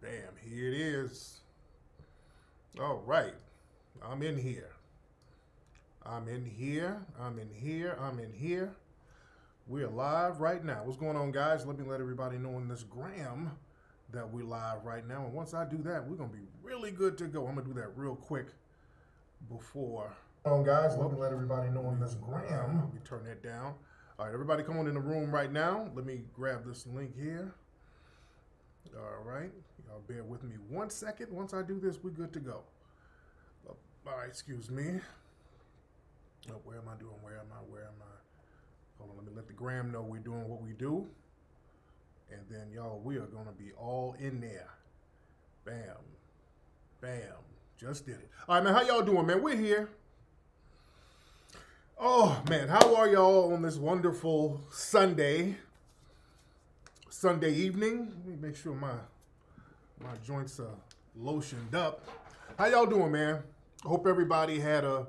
Bam, here it is. All right. I'm in here. I'm in here. I'm in here. I'm in here. We're live right now. What's going on, guys? Let me let everybody know in this gram that we're live right now. And once I do that, we're going to be really good to go. I'm going to do that real quick before. On, guys, let me let everybody know in this gram. Let me turn that down. All right, everybody come on in the room right now. Let me grab this link here. All right. Y'all bear with me one second. Once I do this, we're good to go. Uh, right, excuse me. Oh, where am I doing? Where am I? Where am I? Hold on, let me let the gram know we're doing what we do. And then, y'all, we are going to be all in there. Bam. Bam. Just did it. All right, man, how y'all doing, man? We're here. Oh, man, how are y'all on this wonderful Sunday? Sunday evening. Let me make sure my my joints are lotioned up. How y'all doing, man? Hope everybody had a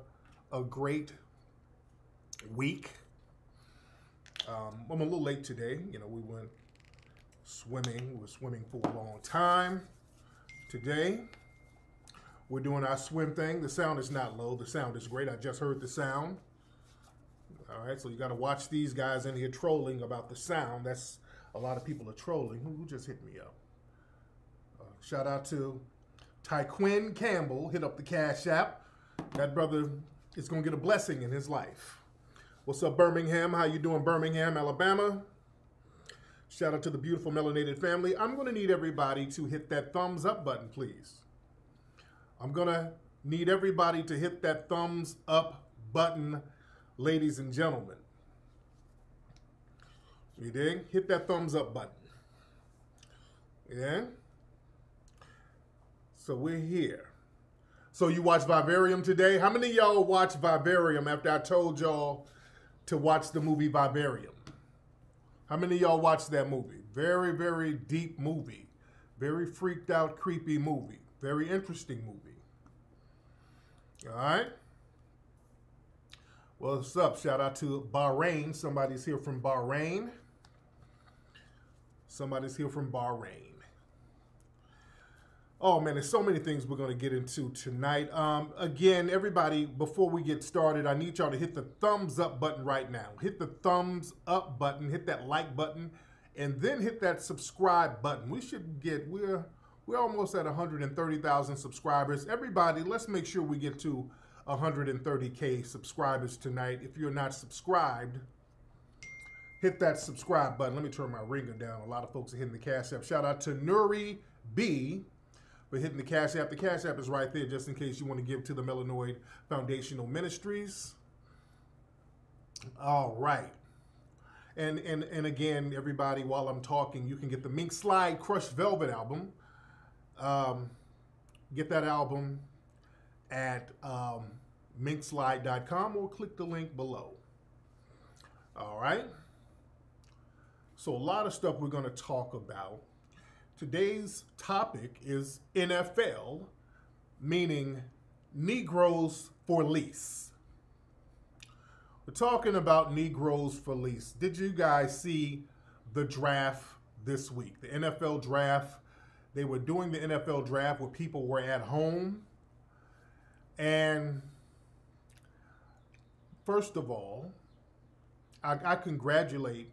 a great week. Um, I'm a little late today. You know, we went swimming. We were swimming for a long time. Today, we're doing our swim thing. The sound is not low. The sound is great. I just heard the sound. All right, so you got to watch these guys in here trolling about the sound. That's a lot of people are trolling. Who, just hit me up? Shout out to Tyquin Campbell. Hit up the Cash App. That brother is going to get a blessing in his life. What's up, Birmingham? How you doing, Birmingham, Alabama? Shout out to the beautiful melanated family. I'm going to need everybody to hit that thumbs up button, please. I'm going to need everybody to hit that thumbs up button, ladies and gentlemen. You dig? Hit that thumbs up button. Yeah? So we're here. So you watch Vivarium today? How many y'all watch Vivarium after I told y'all to watch the movie Vivarium? How many y'all watched that movie? Very, very deep movie. Very freaked out, creepy movie. Very interesting movie. All right? Well, what's up? Shout out to Bahrain. Somebody's here from Bahrain. Somebody's here from Bahrain. Oh man, there's so many things we're going to get into tonight. Um, again, everybody, before we get started, I need y'all to hit the thumbs up button right now. Hit the thumbs up button, hit that like button, and then hit that subscribe button. We should get we're we're almost at 130,000 subscribers. Everybody, let's make sure we get to 130k subscribers tonight. If you're not subscribed, hit that subscribe button. Let me turn my ringer down. A lot of folks are hitting the Cash App. Shout out to Nuri B for hitting the Cash App. The Cash App is right there just in case you want to give to the Melanoid Foundational Ministries. All right. And, and, and again, everybody, while I'm talking, you can get the Mink Slide Crushed Velvet album. Um, get that album at um, minkslide.com or click the link below. All right. So, a lot of stuff we're going to talk about. Today's topic is NFL, meaning Negroes for lease. We're talking about Negroes for lease. Did you guys see the draft this week? The NFL draft. They were doing the NFL draft where people were at home. And first of all, I, I congratulate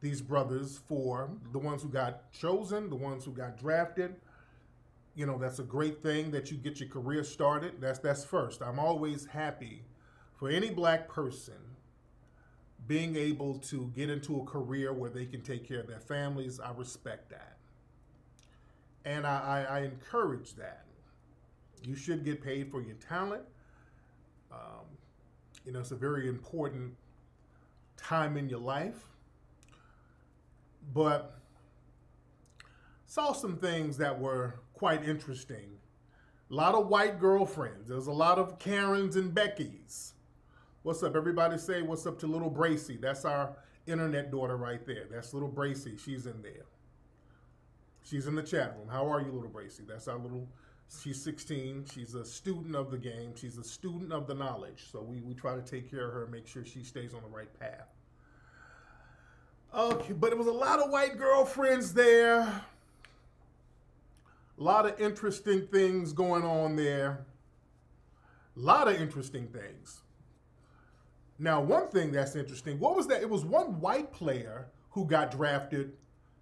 these brothers for the ones who got chosen, the ones who got drafted. You know, that's a great thing that you get your career started. That's that's first. I'm always happy for any black person being able to get into a career where they can take care of their families. I respect that. And I, I, I encourage that. You should get paid for your talent. Um, you know, it's a very important time in your life but saw some things that were quite interesting. A lot of white girlfriends. There's a lot of Karens and Beckys. What's up? Everybody say what's up to little Bracy. That's our internet daughter right there. That's little Bracy. She's in there. She's in the chat room. How are you, little Bracy? That's our little, she's 16. She's a student of the game. She's a student of the knowledge. So we, we try to take care of her, make sure she stays on the right path. Okay, but it was a lot of white girlfriends there. A lot of interesting things going on there. A lot of interesting things. Now, one thing that's interesting, what was that? It was one white player who got drafted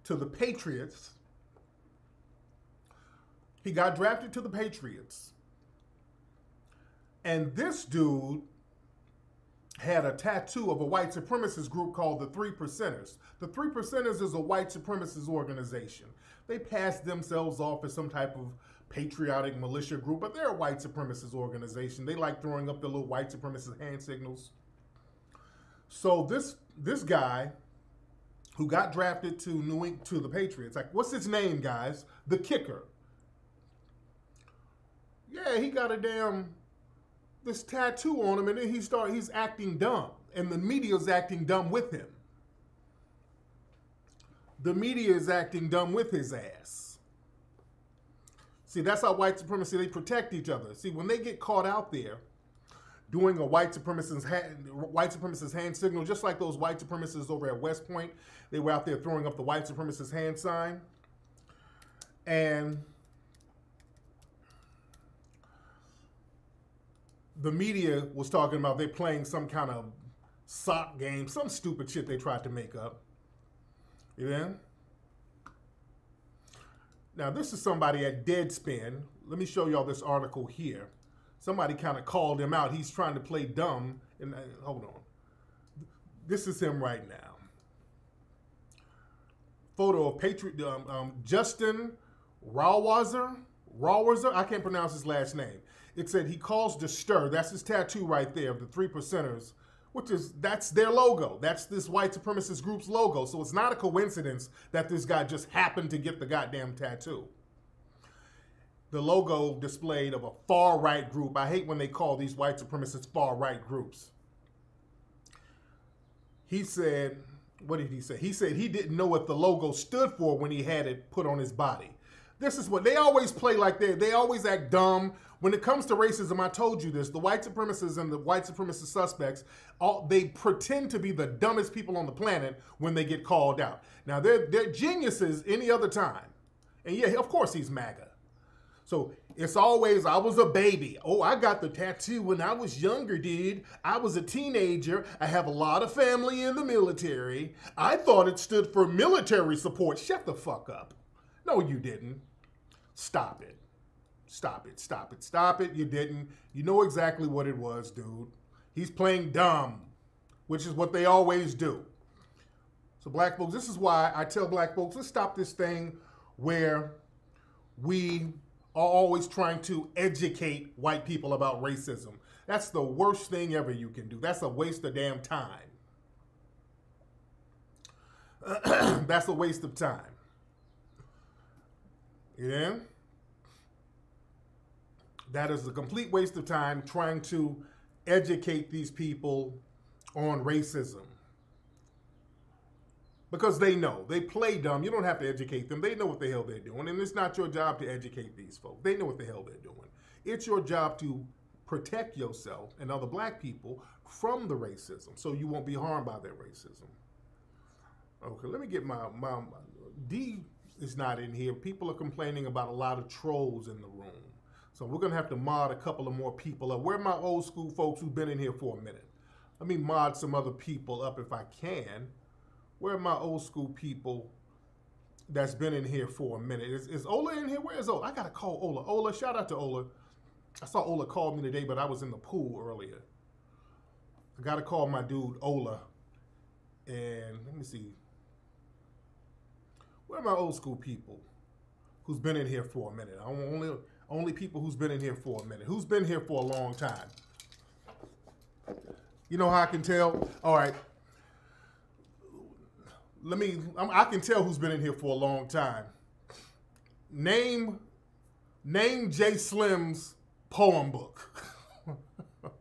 to the Patriots. He got drafted to the Patriots. And this dude had a tattoo of a white supremacist group called the Three Percenters. The Three Percenters is a white supremacist organization. They pass themselves off as some type of patriotic militia group, but they're a white supremacist organization. They like throwing up the little white supremacist hand signals. So this this guy who got drafted to New England, to the Patriots, like what's his name, guys? The kicker. Yeah, he got a damn this tattoo on him, and then he start he's acting dumb, and the media's acting dumb with him. The media is acting dumb with his ass. See, that's how white supremacy they protect each other. See, when they get caught out there doing a white supremacist hand, white supremacist hand signal, just like those white supremacists over at West Point, they were out there throwing up the white supremacist hand sign, and the media was talking about they're playing some kind of sock game, some stupid shit they tried to make up. You know? Now, this is somebody at Deadspin. Let me show y'all this article here. Somebody kind of called him out. He's trying to play dumb. And uh, hold on. This is him right now. Photo of Patriot um, um, Justin Rohrwasser. Rohrwasser. I can't pronounce his last name. It said he calls the stir. That's his tattoo right there of the three percenters, which is that's their logo. That's this white supremacist group's logo. So it's not a coincidence that this guy just happened to get the goddamn tattoo. The logo displayed of a far right group. I hate when they call these white supremacists far right groups. He said, what did he say? He said he didn't know what the logo stood for when he had it put on his body. This is what they always play like they they always act dumb. When it comes to racism, I told you this: the white supremacists and the white supremacist suspects, all they pretend to be the dumbest people on the planet when they get called out. Now they're they're geniuses any other time, and yeah, of course he's MAGA. So it's always I was a baby. Oh, I got the tattoo when I was younger, dude. I was a teenager. I have a lot of family in the military. I thought it stood for military support. Shut the fuck up. No, you didn't. Stop it. Stop it. Stop it. Stop it. You didn't. You know exactly what it was, dude. He's playing dumb, which is what they always do. So, black folks, this is why I tell black folks let's stop this thing where we are always trying to educate white people about racism. That's the worst thing ever you can do. That's a waste of damn time. That's a waste of time. Yeah? That is a complete waste of time trying to educate these people on racism. Because they know. They play dumb. You don't have to educate them. They know what the hell they're doing. And it's not your job to educate these folks. They know what the hell they're doing. It's your job to protect yourself and other black people from the racism so you won't be harmed by their racism. Okay, let me get my, my, my D is not in here. People are complaining about a lot of trolls in the room. So we're going to have to mod a couple of more people up. Where are my old school folks who've been in here for a minute? Let me mod some other people up if I can. Where are my old school people that's been in here for a minute? Is, is Ola in here? Where is Ola? I got to call Ola. Ola, shout out to Ola. I saw Ola call me today, but I was in the pool earlier. I got to call my dude Ola. And let me see. Where are my old school people who's been in here for a minute? I only only people who's been in here for a minute. Who's been here for a long time? You know how I can tell? All right. Let me, I can tell who's been in here for a long time. Name, name Jay Slim's poem book.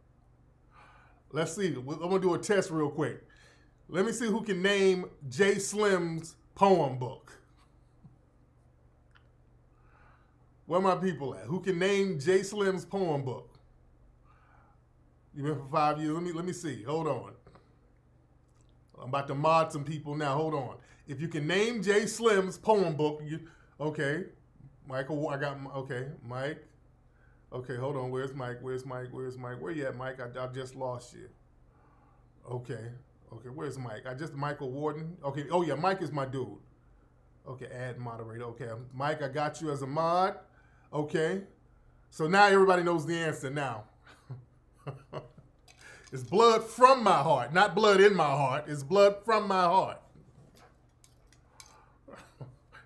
Let's see. I'm gonna do a test real quick. Let me see who can name Jay Slim's poem book. Where my people at? Who can name Jay Slim's poem book? You've been for five years? Let me let me see. Hold on. I'm about to mod some people now. Hold on. If you can name Jay Slim's poem book, you okay? Michael, I got okay, Mike. Okay, hold on. Where's Mike? Where's Mike? Where's Mike? Where you at, Mike? I, I just lost you. Okay, okay. Where's Mike? I just Michael Warden. Okay. Oh yeah, Mike is my dude. Okay, add moderator. Okay, um, Mike, I got you as a mod. Okay, so now everybody knows the answer. Now, it's blood from my heart, not blood in my heart. It's blood from my heart.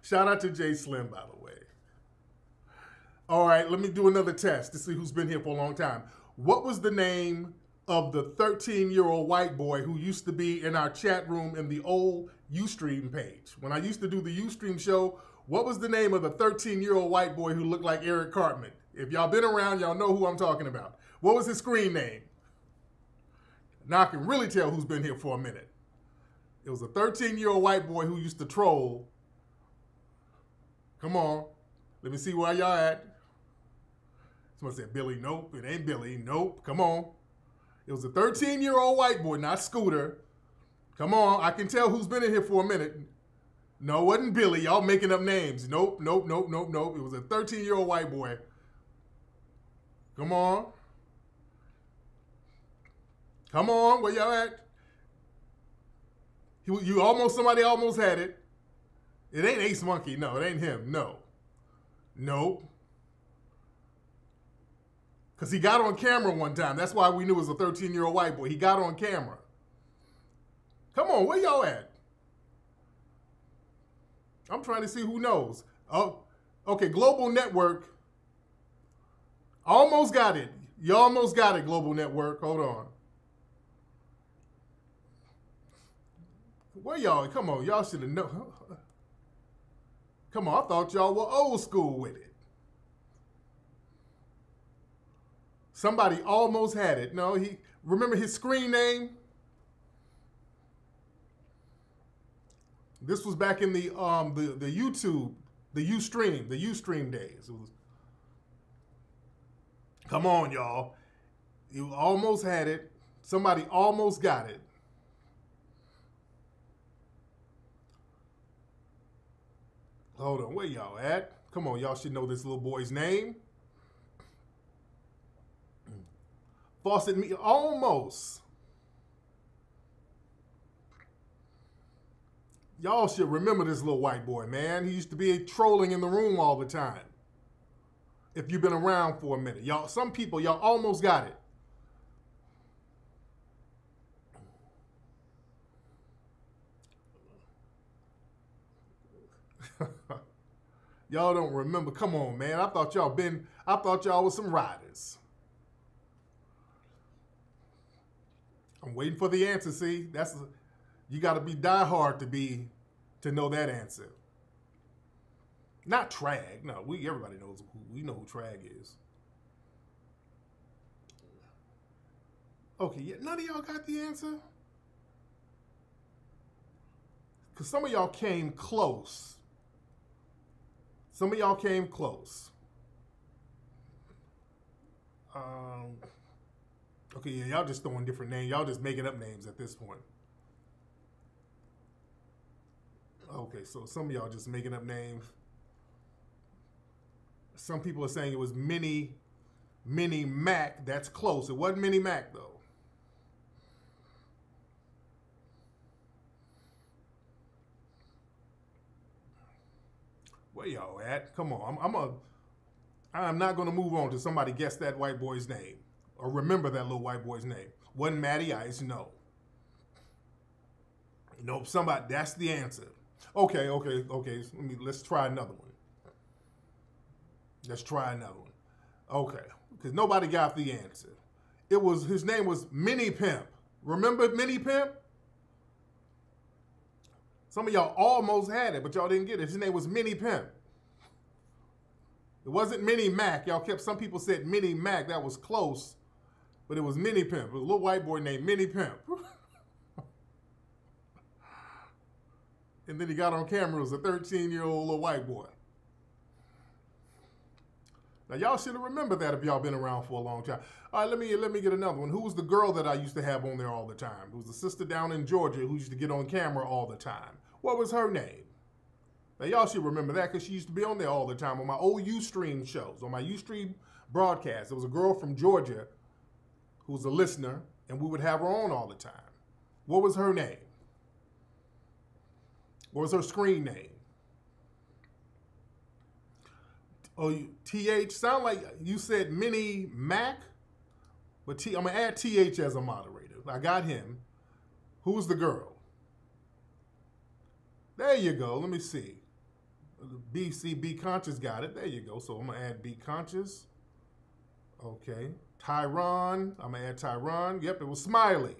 Shout out to Jay Slim, by the way. All right, let me do another test to see who's been here for a long time. What was the name of the 13 year old white boy who used to be in our chat room in the old Ustream page? When I used to do the Ustream show, what was the name of the 13 year old white boy who looked like Eric Cartman? If y'all been around, y'all know who I'm talking about. What was his screen name? Now I can really tell who's been here for a minute. It was a 13 year old white boy who used to troll Come on. Let me see where y'all at. Someone said Billy. Nope, it ain't Billy. Nope. Come on. It was a 13 year old white boy, not Scooter. Come on. I can tell who's been in here for a minute. No, it wasn't Billy. Y'all making up names. Nope, nope, nope, nope, nope. It was a 13 year old white boy. Come on. Come on. Where y'all at? You, you almost, somebody almost had it. It ain't Ace Monkey. No, it ain't him. No. Nope. Because he got on camera one time. That's why we knew it was a 13 year old white boy. He got on camera. Come on, where y'all at? I'm trying to see who knows. Oh, okay, Global Network. Almost got it. You almost got it, Global Network. Hold on. Where y'all? Come on, y'all should have known. Come on, I thought y'all were old school with it. Somebody almost had it. No, he remember his screen name? This was back in the um the, the YouTube, the Ustream, the Ustream days. It was Come on, y'all. You almost had it. Somebody almost got it. Hold on, where y'all at? Come on, y'all should know this little boy's name. Fawcett me almost. Y'all should remember this little white boy, man. He used to be trolling in the room all the time. If you've been around for a minute. Y'all, some people, y'all almost got it. y'all don't remember. Come on, man. I thought y'all been, I thought y'all was some riders. I'm waiting for the answer. See, that's you got to be diehard to be to know that answer. Not Trag. No, we everybody knows who we know who Trag is. Okay, yeah, none of y'all got the answer. Cause some of y'all came close. Some of y'all came close. Um, okay, yeah, y'all just throwing different names. Y'all just making up names at this point. Okay, so some of y'all just making up names. Some people are saying it was Mini, Mini Mac. That's close. It wasn't Mini Mac though. Where y'all at? Come on, I'm, I'm a. I'm not gonna move on to somebody guess that white boy's name or remember that little white boy's name. Wasn't Matty Ice? No. Nope. Somebody. That's the answer. Okay. Okay. Okay. Let me. Let's try another one. Let's try another one. Okay. Because nobody got the answer. It was his name was Mini Pimp. Remember Mini Pimp? Some of y'all almost had it, but y'all didn't get it. His name was Mini Pimp. It wasn't Mini Mac. Y'all kept, some people said Mini Mac. That was close, but it was Mini Pimp. It was a little white boy named Mini Pimp. and then he got on camera. Was a 13 year old little white boy. Now y'all should have remembered that if y'all been around for a long time. All right, let me let me get another one. Who was the girl that I used to have on there all the time? It was the sister down in Georgia who used to get on camera all the time. What was her name? Now y'all should remember that because she used to be on there all the time on my old Ustream shows, on my Ustream broadcast. There was a girl from Georgia who was a listener, and we would have her on all the time. What was her name? What was her screen name? Oh, TH, sound like you said Mini Mac, but T, I'm gonna add TH as a moderator. I got him. Who's the girl? There you go. Let me see. BC, Be Conscious got it. There you go. So I'm to add B Conscious. Okay. Tyron. I'm to add Tyron. Yep, it was Smiley.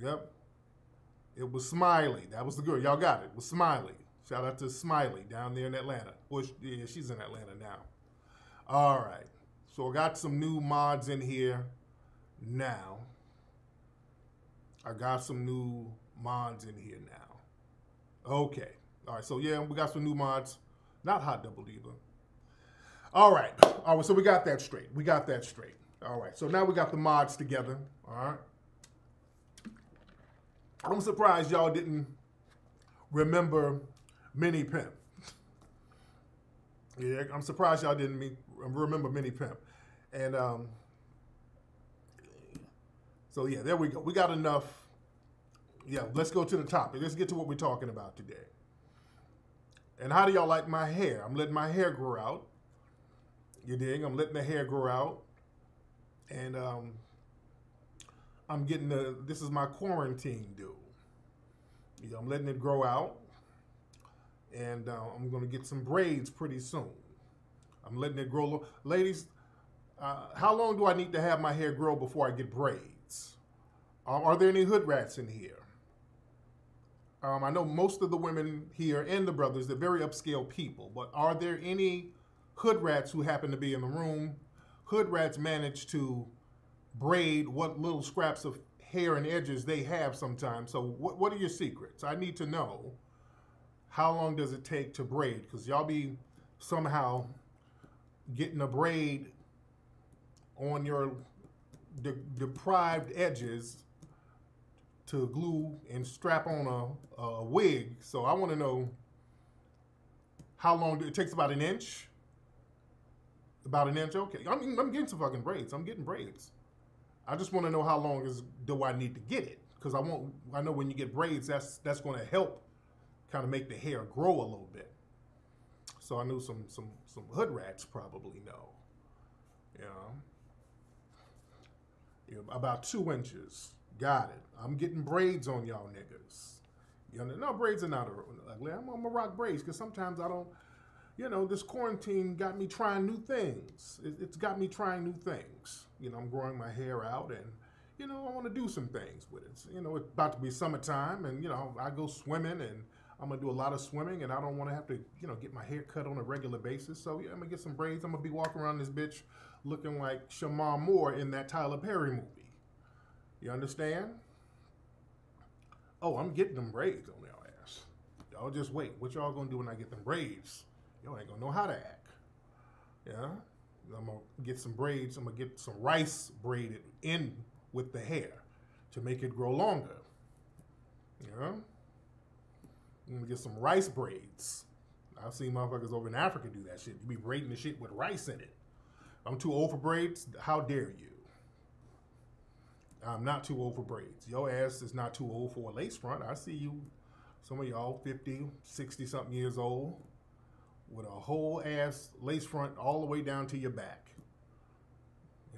Yep. It was Smiley. That was the girl. Y'all got it. It was Smiley. Shout out to Smiley down there in Atlanta. Well, yeah, she's in Atlanta now. All right. So I got some new mods in here now. I got some new mods in here now. Okay. All right. So yeah, we got some new mods. Not hot double either. All right. All right. So we got that straight. We got that straight. All right. So now we got the mods together. All right. I'm surprised y'all didn't remember Mini Pimp. Yeah, I'm surprised y'all didn't meet, remember Mini Pimp. And um, so yeah, there we go. We got enough. Yeah, let's go to the topic. Let's get to what we're talking about today. And how do y'all like my hair? I'm letting my hair grow out. You dig? I'm letting the hair grow out. And um, I'm getting the, this is my quarantine do. You know, I'm letting it grow out. And uh, I'm going to get some braids pretty soon. I'm letting it grow. Ladies, uh, how long do I need to have my hair grow before I get braids? Um, are there any hood rats in here? Um, I know most of the women here and the brothers, they're very upscale people, but are there any hood rats who happen to be in the room? Hood rats manage to braid what little scraps of hair and edges they have sometimes. So what, what are your secrets? I need to know how long does it take to braid? Because y'all be somehow getting a braid on your de deprived edges to glue and strap on a, a wig. So I want to know how long it takes about an inch. About an inch, okay. I mean, I'm getting some fucking braids. I'm getting braids. I just want to know how long is do I need to get it? Because I want I know when you get braids, that's that's going to help kind of make the hair grow a little bit. So I knew some some some hood rats probably know. Know, you know about two inches. Got it. I'm getting braids on y'all niggas. You know, no braids are not ugly. I'm, I'm gonna rock braids because sometimes I don't. You know, this quarantine got me trying new things. It, it's got me trying new things. You know, I'm growing my hair out and you know, I want to do some things with it. So, you know, it's about to be summertime, and you know, I go swimming, and I'm gonna do a lot of swimming, and I don't want to have to, you know, get my hair cut on a regular basis. So yeah, I'm gonna get some braids. I'm gonna be walking around this bitch looking like Shemar Moore in that Tyler Perry movie. You understand? Oh, I'm getting them braids on y'all ass. Y'all just wait. What y'all gonna do when I get them braids? Y'all ain't gonna know how to act. Yeah? I'm gonna get some braids. I'm gonna get some rice braided in with the hair to make it grow longer. Yeah? I'm gonna get some rice braids. I've seen motherfuckers over in Africa do that shit. You be braiding the shit with rice in it. I'm too old for braids. How dare you? I'm not too old for braids. Your ass is not too old for a lace front. I see you, some of y'all 50, 60 something years old with a whole ass lace front all the way down to your back.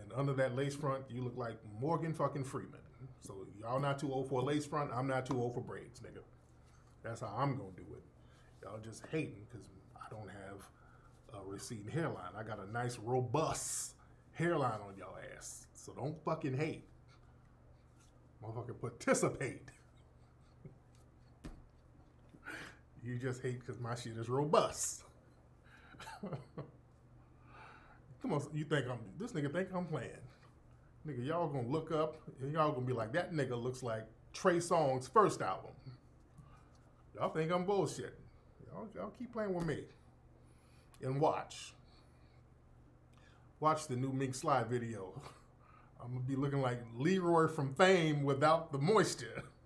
And under that lace front, you look like Morgan fucking Freeman. So y'all not too old for a lace front. I'm not too old for braids, nigga. That's how I'm gonna do it. Y'all just hating because I don't have a receding hairline. I got a nice, robust hairline on y'all ass. So don't fucking hate. Motherfucker, participate. you just hate because my shit is robust. Come on, you think I'm this nigga think I'm playing. Nigga, y'all gonna look up and y'all gonna be like, that nigga looks like Trey Songz first album. Y'all think I'm bullshit. Y'all, y'all keep playing with me. And watch. Watch the new Mink Slide video. I'm gonna be looking like Leroy from Fame without the moisture.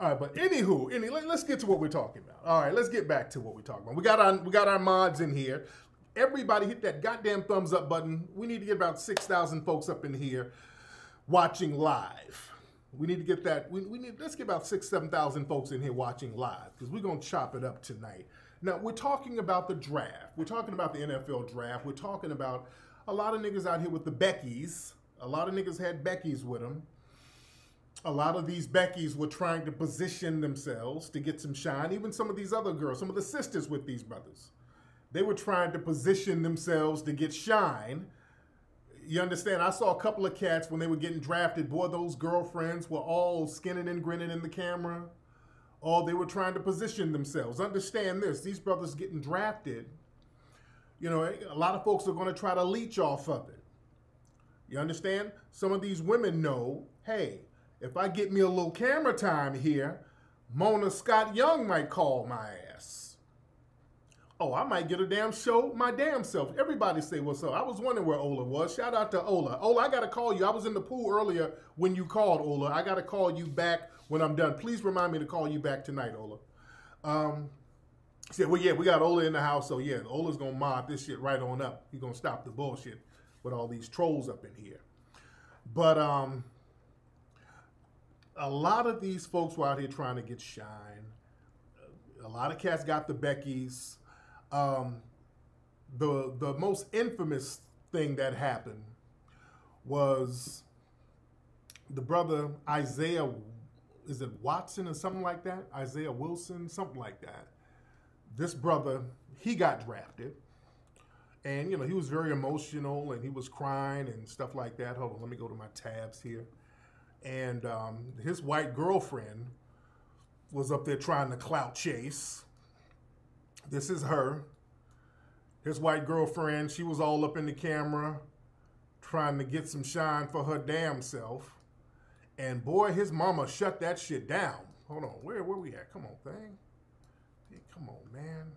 All right, but anywho, any let, us get to what we're talking about. All right, let's get back to what we're talking about. We got our we got our mods in here. Everybody hit that goddamn thumbs up button. We need to get about six thousand folks up in here watching live. We need to get that. We, we need let's get about six seven thousand folks in here watching live because we're gonna chop it up tonight. Now we're talking about the draft. We're talking about the NFL draft. We're talking about a lot of niggas out here with the Beckys. A lot of niggas had Beckys with them a lot of these Beckys were trying to position themselves to get some shine. Even some of these other girls, some of the sisters with these brothers, they were trying to position themselves to get shine. You understand? I saw a couple of cats when they were getting drafted. Boy, those girlfriends were all skinning and grinning in the camera. All they were trying to position themselves. Understand this: these brothers getting drafted. You know, a lot of folks are going to try to leech off of it. You understand? Some of these women know, hey, if I get me a little camera time here, Mona Scott Young might call my ass. Oh, I might get a damn show my damn self. Everybody say what's up. I was wondering where Ola was. Shout out to Ola. Ola, I got to call you. I was in the pool earlier when you called, Ola. I got to call you back when I'm done. Please remind me to call you back tonight, Ola. Um, said, well, yeah, we got Ola in the house, so yeah, Ola's gonna mod this shit right on up. He's gonna stop the bullshit with all these trolls up in here. But um, a lot of these folks were out here trying to get shine. A lot of cats got the Beckys. Um, the the most infamous thing that happened was the brother Isaiah, is it Watson or something like that? Isaiah Wilson, something like that. This brother, he got drafted. And, you know, he was very emotional and he was crying and stuff like that. Hold on, let me go to my tabs here and um, his white girlfriend was up there trying to clout chase. This is her. His white girlfriend, she was all up in the camera trying to get some shine for her damn self. And boy, his mama shut that shit down. Hold on, where where we at? Come on, thing. Hey, come on, man.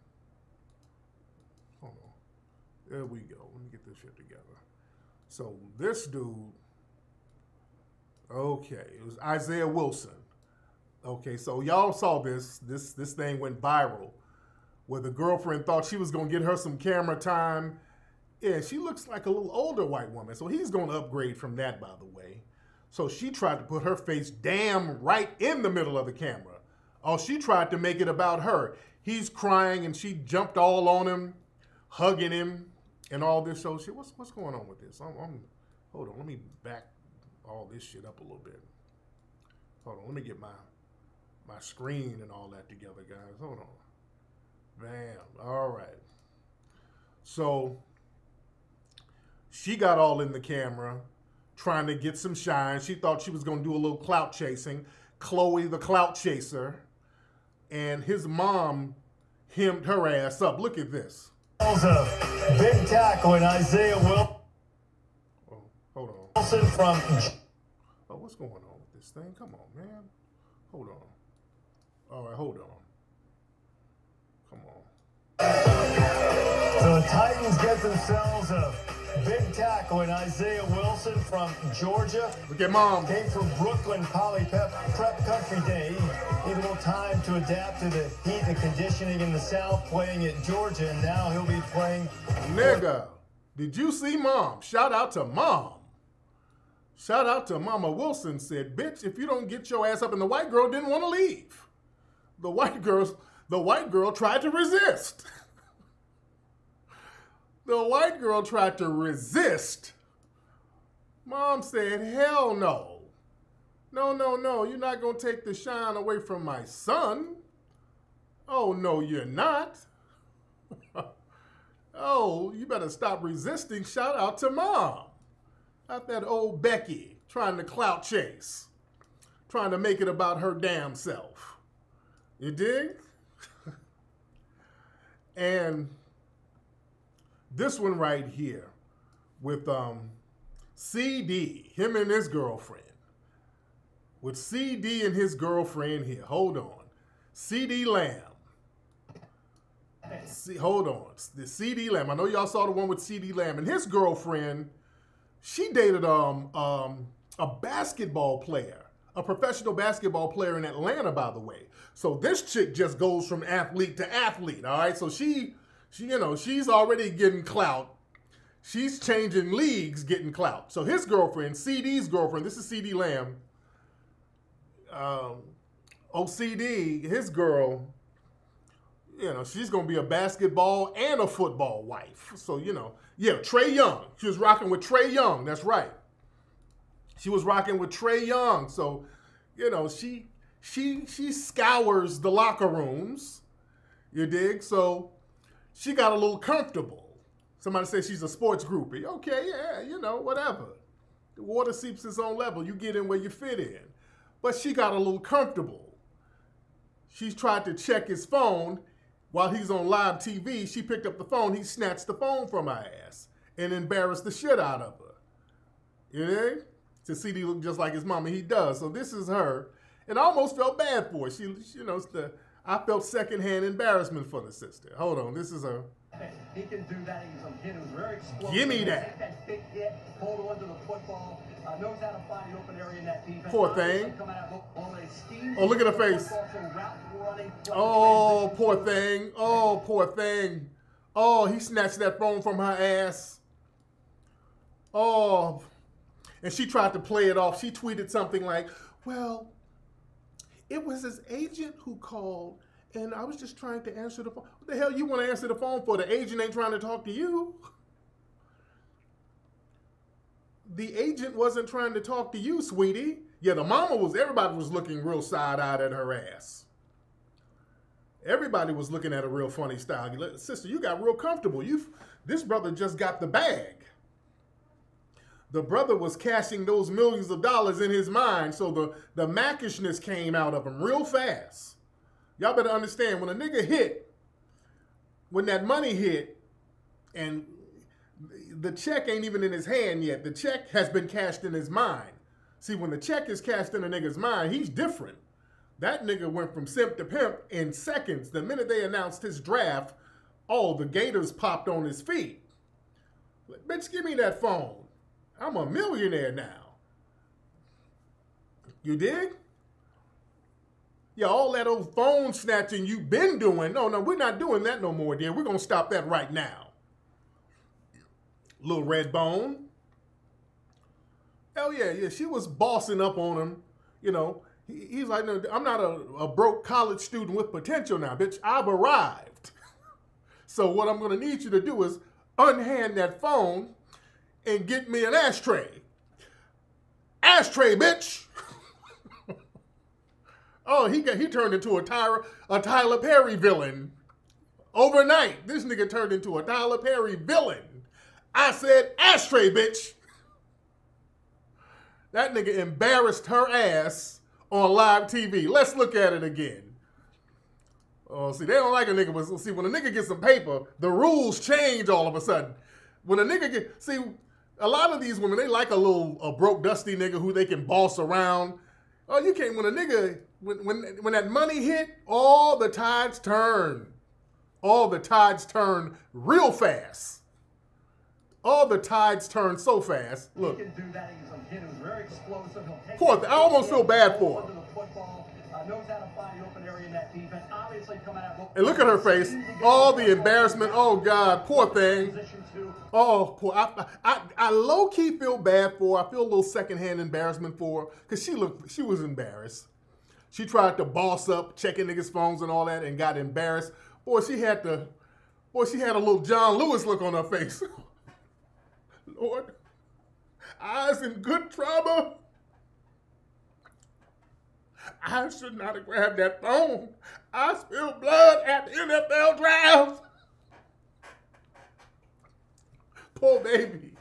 Hold on. There we go. Let me get this shit together. So this dude Okay, it was Isaiah Wilson. Okay, so y'all saw this. This this thing went viral, where the girlfriend thought she was gonna get her some camera time. Yeah, she looks like a little older white woman, so he's gonna upgrade from that, by the way. So she tried to put her face damn right in the middle of the camera. Oh, she tried to make it about her. He's crying and she jumped all on him, hugging him, and all this. So shit, what's what's going on with this? I'm, I'm hold on, let me back all this shit up a little bit. Hold on, let me get my my screen and all that together, guys. Hold on. Bam. All right. So she got all in the camera trying to get some shine. She thought she was going to do a little clout chasing. Chloe, the clout chaser, and his mom hemmed her ass up. Look at this. A Big tackle in Isaiah Will. Wilson from Oh, what's going on with this thing? Come on, man. Hold on. All right, hold on. Come on. So the Titans get themselves a big tackle in Isaiah Wilson from Georgia. Look at mom. Came from Brooklyn Poly Prep, Prep Country Day. A little time to adapt to the heat and conditioning in the South, playing at Georgia, and now he'll be playing. Nigga, did you see mom? Shout out to mom. Shout out to Mama Wilson said, bitch, if you don't get your ass up, and the white girl didn't want to leave. The white girls, the white girl tried to resist. the white girl tried to resist. Mom said, hell no. No, no, no, you're not going to take the shine away from my son. Oh, no, you're not. oh, you better stop resisting. Shout out to mom. Not that old Becky trying to clout chase, trying to make it about her damn self. You dig? and this one right here with um, CeeDee, him and his girlfriend. With CeeDee and his girlfriend here. Hold on. CeeDee Lamb. See, hold on. The CeeDee Lamb. I know y'all saw the one with CeeDee Lamb and his girlfriend she dated um um a basketball player, a professional basketball player in Atlanta, by the way. So this chick just goes from athlete to athlete. All right. So she, she, you know, she's already getting clout. She's changing leagues, getting clout. So his girlfriend, CeeDee's girlfriend, this is CeeDee Lamb. Um, OCD, his girl, you know, she's gonna be a basketball and a football wife. So you know, yeah, Trae Young. She was rocking with Trae Young. That's right. She was rocking with Trae Young. So, you know, she she she scours the locker rooms. You dig? So she got a little comfortable. Somebody says she's a sports groupie. Okay, yeah, you know, whatever. The water seeps its own level. You get in where you fit in. But she got a little comfortable. She's tried to check his phone while he's on live TV. She picked up the phone. He snatched the phone from her ass and embarrassed the shit out of her. You know? To see he look just like his mama. He does. So this is her. And I almost felt bad for her. She, you know, the, I felt secondhand embarrassment for the sister. Hold on. This is her. He can do that. He's a hit who's very explosive. Give me that. That big hit, hold on to the football, uh, knows how to find the open area in that defense. Poor thing. Come out on a scheme. Oh, look at her face. Football, so route running, Oh, poor thing. Oh, poor thing. Oh, he snatched that phone from her ass. Oh, and she tried to play it off. She tweeted something like, Well, it was his agent who called, and I was just trying to answer the phone. What the hell you want to answer the phone for? The agent ain't trying to talk to you. The agent wasn't trying to talk to you, sweetie. Yeah, the mama was, everybody was looking real side eyed at her ass. Everybody was looking at a real funny style. Sister, you got real comfortable. You, this brother just got the bag. The brother was cashing those millions of dollars in his mind, so the, the mackishness came out of him real fast. Y'all better understand when a nigga hit, when that money hit, and the check ain't even in his hand yet, the check has been cashed in his mind. See, when the check is cashed in a nigga's mind, he's different. That nigga went from simp to pimp in seconds. The minute they announced his draft, oh, the Gators popped on his feet. Bitch, give me that phone. I'm a millionaire now. You dig? Yeah, all that old phone snatching you've been doing. No, no, we're not doing that no more, dear. We're gonna stop that right now. Little red bone. Hell yeah, yeah. She was bossing up on him. You know, he, he's like, no, I'm not a, a broke college student with potential now, bitch. I've arrived. so what I'm gonna need you to do is unhand that phone and get me an ashtray. Ashtray, bitch. oh, he got he turned into a Tyler a Tyler Perry villain overnight. This nigga turned into a Tyler Perry villain. I said ashtray, bitch. That nigga embarrassed her ass on live TV. Let's look at it again. Oh, see, they don't like a nigga, but see, when a nigga gets some paper, the rules change all of a sudden. When a nigga get, see, a lot of these women, they like a little a broke, dusty nigga who they can boss around. Oh, you can't. When a nigga, when when when that money hit, all the tides turn. All the tides turn real fast. All the tides turn so fast. Look, He can do that. He's a very explosive. He'll take Poor thing. I almost feel bad for on her. to the football, uh, knows how to find the open area in that defense. Obviously, coming out. and look at her face. All the embarrassment. Oh God, poor thing. Oh, poor. I, I, I low key feel bad for her. I feel a little secondhand embarrassment for her because she looked, she was embarrassed. She tried to boss up, checking niggas' phones and all that, and got embarrassed. Boy, she had to. boy, she had a little John Lewis look on her face. Lord, eyes in good trouble. I should not have grabbed that phone. I spilled blood at the NFL draft. Poor baby.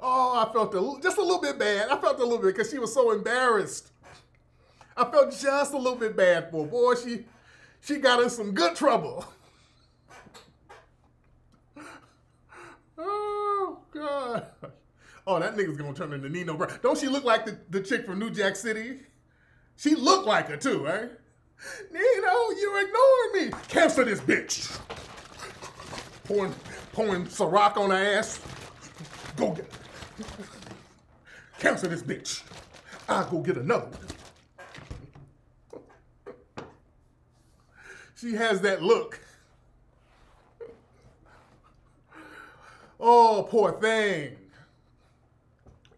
Oh, I felt a, just a little bit bad. I felt a little bit because she was so embarrassed. I felt just a little bit bad for her. Boy, she she got in some good trouble. Oh God. Oh, that nigga's gonna turn into Nino Brown. Don't she look like the, the chick from New Jack City? She looked like her too, eh? Nino, you're ignoring me. Cancel this bitch. Pouring, pouring Ciroc on her ass. Go get Cancel this bitch. I'll go get another one. she has that look. Oh, poor thing.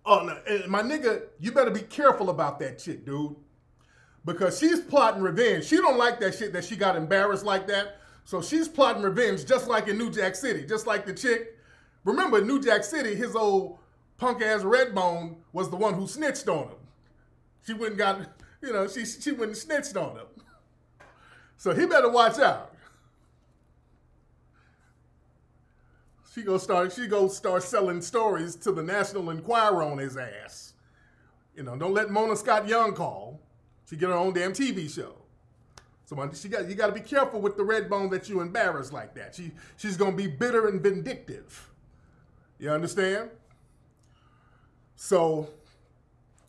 Oh, no, eh, my nigga, you better be careful about that shit, dude. Because she's plotting revenge. She don't like that shit that she got embarrassed like that. So she's plotting revenge just like in New Jack City. Just like the chick. Remember, New Jack City, his old punk ass Redbone was the one who snitched on him. She wouldn't got, you know, she she wouldn't snitched on him. So he better watch out. She go start she go start selling stories to the National Enquirer on his ass. You know, don't let Mona Scott Young call. She get her own damn TV show. So she got you got to be careful with the red bone that you embarrass like that. She she's gonna be bitter and vindictive. You understand? So,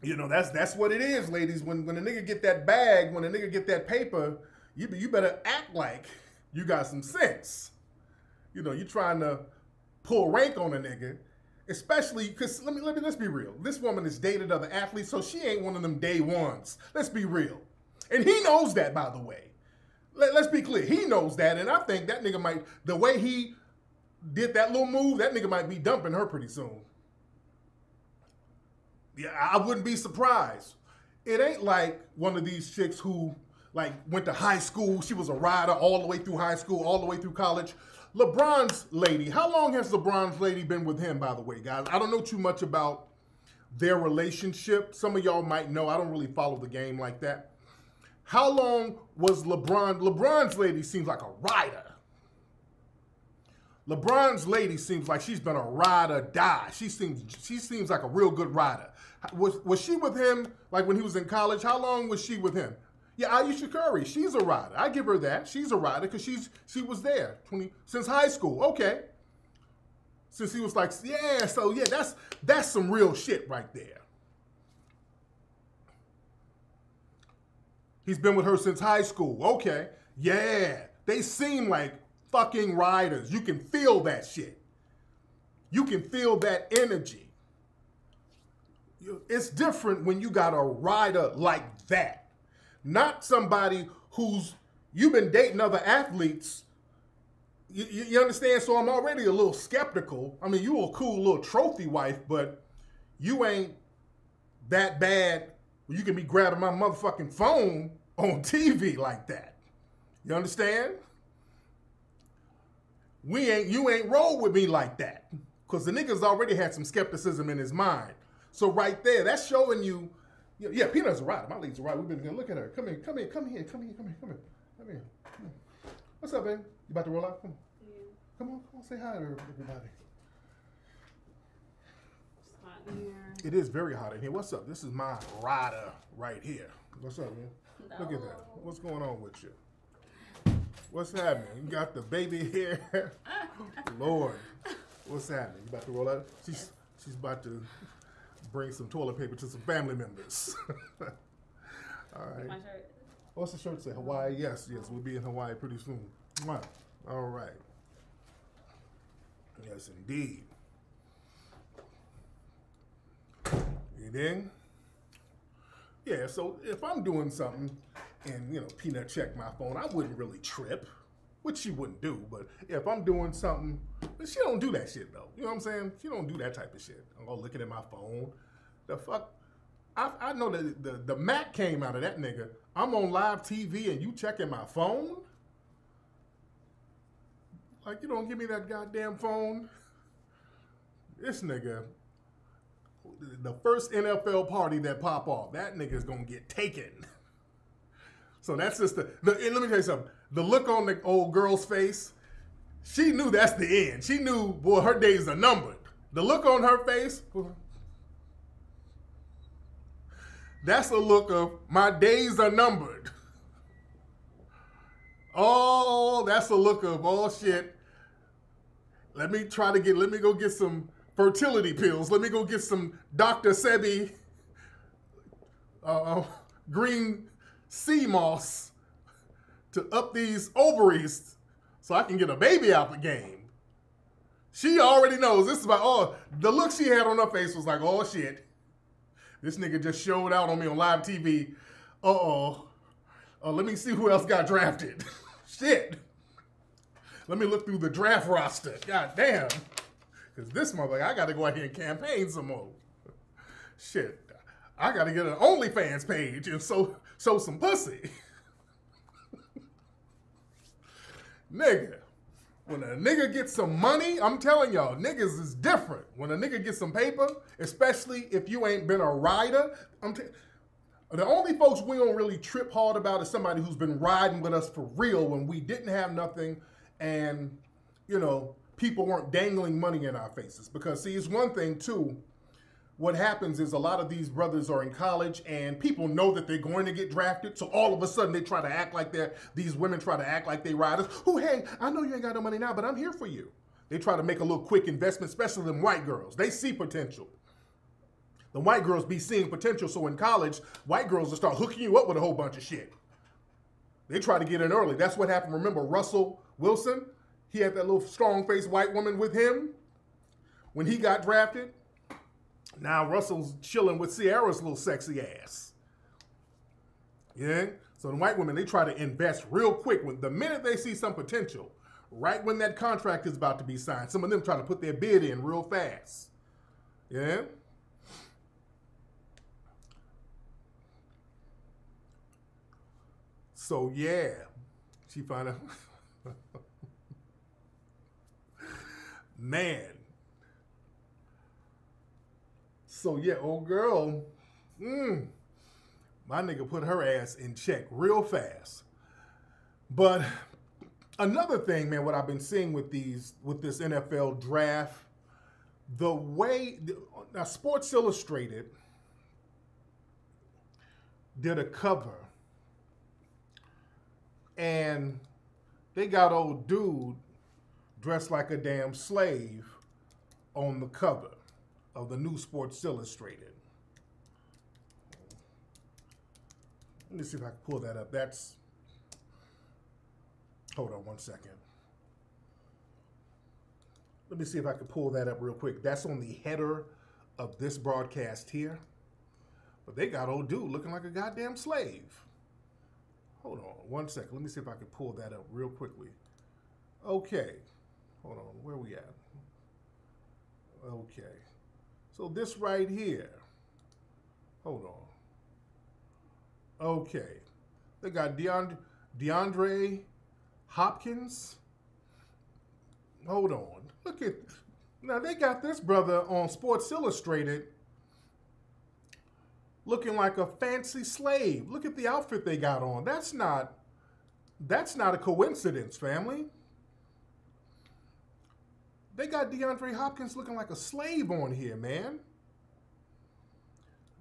you know that's that's what it is, ladies. When when a nigga get that bag, when a nigga get that paper, you you better act like you got some sense. You know, you're trying to pull rank on a nigga, especially because let me let me let's be real. This woman has dated other athletes, so she ain't one of them day ones. Let's be real, and he knows that by the way. Let, let's be clear, he knows that, and I think that nigga might the way he did that little move, that nigga might be dumping her pretty soon. Yeah, I wouldn't be surprised. It ain't like one of these chicks who like went to high school. She was a rider all the way through high school, all the way through college. LeBron's lady, how long has LeBron's lady been with him, by the way, guys? I don't know too much about their relationship. Some of y'all might know. I don't really follow the game like that. How long was LeBron? LeBron's lady seems like a rider. LeBron's lady seems like she's been a ride or die. She seems she seems like a real good rider. Was was she with him like when he was in college? How long was she with him? Yeah, Ayesha Curry, she's a rider. I give her that. She's a rider because she's she was there 20 since high school. Okay. Since he was like, yeah, so yeah, that's that's some real shit right there. He's been with her since high school. Okay. Yeah. They seem like fucking riders. You can feel that shit. You can feel that energy. It's different when you got a rider like that not somebody who's you've been dating other athletes. You, you, understand? So I'm already a little skeptical. I mean, you a cool little trophy wife, but you ain't that bad. You can be grabbing my motherfucking phone on TV like that. You understand? We ain't you ain't roll with me like that. Cause the niggas already had some skepticism in his mind. So right there, that's showing you yeah, yeah, Peanut's a rider. My are right. We've been gonna look at her. Come here, come here, come here, come here, come here, come here, come here. Come here. What's up, baby? You about to roll out? Come on. Yeah. Come on, come on, say hi to everybody. Here. It is very hot in here. What's up? This is my rider right here. What's up, man? No. Look at that. What's going on with you? What's happening? You got the baby here. Lord. What's happening? You about to roll out? She's she's about to bring some toilet paper to some family members. All right. My shirt. What's the shirt say? Hawaii? Yes, yes. We'll be in Hawaii pretty soon. All right. Yes, indeed. You then? Yeah, so if I'm doing something and, you know, Peanut check my phone, I wouldn't really trip which she wouldn't do. But if I'm doing something, she don't do that shit though. You know what I'm saying? She don't do that type of shit. I'm all looking at my phone. The fuck? I, I know that the, the Mac came out of that nigga. I'm on live TV and you checking my phone? Like, you don't give me that goddamn phone? This nigga, the first NFL party that pop off, that nigga's gonna get taken. So that's just the, the let me tell you something the look on the old girl's face, she knew that's the end. She knew, boy, her days are numbered. The look on her face, that's a look of my days are numbered. Oh, that's a look of oh shit. Let me try to get. Let me go get some fertility pills. Let me go get some Dr. Sebi uh, uh green sea moss to up these ovaries so I can get a baby out the game. She already knows this is about, oh, the look she had on her face was like, oh shit. This nigga just showed out on me on live TV. Uh oh. Uh, let me see who else got drafted. Shit. Let me look through the draft roster. God damn. Because this motherfucker, I got to go out here and campaign some more. Shit. I got to get an OnlyFans page and so show some pussy. nigga. When a nigga gets some money, I'm telling y'all, niggas is different. When a nigga gets some paper, especially if you ain't been a rider, I'm t- the only folks we don't really trip hard about is somebody who's been riding with us for real when we didn't have nothing and, you know, people weren't dangling money in our faces. Because, see, it's one thing, too. What happens is a lot of these brothers are in college and people know that they're going to get drafted. So all of a sudden they try to act like they're, these women try to act like they riders. Who, hey, I know you ain't got no money now, but I'm here for you. They try to make a little quick investment, especially them white girls. They see potential. The white girls be seeing potential. So in college, white girls will start hooking you up with a whole bunch of shit. They try to get in early. That's what happened. Remember Russell Wilson? He had that little strong faced white woman with him when he got drafted. Now Russell's chilling with Ciara's little sexy ass. Yeah? So the white women, they try to invest real quick. When the minute they see some potential, right when that contract is about to be signed, some of them try to put their bid in real fast. Yeah? So yeah, she found out. Man. So yeah, old girl, mm, my nigga put her ass in check real fast. But another thing, man, what I've been seeing with these with this NFL draft, the way now Sports Illustrated did a cover and they got old dude dressed like a damn slave on the cover of the new Sports Illustrated. Let me see if I can pull that up. That's, hold on one second. Let me see if I can pull that up real quick. That's on the header of this broadcast here. But they got old dude looking like a goddamn slave. Hold on one second. Let me see if I can pull that up real quickly. Okay. Hold on. Where we at? Okay. So this right here. Hold on. Okay. They got DeAndre, DeAndre Hopkins. Hold on. Look at now they got this brother on Sports Illustrated looking like a fancy slave. Look at the outfit they got on. That's not that's not a coincidence, family. They got DeAndre Hopkins looking like a slave on here, man.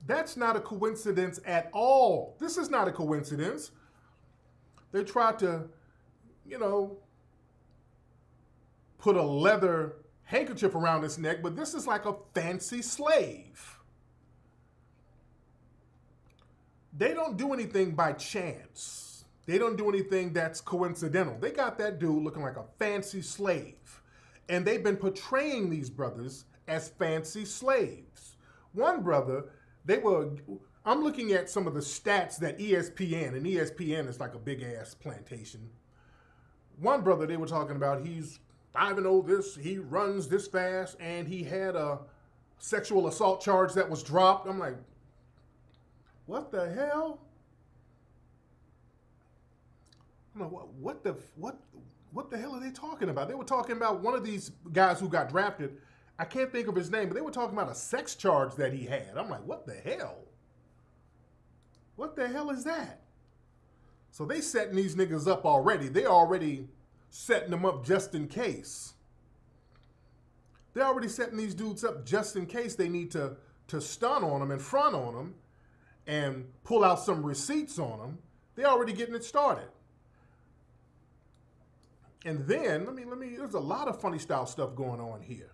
That's not a coincidence at all. This is not a coincidence. They tried to, you know, put a leather handkerchief around his neck, but this is like a fancy slave. they don't do anything by chance. They don't do anything that's coincidental. They got that dude looking like a fancy slave. And they've been portraying these brothers as fancy slaves. One brother, they were, I'm looking at some of the stats that ESPN, and ESPN is like a big ass plantation. One brother, they were talking about, he's 5 and 0 this, he runs this fast, and he had a sexual assault charge that was dropped. I'm like, what the hell? I'm like, what, what the what what the hell are they talking about? They were talking about one of these guys who got drafted. I can't think of his name, but they were talking about a sex charge that he had. I'm like, what the hell? What the hell is that? So they setting these niggas up already. They already setting them up just in case. They're already setting these dudes up just in case they need to to stun on them and front on them and pull out some receipts on them, they're already getting it started. And then, let me, let me, there's a lot of funny style stuff going on here.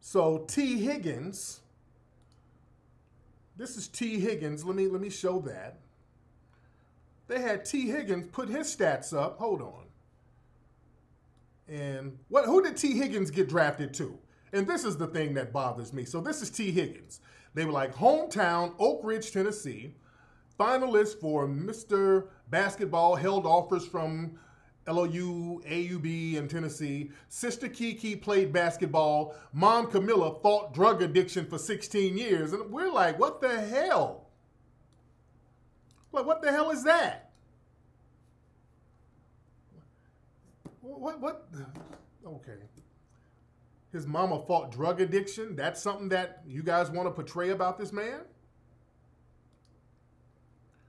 So Tee Higgins, this is Tee Higgins. Let me, let me show that. They had Tee Higgins put his stats up. Hold on. And what, who did Tee Higgins get drafted to? And this is the thing that bothers me. So this is Tee Higgins. They were like hometown, Oak Ridge, Tennessee. finalist for Mr. Basketball held offers from LOU, AUB in Tennessee. Sister Kiki played basketball. Mom Camilla fought drug addiction for 16 years. And we're like, what the hell? Like, what the hell is that? What, what? Okay. His mama fought drug addiction. That's something that you guys want to portray about this man?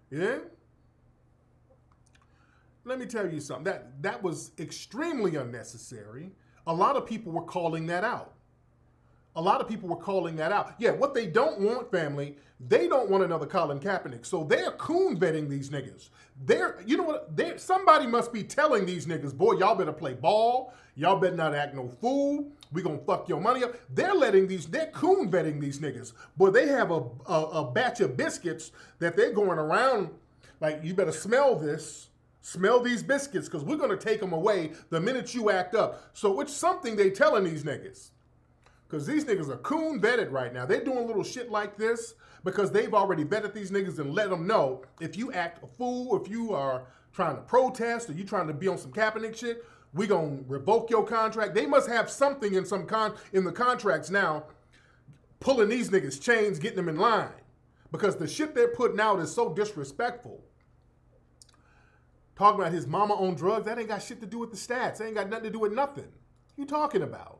Yeah? Let me tell you something. That that was extremely unnecessary. A lot of people were calling that out. A lot of people were calling that out. Yeah, what they don't want, family, they don't want another Colin Kaepernick. So they're coon vetting these niggas. They're, you know what? They somebody must be telling these niggas, boy, y'all better play ball. Y'all better not act no fool. We gonna fuck your money up. They're letting these, they're coon vetting these niggas. Boy, they have a, a, a batch of biscuits that they're going around like, you better smell this smell these biscuits because we're going to take them away the minute you act up. So it's something they telling these niggas. Because these niggas are coon vetted right now. They're doing little shit like this because they've already vetted these niggas and let them know if you act a fool, if you are trying to protest or you trying to be on some Kaepernick shit, we gonna revoke your contract. They must have something in some con in the contracts now, pulling these niggas chains, getting them in line. Because the shit they're putting out is so disrespectful. Talking about his mama on drugs, that ain't got shit to do with the stats. That ain't got nothing to do with nothing. You talking about?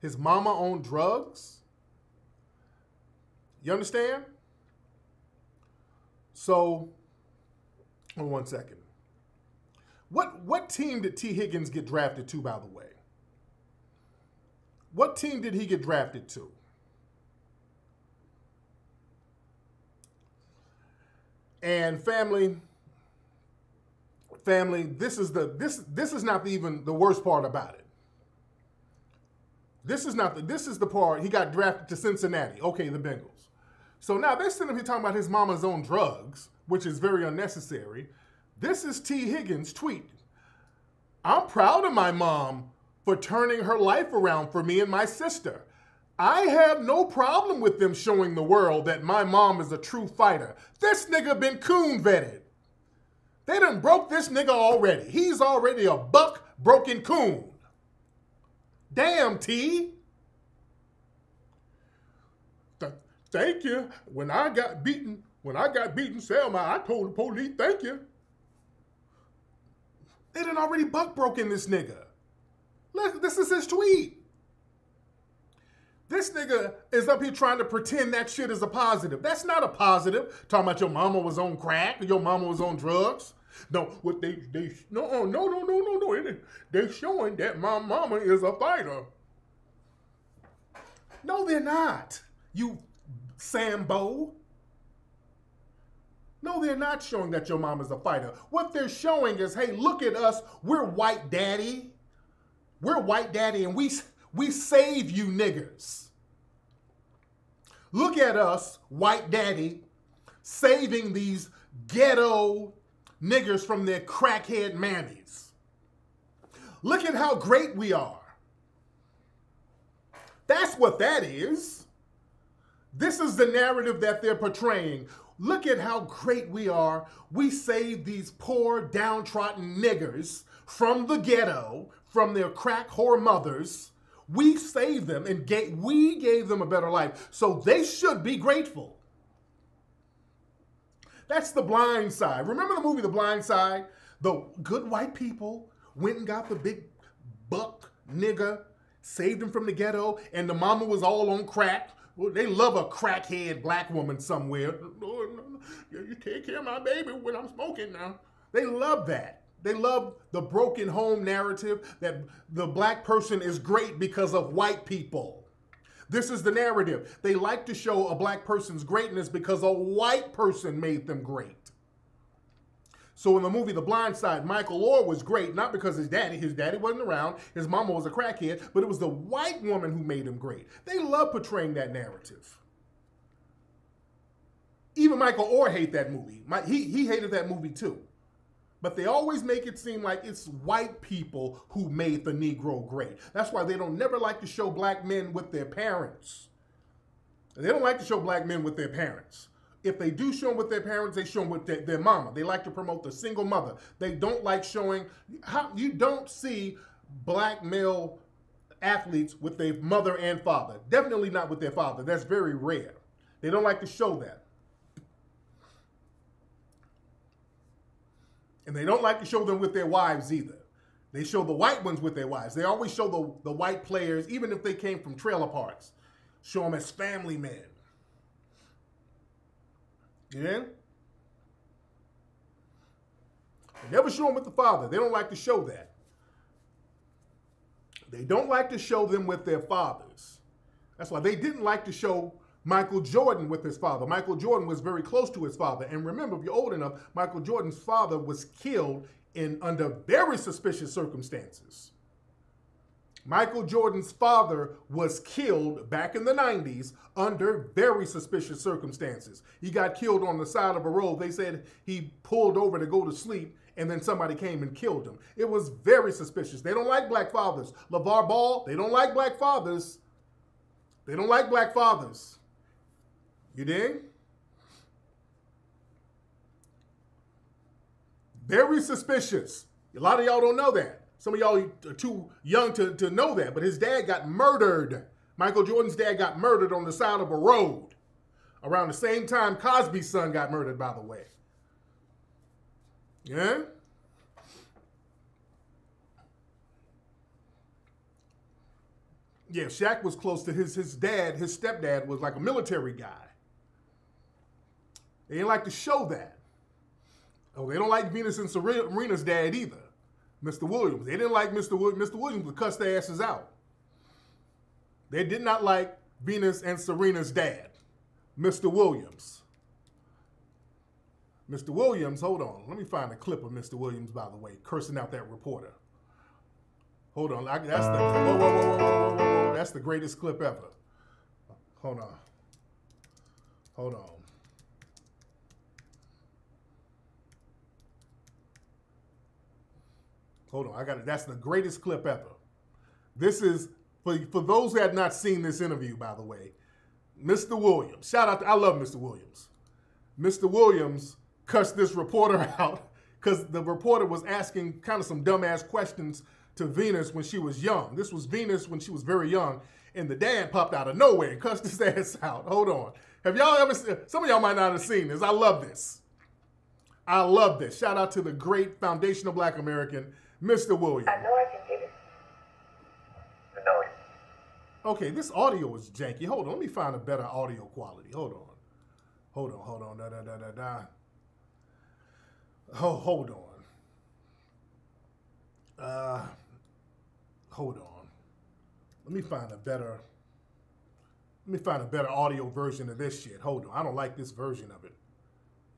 His mama on drugs? You understand? So, hold one second. What what team did Tee Higgins get drafted to, by the way? What team did he get drafted to? And family, family, this is the this this is not the, even the worst part about it. This is not the this is the part he got drafted to Cincinnati. Okay, the Bengals. So now they're sitting here talking about his mama's own drugs, which is very unnecessary. This is Tee Higgins' tweet. I'm proud of my mom for turning her life around for me and my sister. I have no problem with them showing the world that my mom is a true fighter. This nigga been coon vetted. They done broke this nigga already. He's already a buck broken coon. Damn, T. Th- thank you. When I got beaten, when I got beaten, Selma, I told the police, thank you. They done already buck broken this nigga. Look, this is his tweet. This nigga is up here trying to pretend that shit is a positive. That's not a positive. Talking about your mama was on crack your mama was on drugs. No, what they they no oh, no no no no no no. They showing that my mama is a fighter. No, they're not. You Sambo. No, they're not showing that your mom is a fighter. What they're showing is, hey, look at us. We're white daddy. We're white daddy, and we we save you niggers. Look at us, white daddy, saving these ghetto niggers from their crackhead mammies. Look at how great we are. That's what that is. This is the narrative that they're portraying. Look at how great we are. We saved these poor, downtrodden niggers from the ghetto, from their crack whore mothers we saved them and gave, we gave them a better life. So they should be grateful. That's the blind side. Remember the movie The Blind Side? The good white people went and got the big buck nigga, saved him from the ghetto, and the mama was all on crack. Well, they love a crackhead black woman somewhere. You take care of my baby when I'm smoking now. They love that. They love the broken home narrative that the black person is great because of white people. This is the narrative. They like to show a black person's greatness because a white person made them great. So in the movie The Blind Side, Michael Oher was great, not because his daddy, his daddy wasn't around, his mama was a crackhead, but it was the white woman who made him great. They love portraying that narrative. Even Michael Oher hated that movie. My, he, he hated that movie too. But they always make it seem like it's white people who made the Negro great. That's why they don't never like to show black men with their parents. They don't like to show black men with their parents. If they do show them with their parents, they show them with their, their mama. They like to promote the single mother. They don't like showing how you don't see black male athletes with their mother and father. Definitely not with their father. That's very rare. They don't like to show that. And they don't like to show them with their wives either. They show the white ones with their wives. They always show the, the white players, even if they came from trailer parks, show them as family men. Yeah? They never show them with the father. They don't like to show that. They don't like to show them with their fathers. That's why they didn't like to show Michael Jordan with his father. Michael Jordan was very close to his father. And remember, if you're old enough, Michael Jordan's father was killed in under very suspicious circumstances. Michael Jordan's father was killed back in the 90s under very suspicious circumstances. He got killed on the side of a road. They said he pulled over to go to sleep and then somebody came and killed him. It was very suspicious. They don't like black fathers. LeVar Ball, they don't like black fathers. They don't like black fathers. You dig? Very suspicious. A lot of y'all don't know that. Some of y'all are too young to, to know that, but his dad got murdered. Michael Jordan's dad got murdered on the side of a road around the same time Cosby's son got murdered, by the way. Yeah? Yeah, Shaq was close to his his dad. His stepdad was like a military guy. They didn't like to show that. Oh, they don't like Venus and Serena's dad either, Mr. Williams. They didn't like Mr. Williams. Mr. Williams would cuss their asses out. They did not like Venus and Serena's dad, Mr. Williams. Mr. Williams, hold on. Let me find a clip of Mr. Williams, by the way, cursing out that reporter. Hold on. That's the whoa, whoa, whoa, That's the greatest clip ever. Hold on. Hold on. Hold on. I got it. That's the greatest clip ever. This is for, for those who had not seen this interview, by the way. Mr. Williams. Shout out to I love Mr. Williams. Mr. Williams cussed this reporter out because the reporter was asking kind of some dumbass questions to Venus when she was young. This was Venus when she was very young, and the dad popped out of nowhere and cussed his ass out. Hold on. Have y'all ever seen, some of y'all might not have seen this. I love this. I love this. Shout out to the great foundational black American, Mr. Williams. I know I can get it. No. Okay, this audio is janky. Hold on. Let me find a better audio quality. Hold on. Hold on, hold on. Da, da, da, da, da. Oh, hold on. Uh, hold on. Let me find a better. Let me find a better audio version of this shit. Hold on. I don't like this version of it.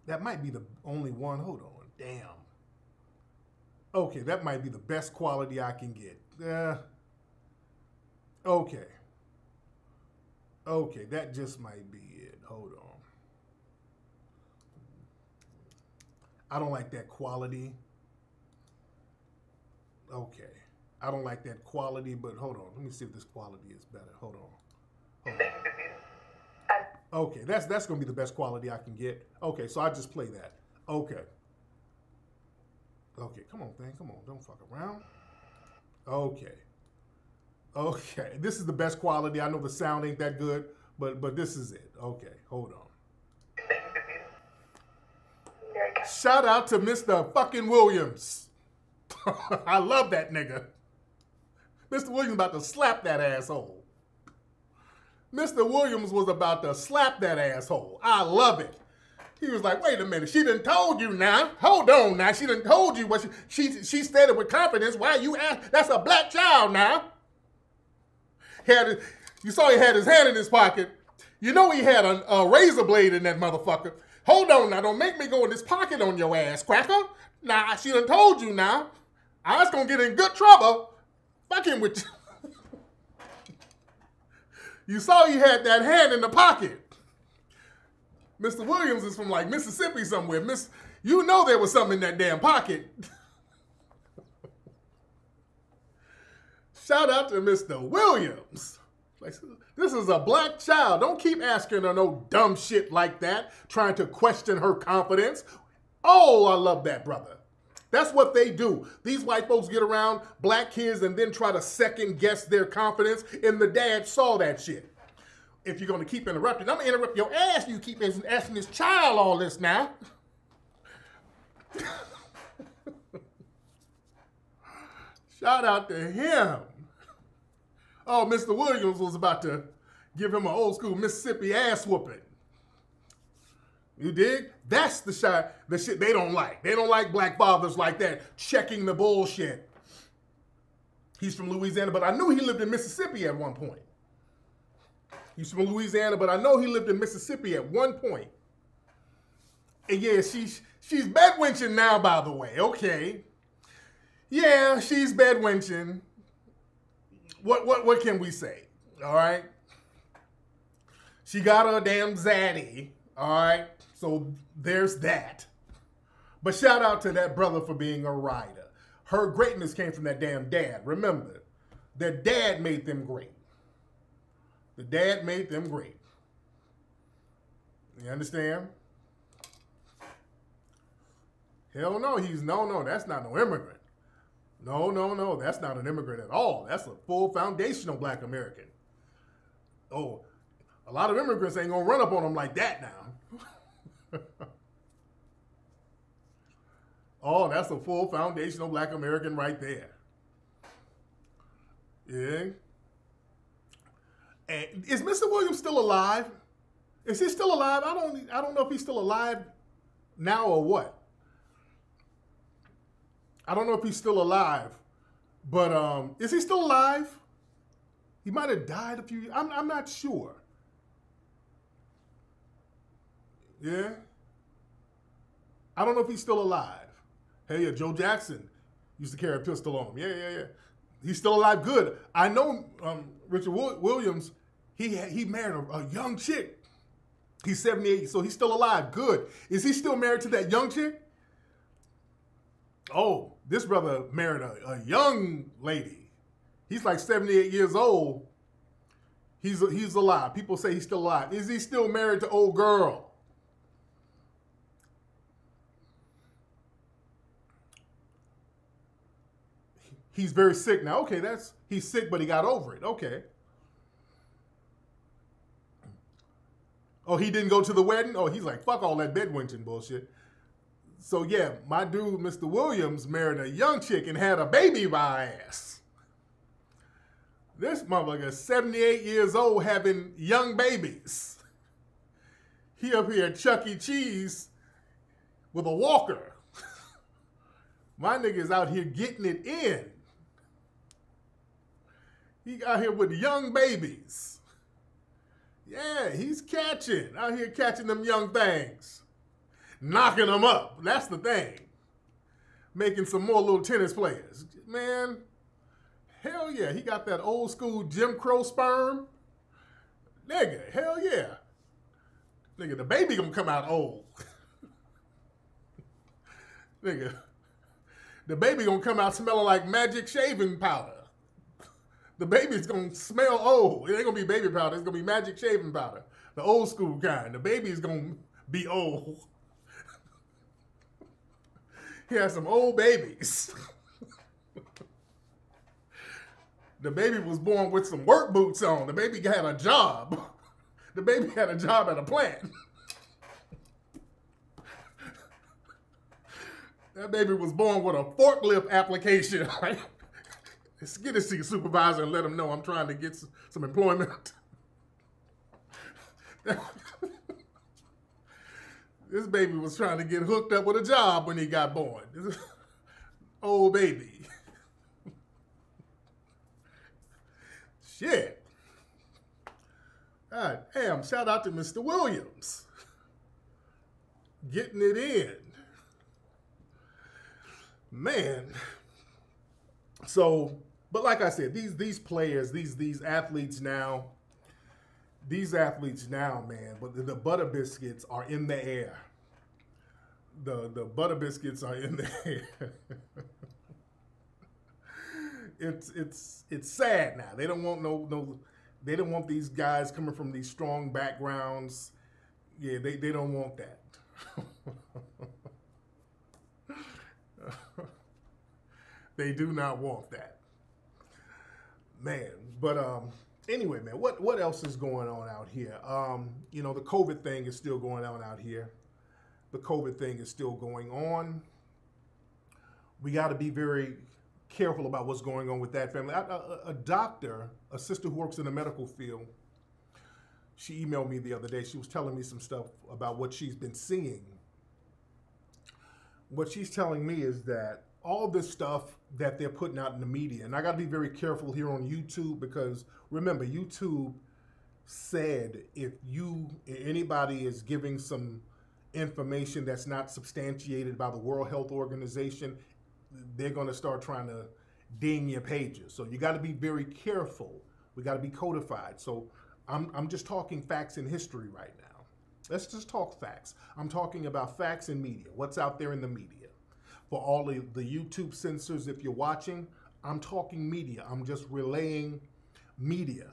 That might be the only one. Hold on. Damn. Okay, that might be the best quality I can get. Uh, okay. Okay, that just might be it. Hold on. I don't like that quality. Okay. I don't like that quality, but hold on. Let me see if this quality is better. Hold on. Hold on. Okay, that's that's gonna be the best quality I can get. Okay, so I just play that. Okay. Okay, come on, thing. Come on, don't fuck around. Okay. Okay, this is the best quality. I know the sound ain't that good, but but this is it. Okay, hold on. Shout out to Mr. fucking Williams. I love that nigga. Mr. Williams about to slap that asshole. Mr. Williams was about to slap that asshole. I love it. He was like, wait a minute, she done told you now. Hold on now. She done told you what she she, she it with confidence. Why you ask? That's a black child now. He had you saw he had his hand in his pocket. You know he had a, a razor blade in that motherfucker. Hold on now, don't make me go in this pocket on your ass, cracker. Nah, she done told you now. I was gonna get in good trouble fucking with you. you saw he had that hand in the pocket. Mr. Williams is from like Mississippi somewhere. Miss, you know there was something in that damn pocket. Shout out to Mr. Williams. Like, this is a black child. Don't keep asking her no dumb shit like that, trying to question her confidence. Oh, I love that, brother. That's what they do. These white folks get around black kids and then try to second guess their confidence, and the dad saw that shit. If you're going to keep interrupting, I'm going to interrupt your ass. You keep asking this child all this now. Shout out to him. Oh, Mr. Williams was about to give him an old school Mississippi ass whooping. You dig? That's the shit, the shit they don't like. They don't like black fathers like that, checking the bullshit. He's from Louisiana, but I knew he lived in Mississippi at one point. He's from Louisiana, but I know he lived in Mississippi at one point. And yeah, she's she's bedwenching now, by the way. Okay. Yeah, she's bedwenching. What what what can we say? All right. She got a damn zaddy. All right. So there's that. But shout out to that brother for being a rider. Her greatness came from that damn dad. Remember, their dad made them great. The dad made them great. You understand? Hell no, he's no, no, that's not no immigrant. No, no, no, that's not an immigrant at all. That's a full foundational black American. Oh, a lot of immigrants ain't gonna run up on him like that now. oh, that's a full foundational black American right there. Yeah. And is Mr. Williams still alive? Is he still alive? I don't I don't know if he's still alive now or what. I don't know if he's still alive, but um, is he still alive? He might have died a few years. I'm, I'm not sure. Yeah. I don't know if he's still alive. Hey, yeah, Joe Jackson used to carry a pistol on him. Yeah, yeah, yeah. He's still alive. Good. I know um, Richard Williams. He he married a, a young chick. He's 78, so he's still alive. Good. Is he still married to that young chick? Oh, this brother married a, a young lady. He's like 78 years old. He's he's alive. People say he's still alive. Is he still married to old girl? He's very sick now. Okay, that's he's sick, but he got over it. Okay. Oh, he didn't go to the wedding? Oh, he's like, fuck all that bedwenching bullshit. So yeah, my dude, Mr. Williams, married a young chick and had a baby by ass. This motherfucker, 78 years old, having young babies. He up here at Chuck E. Cheese with a walker. My nigga's out here getting it in. He out here with young babies. Yeah, he's catching. Out here catching them young things knocking them up. That's the thing. Making some more little tennis players. Man, hell yeah. He got that old school Jim Crow sperm. Nigga, hell yeah. Nigga, the baby gonna come out old. Nigga, the baby gonna come out smelling like magic shaving powder. The baby's gonna smell old. It ain't gonna be baby powder, it's gonna be magic shaving powder. The old school kind. The baby's gonna be old. He has some old babies. the baby was born with some work boots on. The baby had a job. The baby had a job at a plant. that baby was born with a forklift application. Let's get this to your supervisor and let him know I'm trying to get some employment. This baby was trying to get hooked up with a job when he got born. Old baby. Shit. God damn, shout out to Mr. Williams. Getting it in. Man. So, but like I said, these these players, these these athletes now, these athletes now, man, but the, the butter biscuits are in the air. The the butter biscuits are in the air. it's it's it's sad now. They don't want no no They don't want these guys coming from these strong backgrounds. Yeah, they, they don't want that. they do not want that. Man, but um anyway, man, what what else is going on out here? Um, you know, the COVID thing is still going on out here. The COVID thing is still going on. We got to be very careful about what's going on with that family. A, a, a, doctor, a sister who works in the medical field, she emailed me the other day. She was telling me some stuff about what she's been seeing. What she's telling me is that all this stuff that they're putting out in the media, and I got to be very careful here on YouTube because remember, YouTube said if you anybody is giving some information that's not substantiated by the World Health Organization, they're going to start trying to ding your pages. So you got to be very careful. We got to be codified. So I'm, I'm just talking facts and history right now. Let's just talk facts. I'm talking about facts in media, what's out there in the media. For all of the YouTube censors, if you're watching, I'm talking media. I'm just relaying media.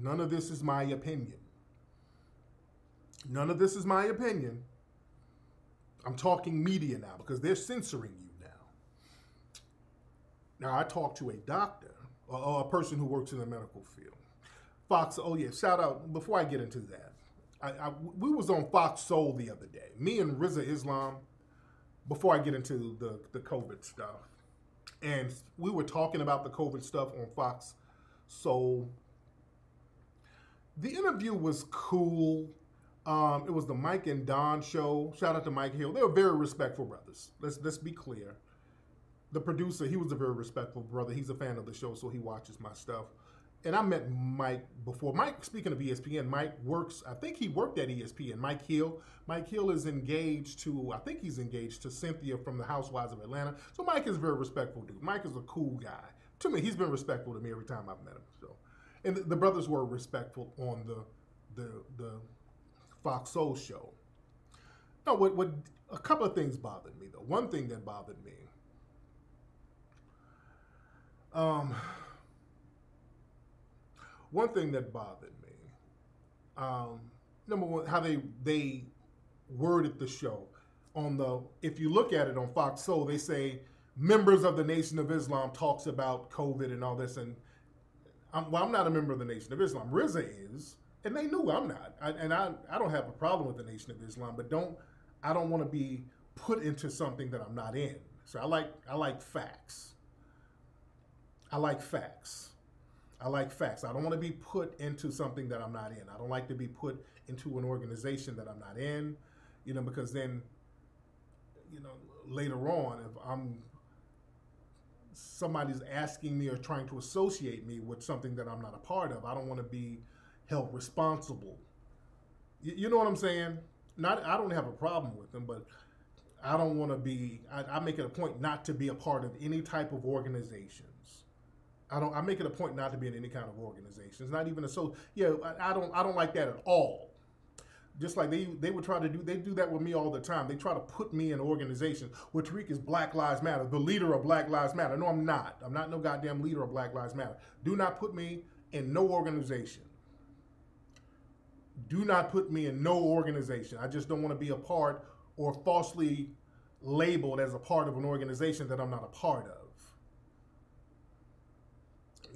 None of this is my opinion. None of this is my opinion. I'm talking media now because they're censoring you now. Now, I talked to a doctor or, a person who works in the medical field. Fox, oh yeah, shout out, before I get into that, I, I, we was on Fox Soul the other day. Me and Rizza Islam, before I get into the, the COVID stuff, and we were talking about the COVID stuff on Fox So The interview was cool. Um, it was the Mike and Don show. Shout out to Mike Hill. They were very respectful brothers. Let's let's be clear. The producer, he was a very respectful brother. He's a fan of the show, so he watches my stuff. And I met Mike before. Mike, speaking of ESPN, Mike works. I think he worked at ESPN. Mike Hill. Mike Hill is engaged to. I think he's engaged to Cynthia from the Housewives of Atlanta. So Mike is a very respectful dude. Mike is a cool guy. To me, he's been respectful to me every time I've met him. So, and the, the brothers were respectful on the the the Fox Soul show. No, what, what, a couple of things bothered me though. One thing that bothered me, um, one thing that bothered me, um, number one, how they they worded the show on the. If you look at it on Fox Soul, they say members of the Nation of Islam talks about COVID and all this, and I'm, well, I'm not a member of the Nation of Islam. Rizza is and they knew I'm not. I, and I, I don't have a problem with the Nation of Islam, but don't I don't want to be put into something that I'm not in. So I like I like facts. I like facts. I like facts. I don't want to be put into something that I'm not in. I don't like to be put into an organization that I'm not in, you know, because then, you know, later on, if I'm somebody's asking me or trying to associate me with something that I'm not a part of, I don't want to be held responsible. You, you know what I'm saying? Not I don't have a problem with them, but I don't want to be. I, I, make it a point not to be a part of any type of organizations. I don't. I make it a point not to be in any kind of organizations. Not even a so. Yeah, I, I don't. I don't like that at all. Just like they they would try to do. They do that with me all the time. They try to put me in organizations. What Tariq is Black Lives Matter, the leader of Black Lives Matter. No, I'm not. I'm not no goddamn leader of Black Lives Matter. Do not put me in no organization do not put me in no organization. I just don't want to be a part or falsely labeled as a part of an organization that I'm not a part of.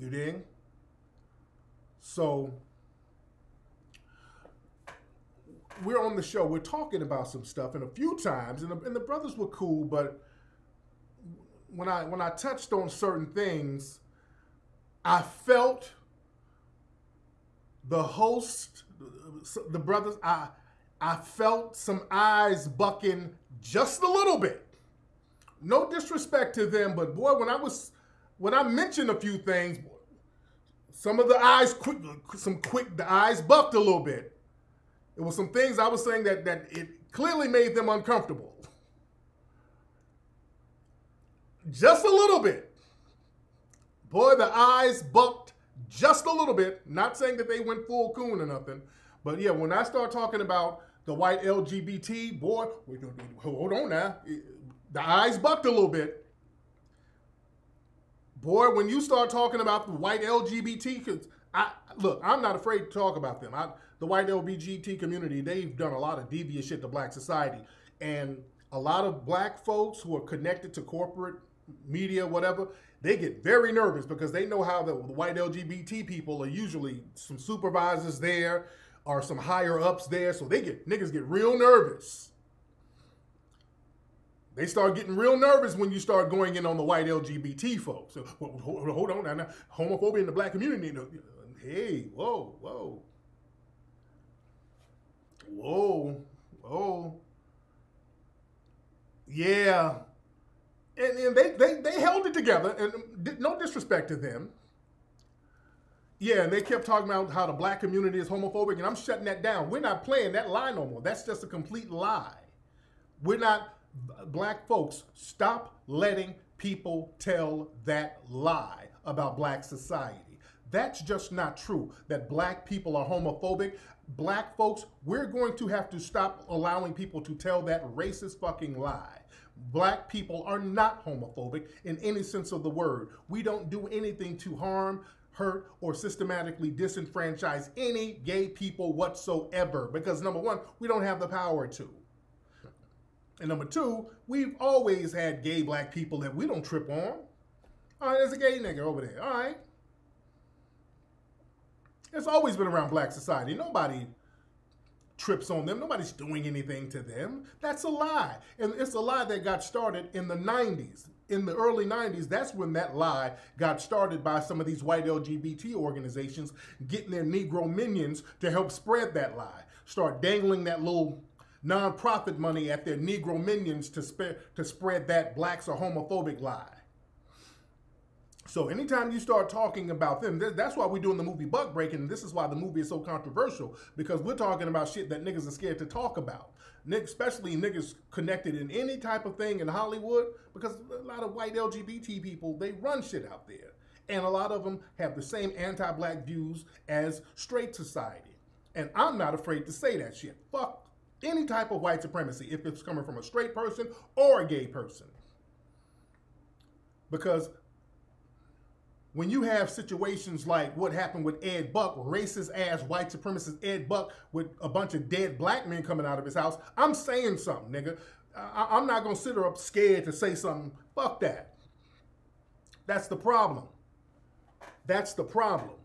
You dig? So we're on the show. We're talking about some stuff, and a few times, and the, and the brothers were cool, but when I when I touched on certain things, I felt the host the brothers, I I felt some eyes bucking just a little bit. No disrespect to them, but boy, when I was when I mentioned a few things, some of the eyes quick, some quick, the eyes bucked a little bit. It was some things I was saying that that it clearly made them uncomfortable. Just a little bit. Boy, the eyes bucked just a little bit. Not saying that they went full coon or nothing, but yeah, when I start talking about the white LGBT, boy, hold on now. The eyes bucked a little bit. Boy, when you start talking about the white LGBT, because I look, I'm not afraid to talk about them. I, the white LGBT community, they've done a lot of devious shit to black society. And a lot of black folks who are connected to corporate media, whatever, they get very nervous because they know how the, the white LGBT people are usually some supervisors there or some higher ups there. So they get niggas get real nervous. They start getting real nervous when you start going in on the white LGBT folks. So, hold on, now, homophobia in the black community. Hey, whoa, whoa, whoa, whoa. Yeah, and, and they, they they held it together, and um, no disrespect to them. Yeah, and they kept talking about how the black community is homophobic, and I'm shutting that down. We're not playing that lie no more. That's just a complete lie. We're not black folks. Stop letting people tell that lie about black society. That's just not true. That black people are homophobic. Black folks, we're going to have to stop allowing people to tell that racist fucking lie. Black people are not homophobic in any sense of the word. We don't do anything to harm, hurt, or systematically disenfranchise any gay people whatsoever because number one, we don't have the power to. And number two, we've always had gay black people that we don't trip on. All right, there's a gay nigga over there. All right. It's always been around black society. Nobody trips on them. Nobody's doing anything to them. That's a lie. And it's a lie that got started in the 90s. In the early 90s, that's when that lie got started by some of these white LGBT organizations getting their Negro minions to help spread that lie. Start dangling that little nonprofit money at their Negro minions to, spe- to spread that blacks are homophobic lie. So anytime you start talking about them, that's why we're doing the movie Buck Breaking. This is why the movie is so controversial because we're talking about shit that niggas are scared to talk about. Especially niggas connected in any type of thing in Hollywood because a lot of white LGBT people, they run shit out there. And a lot of them have the same anti-black views as straight society. And I'm not afraid to say that shit. Fuck any type of white supremacy if it's coming from a straight person or a gay person. Because when you have situations like what happened with Ed Buck, racist ass white supremacist Ed Buck with a bunch of dead black men coming out of his house, I'm saying something, nigga. I- am not gonna sit up scared to say something. Fuck that. That's the problem. That's the problem.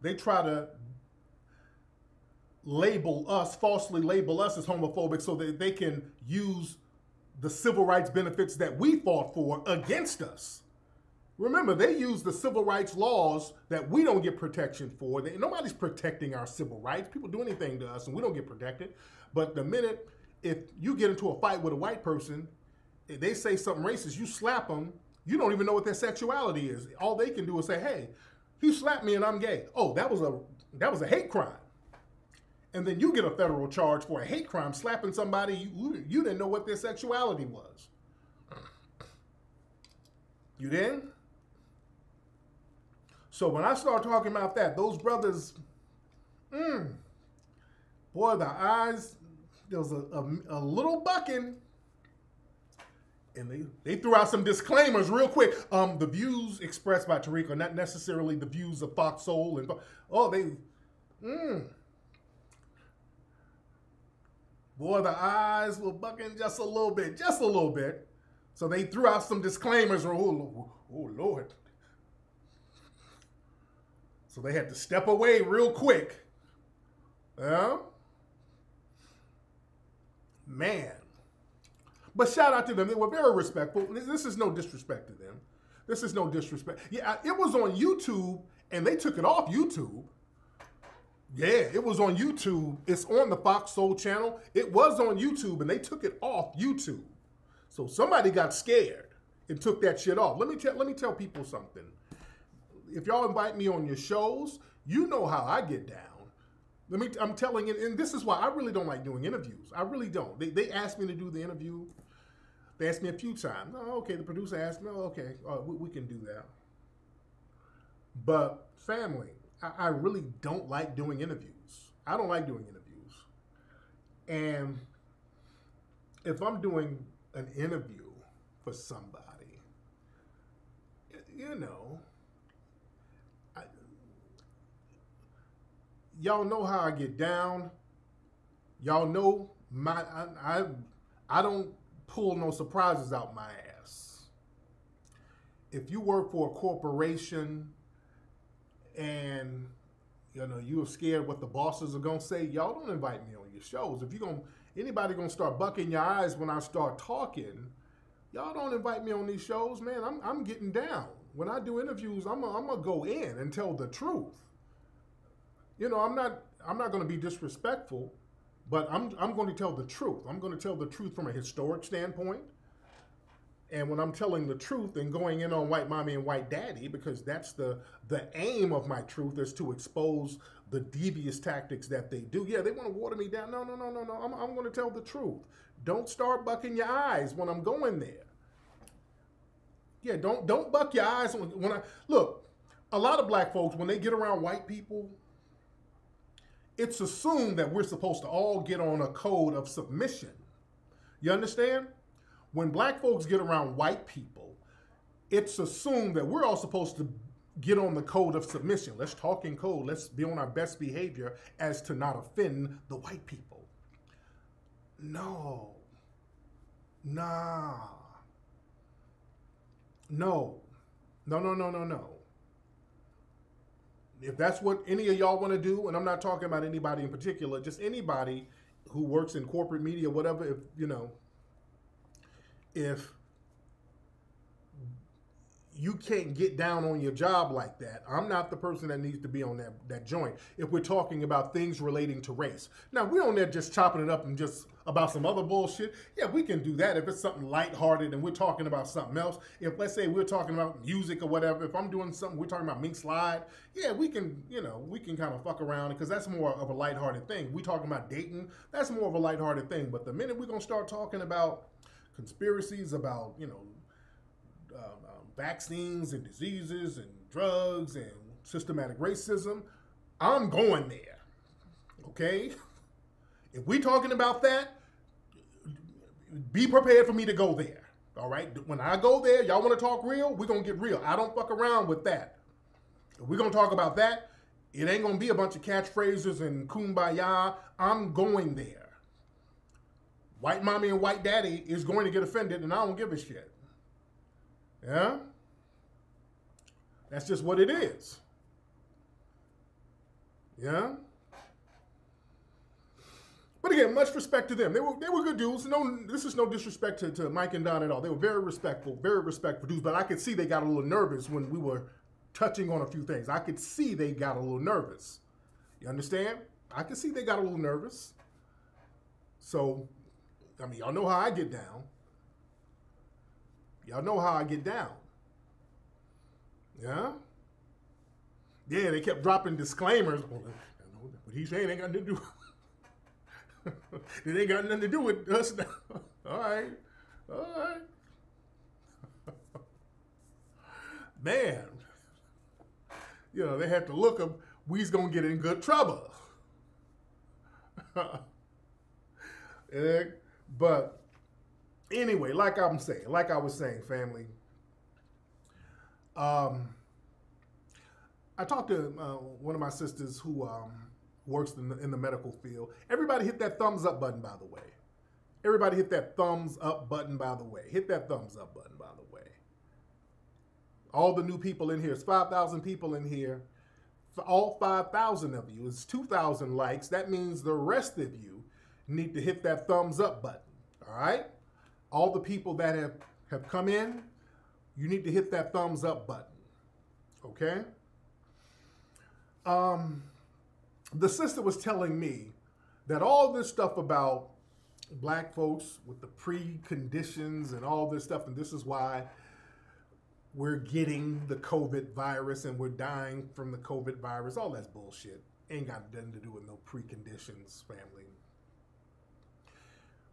They try to label us, falsely label us as homophobic so that they can use the civil rights benefits that we fought for against us. Remember, they use the civil rights laws that we don't get protection for. They, nobody's protecting our civil rights. People do anything to us and we don't get protected. But the minute if you get into a fight with a white person, they say something racist, you slap them, you don't even know what their sexuality is. All they can do is say, hey, he slapped me and I'm gay. Oh, that was a that was a hate crime and then you get a federal charge for a hate crime, slapping somebody you, you didn't know what their sexuality was. You didn't? So when I start talking about that, those brothers, mm, boy, the eyes, there was a, a, a little bucking. And they, they threw out some disclaimers real quick. Um, the views expressed by Tariq are not necessarily the views of Fox Soul and oh they, mm, Boy, the eyes were bucking just a little bit, just a little bit. So they threw out some disclaimers. Oh, oh Lord. So they had to step away real quick. Yeah. Man. But shout out to them. They were very respectful. This is no disrespect to them. This is no disrespect. Yeah, it was on YouTube and they took it off YouTube. Yeah, it was on YouTube. It's on the Fox Soul channel. It was on YouTube and they took it off YouTube. So somebody got scared and took that shit off. Let me tell let me tell people something. If y'all invite me on your shows, you know how I get down. Let me I'm telling you, and this is why I really don't like doing interviews. I really don't. They they asked me to do the interview. They asked me a few times. Oh, okay, the producer asked me, oh, okay, uh, we, we can do that. But family, I, I really don't like doing interviews. I don't like doing interviews. And if I'm doing an interview for somebody, you know, I, y'all know how I get down. Y'all know my I, I I don't pull no surprises out my ass. If you work for a corporation and you know you're scared what the bosses are gonna say, y'all don't invite me on your shows. If you gonna anybody gonna start bucking your eyes when I start talking, y'all don't invite me on these shows, man. I'm I'm getting down. When I do interviews, I'm a, I'm gonna go in and tell the truth. You know, I'm not I'm not gonna be disrespectful, but I'm I'm going to tell the truth. I'm going to tell the truth from a historic standpoint. And when I'm telling the truth and going in on white mommy and white daddy, because that's the the aim of my truth is to expose the devious tactics that they do. Yeah, they want to water me down. No, no, no, no, no. I'm, I'm going to tell the truth. Don't start bucking your eyes when I'm going there. Yeah, don't don't buck your eyes when, when I look. A lot of black folks when they get around white people, it's assumed that we're supposed to all get on a code of submission. You understand? When black folks get around white people, it's assumed that we're all supposed to get on the code of submission. Let's talk in code. Let's be on our best behavior as to not offend the white people. No. Nah. No. No, no, no, no, no. If that's what any of y'all want to do, and I'm not talking about anybody in particular, just anybody who works in corporate media, whatever, if you know, if you can't get down on your job like that. I'm not the person that needs to be on that, that joint if we're talking about things relating to race. Now, we're on there just chopping it up and just about some other bullshit. Yeah, we can do that if it's something lighthearted and we're talking about something else. If, let's say, we're talking about music or whatever, if I'm doing something, we're talking about Mink Slide, yeah, we can, you know, we can kind of fuck around because that's more of a lighthearted thing. We talking about dating, that's more of a lighthearted thing. But the minute we're going to start talking about conspiracies about, you know, um, um, vaccines and diseases and drugs and systematic racism, I'm going there. Okay? If we're talking about that, be prepared for me to go there. All right? When I go there, y'all want to talk real? We're to get real. I don't fuck around with that. If we're to talk about that, it ain't to be a bunch of catchphrases and kumbaya. I'm going there. White mommy and white daddy is going to get offended, and I don't give a shit. Yeah? That's just what it is. Yeah? But again, much respect to them. They were they were good dudes. No, this is no disrespect to, to Mike and Don at all. They were very respectful, very respectful dudes. But I could see they got a little nervous when we were touching on a few things. I could see they got a little nervous. You understand? I could see they got a little nervous. So, I mean, y'all know how I get down. Y'all know how I get down. Yeah? Yeah, they kept dropping disclaimers. What he's saying ain't got nothing to do. it ain't got nothing to do with us now. All right. All right. Man. You know, they had to look up, we's gonna get in good trouble. But anyway, like I'm saying, like I was saying, family. Um, I talked to uh, one of my sisters who um, works in the, in the medical field. Everybody hit that thumbs up button, by the way. Everybody hit that thumbs up button, by the way. Hit that thumbs up button, by the way. All the new people in here, it's 5,000 people in here. For all 5,000 of you, it's 2,000 likes. That means the rest of you need to hit that thumbs up button. All right? All the people that have, have come in, you need to hit that thumbs up button. Okay? Um, the sister was telling me that all this stuff about black folks with the preconditions and all this stuff, and this is why we're getting the COVID virus and we're dying from the COVID virus, all that's bullshit. Ain't got nothing to do with no preconditions, family.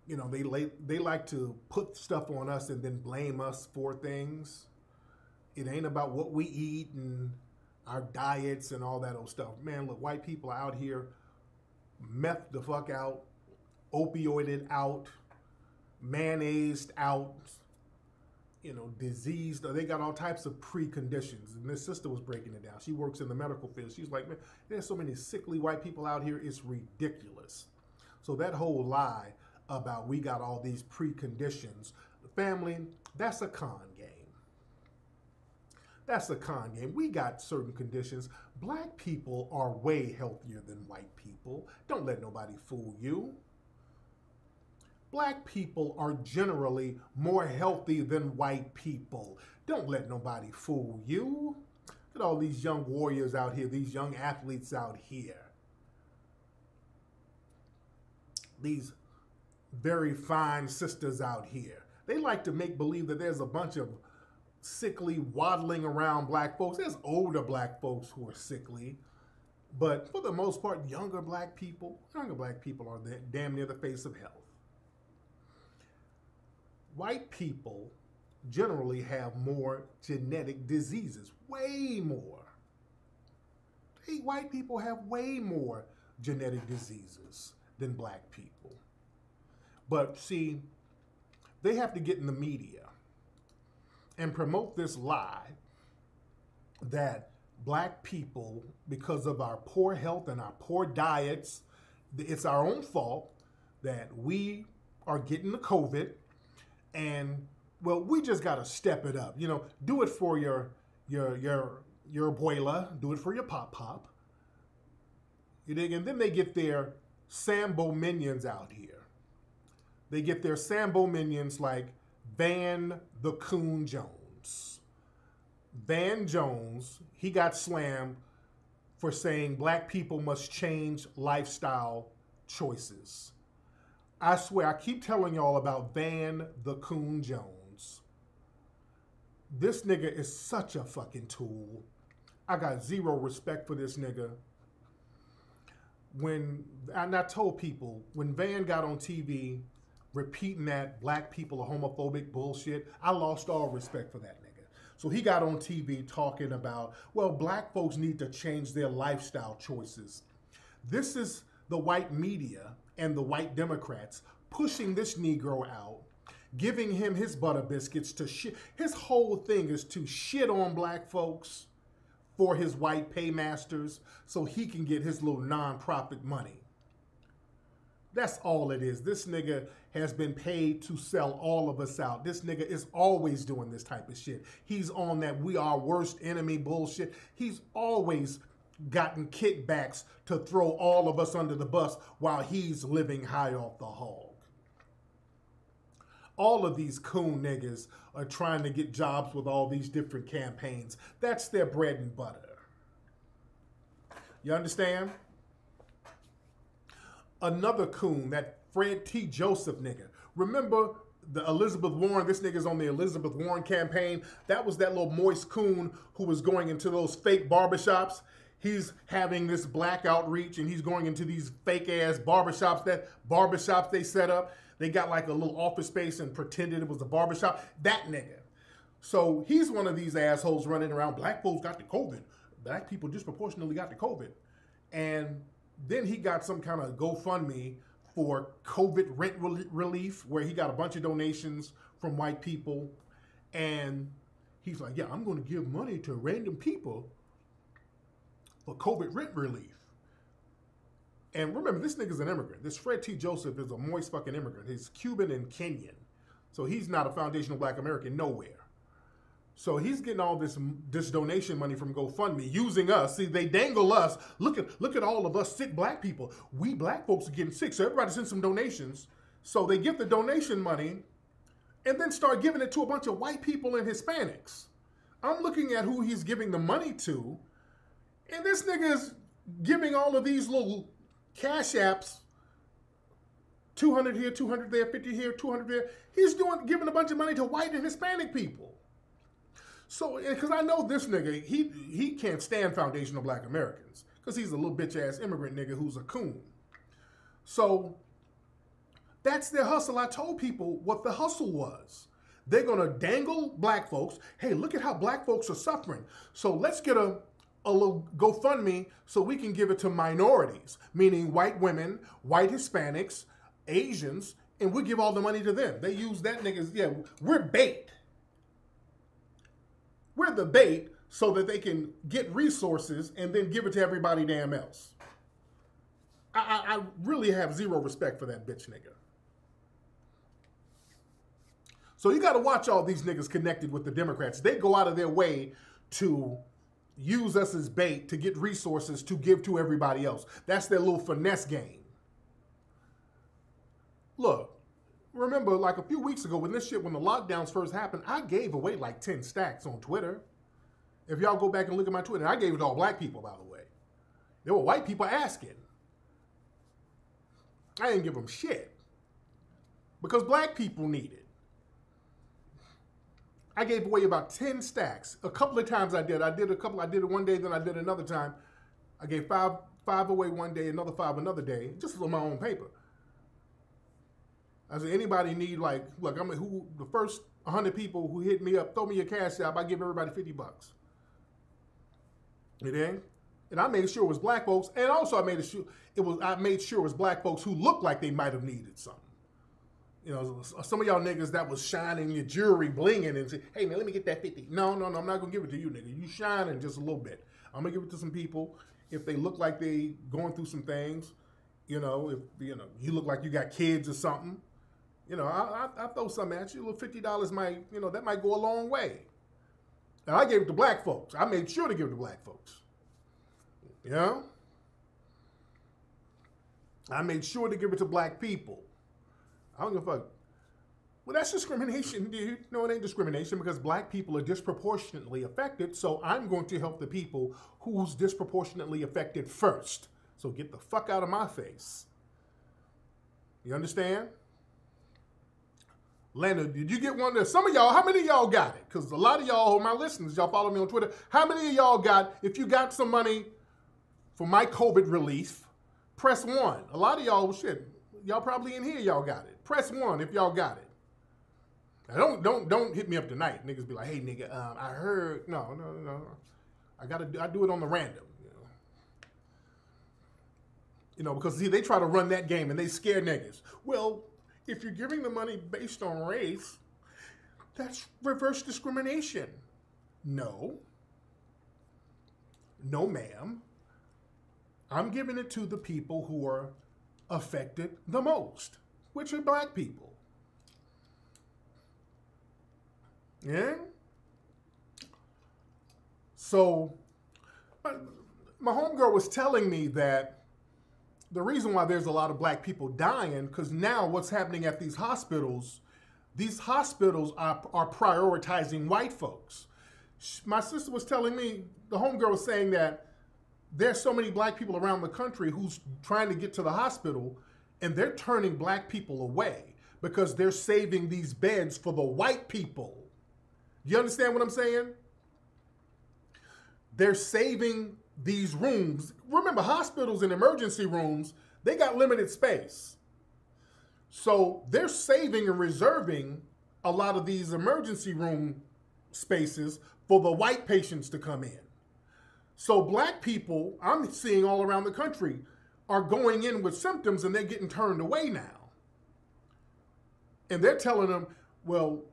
You know, they they like to put stuff on us and then blame us for things. It ain't about what we eat and our diets and all that old stuff. Man, look, white people out here meth the fuck out, opioided out, mayonnaised out, you know, diseased. They got all types of preconditions. And this sister was breaking it down. She works in the medical field. She's like, man, there's so many sickly white people out here. It's ridiculous. So that whole lie about we got all these preconditions, family, that's a con game. That's a con game. We got certain conditions. Black people are way healthier than white people. Don't let nobody fool you black people are generally more healthy than white people. Don't let nobody fool you. Look at all these young warriors out here, these young athletes out here. These very fine sisters out here. They like to make believe that there's a bunch of sickly, waddling around black folks. There's older black folks who are sickly. But for the most part, younger black people, younger black people are damn near the face of health white people generally have more genetic diseases, way more. Hey, white people have way more genetic diseases than black people. But see, they have to get in the media and promote this lie that black people, because of our poor health and our poor diets, it's our own fault that we are getting the COVID and well, we just got to step it up. You know, do it for your your your your abuela, do it for your pop pop. You dig? And then they get their Sambo minions out here. They get their Sambo minions like Van the Coon Jones. Van Jones, he got slammed for saying black people must change lifestyle choices. I swear, I keep telling y'all about Van the Coon Jones. This nigga is such a fucking tool. I got zero respect for this nigga. When, and I told people, when Van got on TV repeating that black people are homophobic bullshit, I lost all respect for that nigga. So he got on TV talking about, well, black folks need to change their lifestyle choices. This is the white media and the white Democrats pushing this Negro out, giving him his butter biscuits to shit. His whole thing is to shit on black folks for his white paymasters so he can get his little nonprofit money. That's all it is. This nigga has been paid to sell all of us out. This nigga is always doing this type of shit. He's on that we are worst enemy bullshit. He's always gotten kickbacks to throw all of us under the bus while he's living high off the hog. All of these coon niggas are trying to get jobs with all these different campaigns. That's their bread and butter. You understand? Another coon, that Fred T. Joseph nigga. Remember the Elizabeth Warren, this nigga's on the Elizabeth Warren campaign. That was that little moist coon who was going into those fake barbershops he's having this black outreach and he's going into these fake ass barbershops that barbershops they set up. They got like a little office space and pretended it was a barbershop. That nigga. So he's one of these assholes running around. Black folks got the COVID. Black people disproportionately got the COVID. And then he got some kind of GoFundMe for COVID rent relief where he got a bunch of donations from white people. And he's like, yeah, I'm going to give money to random people for COVID rent relief. And remember, this nigga's an immigrant. This Fred T. Joseph is a moist fucking immigrant. He's Cuban and Kenyan. So he's not a foundational black American nowhere. So he's getting all this this donation money from GoFundMe using us. See, they dangle us. Look at look at all of us sick black people. We black folks are getting sick. So everybody send some donations. So they get the donation money and then start giving it to a bunch of white people and Hispanics. I'm looking at who he's giving the money to and this nigga is giving all of these little cash apps 200 here, 200 there, 50 here, 200 there. He's doing giving a bunch of money to white and Hispanic people. So, because I know this nigga, he he can't stand foundational black Americans because he's a little bitch ass immigrant nigga who's a coon. So, that's their hustle. I told people what the hustle was. They're gonna dangle black folks. Hey, look at how black folks are suffering. So let's get a a little GoFundMe so we can give it to minorities, meaning white women, white Hispanics, Asians, and we give all the money to them. They use that niggas, yeah, we're bait. The bait so that they can get resources and then give it to everybody damn else. I, I, I really have zero respect for that bitch nigga. So you got to watch all these niggas connected with the Democrats. They go out of their way to use us as bait to get resources to give to everybody else. That's their little finesse game. Look, remember like a few weeks ago when this shit, when the lockdowns first happened, I gave away like 10 stacks on Twitter. If y'all go back and look at my Twitter, I gave it to all black people, by the way. There were white people asking. I didn't give them shit because black people need it. I gave away about 10 stacks. A couple of times I did. I did a couple, I did it one day, then I did another time. I gave five, five away one day, another five another day, just on my own paper. I said, anybody need like, look, I mean, who the first 100 people who hit me up, throw me your cash out, I give everybody 50 bucks. You know? And I made sure it was black folks, and also I made sure it was I made sure it was black folks who looked like they might have needed something. You know, some of y'all niggas that was shining your jewelry, blinging, and say, "Hey man, let me get that 50. No, no, no, I'm not gonna give it to you, nigga. You shining just a little bit. I'm gonna give it to some people if they look like they going through some things. You know, if you know you look like you got kids or something. You know, I, I, I throw something at you. A little fifty dollars might, you know, that might go a long way. And I gave it to black folks. I made sure to give it to black folks. You know? I made sure to give it to black people. I don't give a fuck. Well, that's discrimination, dude. No, it ain't discrimination because black people are disproportionately affected. So I'm going to help the people who's disproportionately affected first. So get the fuck out of my face. You understand? Leonard, did you get one there? Some of y'all, how many of y'all got it? Because a lot of y'all, my listeners, y'all follow me on Twitter. How many of y'all got, if you got some money for my COVID relief, press one. A lot of y'all, shit, y'all probably in here, y'all got it. Press one if y'all got it. Now don't don't don't hit me up tonight. Niggas be like, hey nigga, um, I heard. No, no, no. no. I gotta I do it on the random. You know, you know because see, they try to run that game and they scare niggas. Well, if you're giving the money based on race, that's reverse discrimination. No. No, ma'am. I'm giving it to the people who are affected the most, which are black people. Yeah? So, my homegirl was telling me that the reason why there's a lot of black people dying, because now what's happening at these hospitals, these hospitals are, are prioritizing white folks. My sister was telling me, the homegirl was saying that there's so many black people around the country who's trying to get to the hospital and they're turning black people away because they're saving these beds for the white people. You understand what I'm saying? They're saving these rooms. Remember, hospitals and emergency rooms, they got limited space. So they're saving and reserving a lot of these emergency room spaces for the white patients to come in. So black people, I'm seeing all around the country, are going in with symptoms and they're getting turned away now. And they're telling them, well,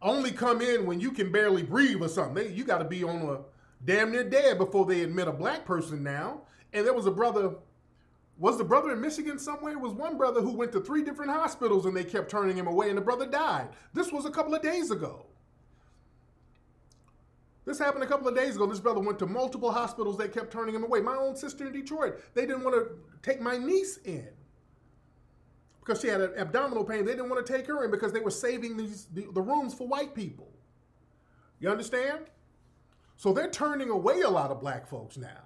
only come in when you can barely breathe or something. They, you got to be on a damn near dead before they admit a black person now. And there was a brother, was the brother in Michigan somewhere? It was one brother who went to three different hospitals and they kept turning him away and the brother died. This was a couple of days ago. This happened a couple of days ago. This brother went to multiple hospitals. They kept turning him away. My own sister in Detroit, they didn't want to take my niece in because she had an abdominal pain. They didn't want to take her in because they were saving these the, the rooms for white people. You understand? So they're turning away a lot of black folks now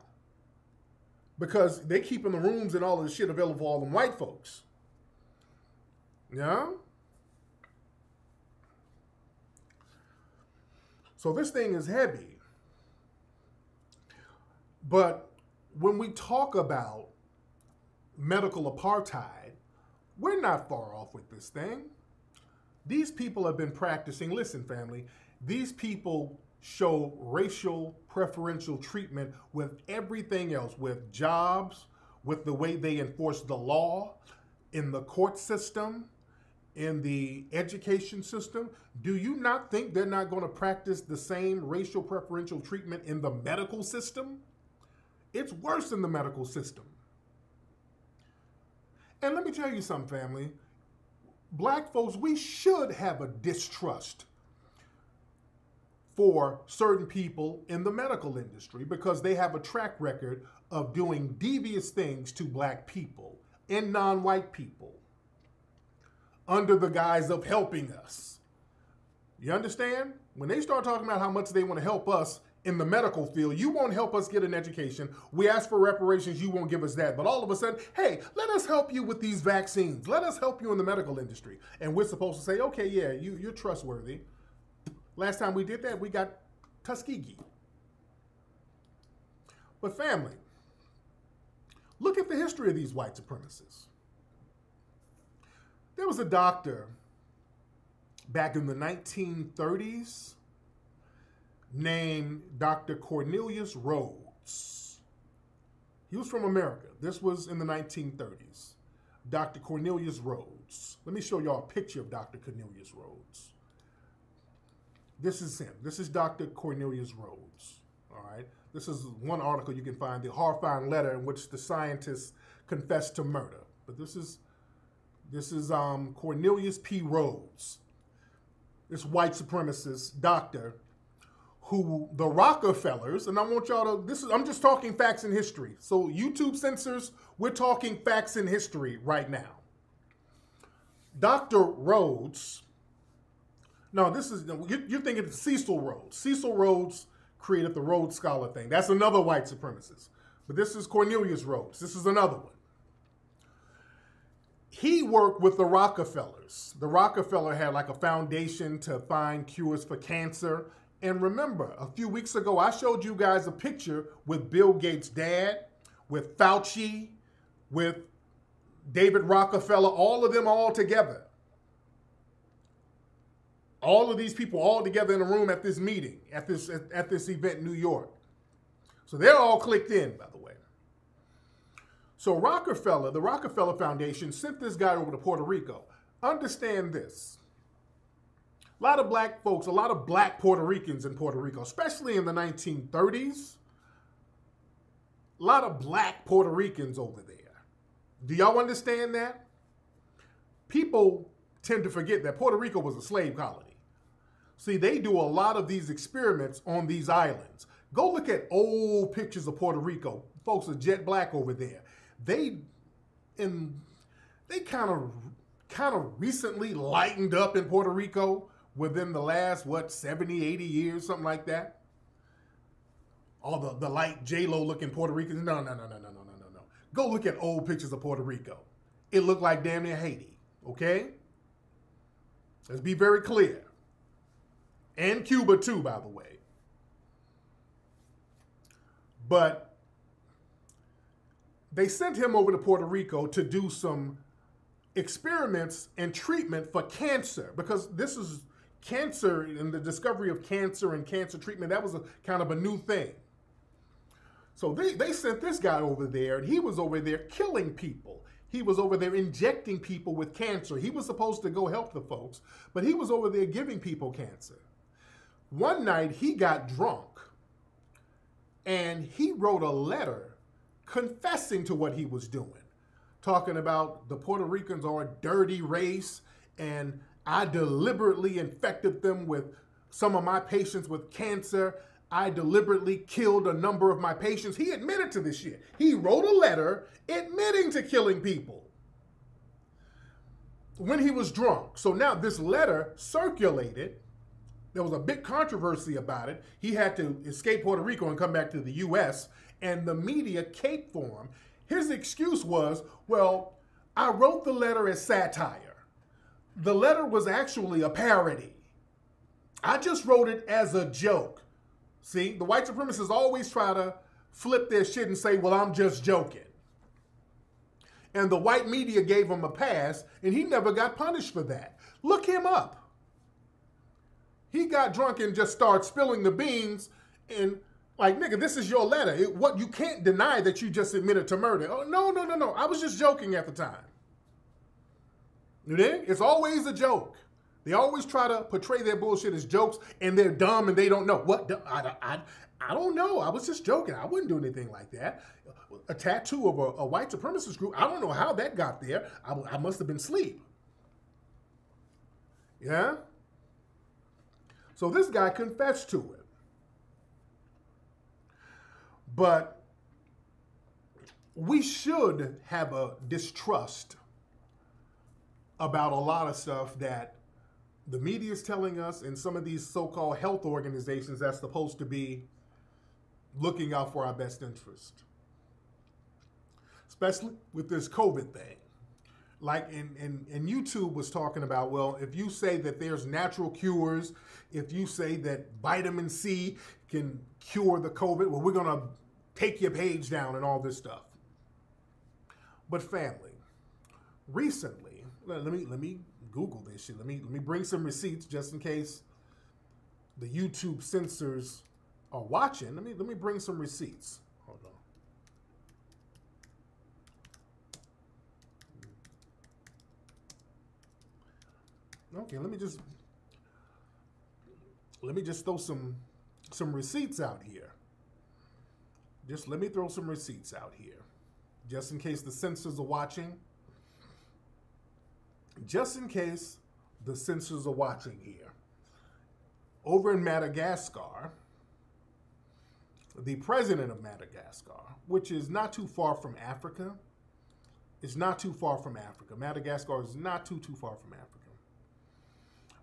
because they're keeping the rooms and all of the shit available for all them white folks. Yeah? So this thing is heavy. But when we talk about medical apartheid, we're not far off with this thing. These people have been practicing, listen, family, these people show racial preferential treatment with everything else, with jobs, with the way they enforce the law, in the court system, in the education system, do you not think they're not going to practice the same racial preferential treatment in the medical system? It's worse in the medical system. And let me tell you something, family. Black folks, we should have a distrust for certain people in the medical industry because they have a track record of doing devious things to black people and non white people under the guise of helping us. You understand? When they start talking about how much they want to help us in the medical field, you won't help us get an education. We ask for reparations, you won't give us that. But all of a sudden, hey, let us help you with these vaccines. Let us help you in the medical industry. And we're supposed to say, okay, yeah, you, you're trustworthy. Last time we did that, we got Tuskegee. But family, look at the history of these white supremacists. There was a doctor back in the 1930s named Dr. Cornelius Rhoads. He was from America. This was in the 1930s. Dr. Cornelius Rhoads. Let me show y'all a picture of Dr. Cornelius Rhoads. This is him. This is Dr. Cornelius Rhoads. All right. This is one article you can find, the horrifying letter in which the scientists confessed to murder. But this is this is um, Cornelius P. Rhoads, this white supremacist doctor who the Rockefellers, and I want y'all to, this is, I'm just talking facts in history. So, YouTube censors, we're talking facts in history right now. Dr. Rhoads, no, this is, you're thinking of Cecil Rhodes. Cecil Rhodes created the Rhodes Scholar thing. That's another white supremacist. But this is Cornelius Rhoads. This is another one he worked with the Rockefellers. The Rockefeller had like a foundation to find cures for cancer. And remember, a few weeks ago, I showed you guys a picture with Bill Gates' dad, with Fauci, with David Rockefeller, all of them all together. All of these people all together in a room at this meeting, at this at, at this event in New York. So they're all clicked in, by the way. So Rockefeller, the Rockefeller Foundation, sent this guy over to Puerto Rico. Understand this. A lot of black folks, a lot of black Puerto Ricans in Puerto Rico, especially in the 1930s. A lot of black Puerto Ricans over there. Do y'all understand that? People tend to forget that Puerto Rico was a slave colony. See, they do a lot of these experiments on these islands. Go look at old pictures of Puerto Rico. Folks are jet black over there. They in they kind of kind of recently lightened up in Puerto Rico within the last what 70 80 years something like that. All the, the light j-lo looking puerto ricans no no no no no no no no no. Go look at old pictures of puerto rico. It looked like damn near haiti okay? Let's be very clear and cuba too by the way. But they sent him over to Puerto Rico to do some experiments and treatment for cancer. Because this is cancer and the discovery of cancer and cancer treatment that was a kind of a new thing. So they, they sent this guy over there and he was over there killing people. He was over there injecting people with cancer. He was supposed to go help the folks but he was over there giving people cancer one night he got drunk and he wrote a letter confessing to what he was doing, talking about the Puerto Ricans are a dirty race and I deliberately infected them with some of my patients with cancer. I deliberately killed a number of my patients. He admitted to this shit. He wrote a letter admitting to killing people when he was drunk. So now this letter circulated. There was a big controversy about it. He had to escape Puerto Rico and come back to the US and the media cape for him. His excuse was, well, I wrote the letter as satire. The letter was actually a parody. I just wrote it as a joke. See, the white supremacists always try to flip their shit and say, well, I'm just joking. And the white media gave him a pass, and he never got punished for that. Look him up. He got drunk and just started spilling the beans, and like, nigga, this is your letter. It, what you can't deny that you just admitted to murder. Oh, no, no, no, no. I was just joking at the time. You dig? It's always a joke. They always try to portray their bullshit as jokes, and they're dumb and they don't know what. I, I, I don't know. I was just joking. I wouldn't do anything like that. A tattoo of a, a white supremacist group. I don't know how that got there. I, I must have been asleep. Yeah. So this guy confessed to it. But we should have a distrust about a lot of stuff that the media is telling us and some of these so-called health organizations that's supposed to be looking out for our best interest especially with this covid thing like and, and, and youtube was talking about well if you say that there's natural cures if you say that vitamin c can cure the covid well we're going to take your page down and all this stuff but family recently let me let me Google this shit. Let me let me bring some receipts just in case the YouTube censors are watching. Let me let me bring some receipts. Hold on. Okay, let me just let me just throw some some receipts out here. Just let me throw some receipts out here. Just in case the censors are watching just in case the censors are watching here, over in Madagascar, the president of Madagascar, which is not too far from Africa, is not too far from Africa. Madagascar is not too, too far from Africa.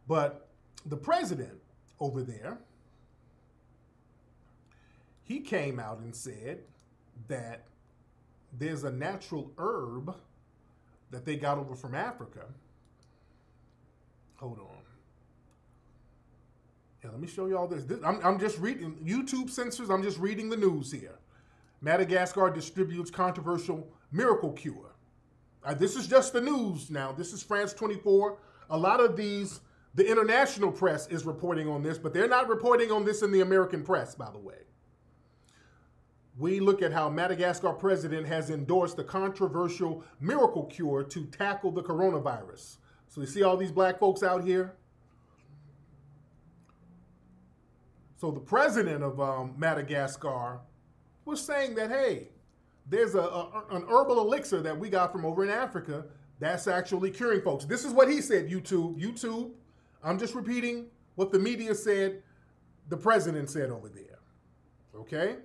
But the president over there, he came out and said that there's a natural herb that they got over from Africa Hold on. Yeah, let me show you all this. this I'm, I'm just reading YouTube censors. I'm just reading the news here. Madagascar distributes controversial miracle cure. Uh, this is just the news now. This is France 24. A lot of these, the international press is reporting on this, but they're not reporting on this in the American press, by the way. We look at how Madagascar president has endorsed the controversial miracle cure to tackle the coronavirus. So you see all these black folks out here? So the president of um, Madagascar was saying that, hey, there's a, a, an herbal elixir that we got from over in Africa that's actually curing folks. This is what he said, YouTube. YouTube, I'm just repeating what the media said, the president said over there. Okay?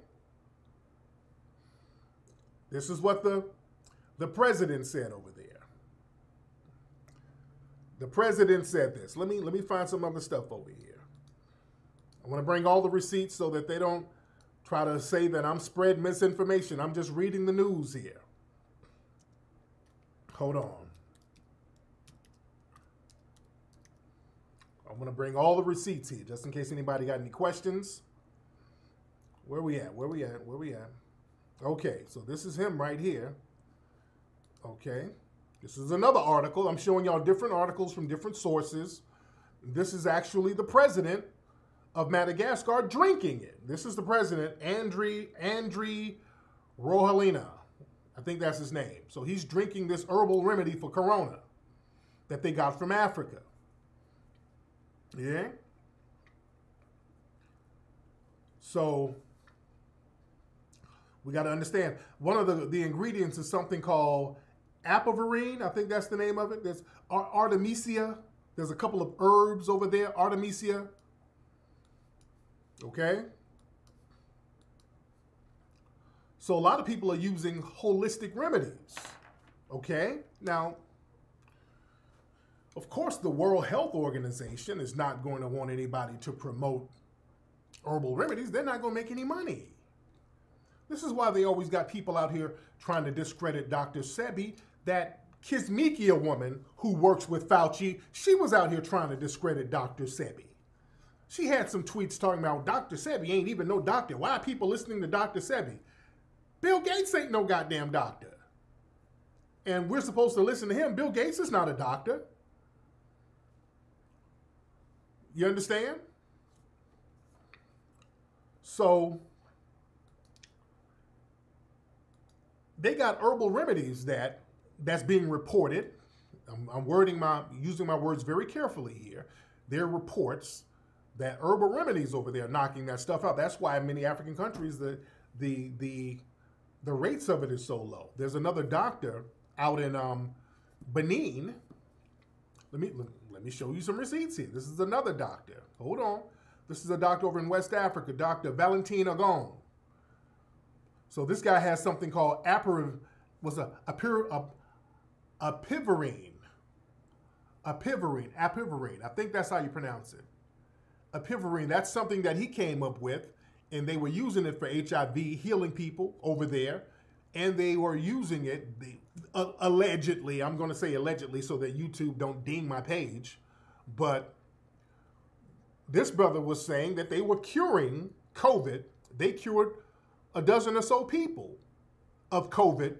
This is what the, the president said over there. The president said this. Let me let me find some other stuff over here. I want to bring all the receipts so that they don't try to say that I'm spreading misinformation. I'm just reading the news here. Hold on. I'm going to bring all the receipts here just in case anybody got any questions. Where we at? Where we at? Where we at? Okay, so this is him right here. Okay. This is another article. I'm showing y'all different articles from different sources. This is actually the president of Madagascar drinking it. This is the president, Andry Andry Rajoelina. I think that's his name. So he's drinking this herbal remedy for corona that they got from Africa. Yeah? So we got to understand one of the, the ingredients is something called Apaverine, I think that's the name of it. There's Artemisia. There's a couple of herbs over there, Artemisia. Okay? So a lot of people are using holistic remedies. Okay? Now, of course, the World Health Organization is not going to want anybody to promote herbal remedies. They're not going to make any money. This is why they always got people out here trying to discredit Dr. Sebi that Kizzmekia woman who works with Fauci, she was out here trying to discredit Dr. Sebi. She had some tweets talking about Dr. Sebi ain't even no doctor. Why are people listening to Dr. Sebi? Bill Gates ain't no goddamn doctor. And we're supposed to listen to him. Bill Gates is not a doctor. You understand? So they got herbal remedies that that's being reported. I'm, I'm wording my using my words very carefully here. There are reports that herbal remedies over there knocking that stuff out. That's why in many African countries the the the the rates of it is so low. There's another doctor out in um, Benin. Let me let me show you some receipts here. This is another doctor. Hold on. This is a doctor over in West Africa, Dr. Valentin Agon. So this guy has something called apir was a apir a, apivirine. Apivirine, apivirine. I think that's how you pronounce it. Apivirine. That's something that he came up with, and they were using it for HIV, healing people over there, and they were using it they, uh, allegedly. I'm going to say allegedly so that YouTube don't ding my page, but this brother was saying that they were curing COVID. They cured a dozen or so people of COVID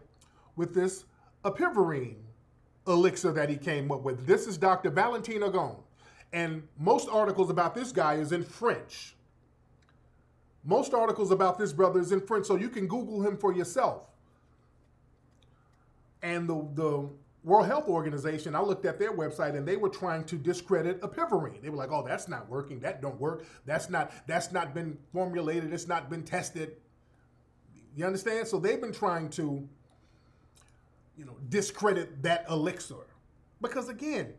with this apivirine elixir that he came up with. This is Dr. Valentin Agon. And most articles about this guy is in French. Most articles about this brother is in French, so you can Google him for yourself. And the, the World Health Organization, I looked at their website and they were trying to discredit apivirine. They were like, "Oh, that's not working. That don't work. That's not that's not been formulated. It's not been tested." You understand? So they've been trying to you know, discredit that elixir. Because again,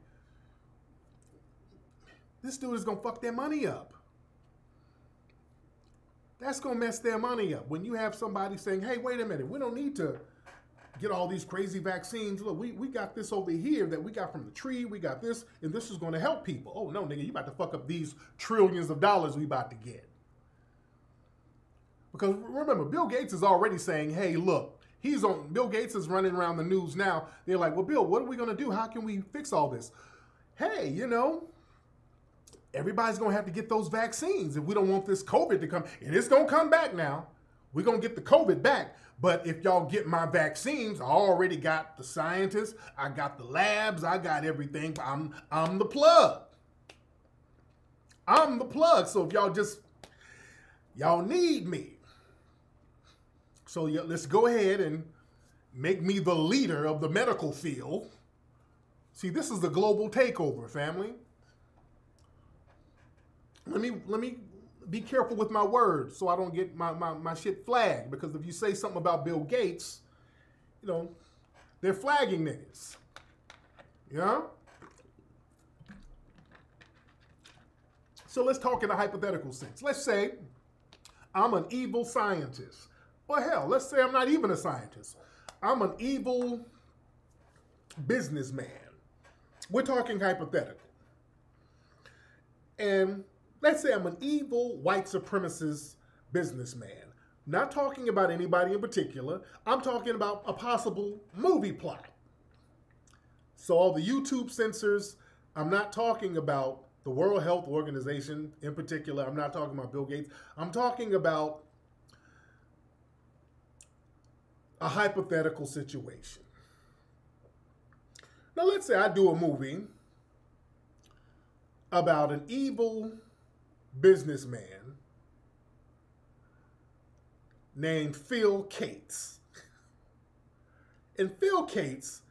this dude is going to fuck their money up. That's going to mess their money up. When you have somebody saying, "Hey, wait a minute. We don't need to get all these crazy vaccines. Look, we, we got this over here that we got from the tree. We got this, and this is going to help people. Oh, no, nigga, you about to fuck up these trillions of dollars we about to get. Because remember, Bill Gates is already saying, hey, look, he's on, Bill Gates is running around the news now. They're like, well, Bill, what are we going to do? How can we fix all this? Hey, you know, everybody's going to have to get those vaccines if we don't want this COVID to come. And it's going to come back now. We're going to get the COVID back. But if y'all get my vaccines, I already got the scientists, I got the labs, I got everything. I'm I'm the plug. I'm the plug. So if y'all just y'all need me. So yeah, let's go ahead and make me the leader of the medical field. See, this is the global takeover, family. Let me let me be careful with my words so I don't get my, my, my shit flagged. Because if you say something about Bill Gates, you know, they're flagging niggas. Yeah? So let's talk in a hypothetical sense. Let's say I'm an evil scientist. Well, hell, let's say I'm not even a scientist. I'm an evil businessman. We're talking hypothetical. And let's say I'm an evil white supremacist businessman. Not talking about anybody in particular. I'm talking about a possible movie plot. So all the YouTube censors, I'm not talking about the World Health Organization in particular. I'm not talking about Bill Gates. I'm talking about a hypothetical situation. Now let's say I do a movie about an evil businessman named Phil Cates. And Phil Cates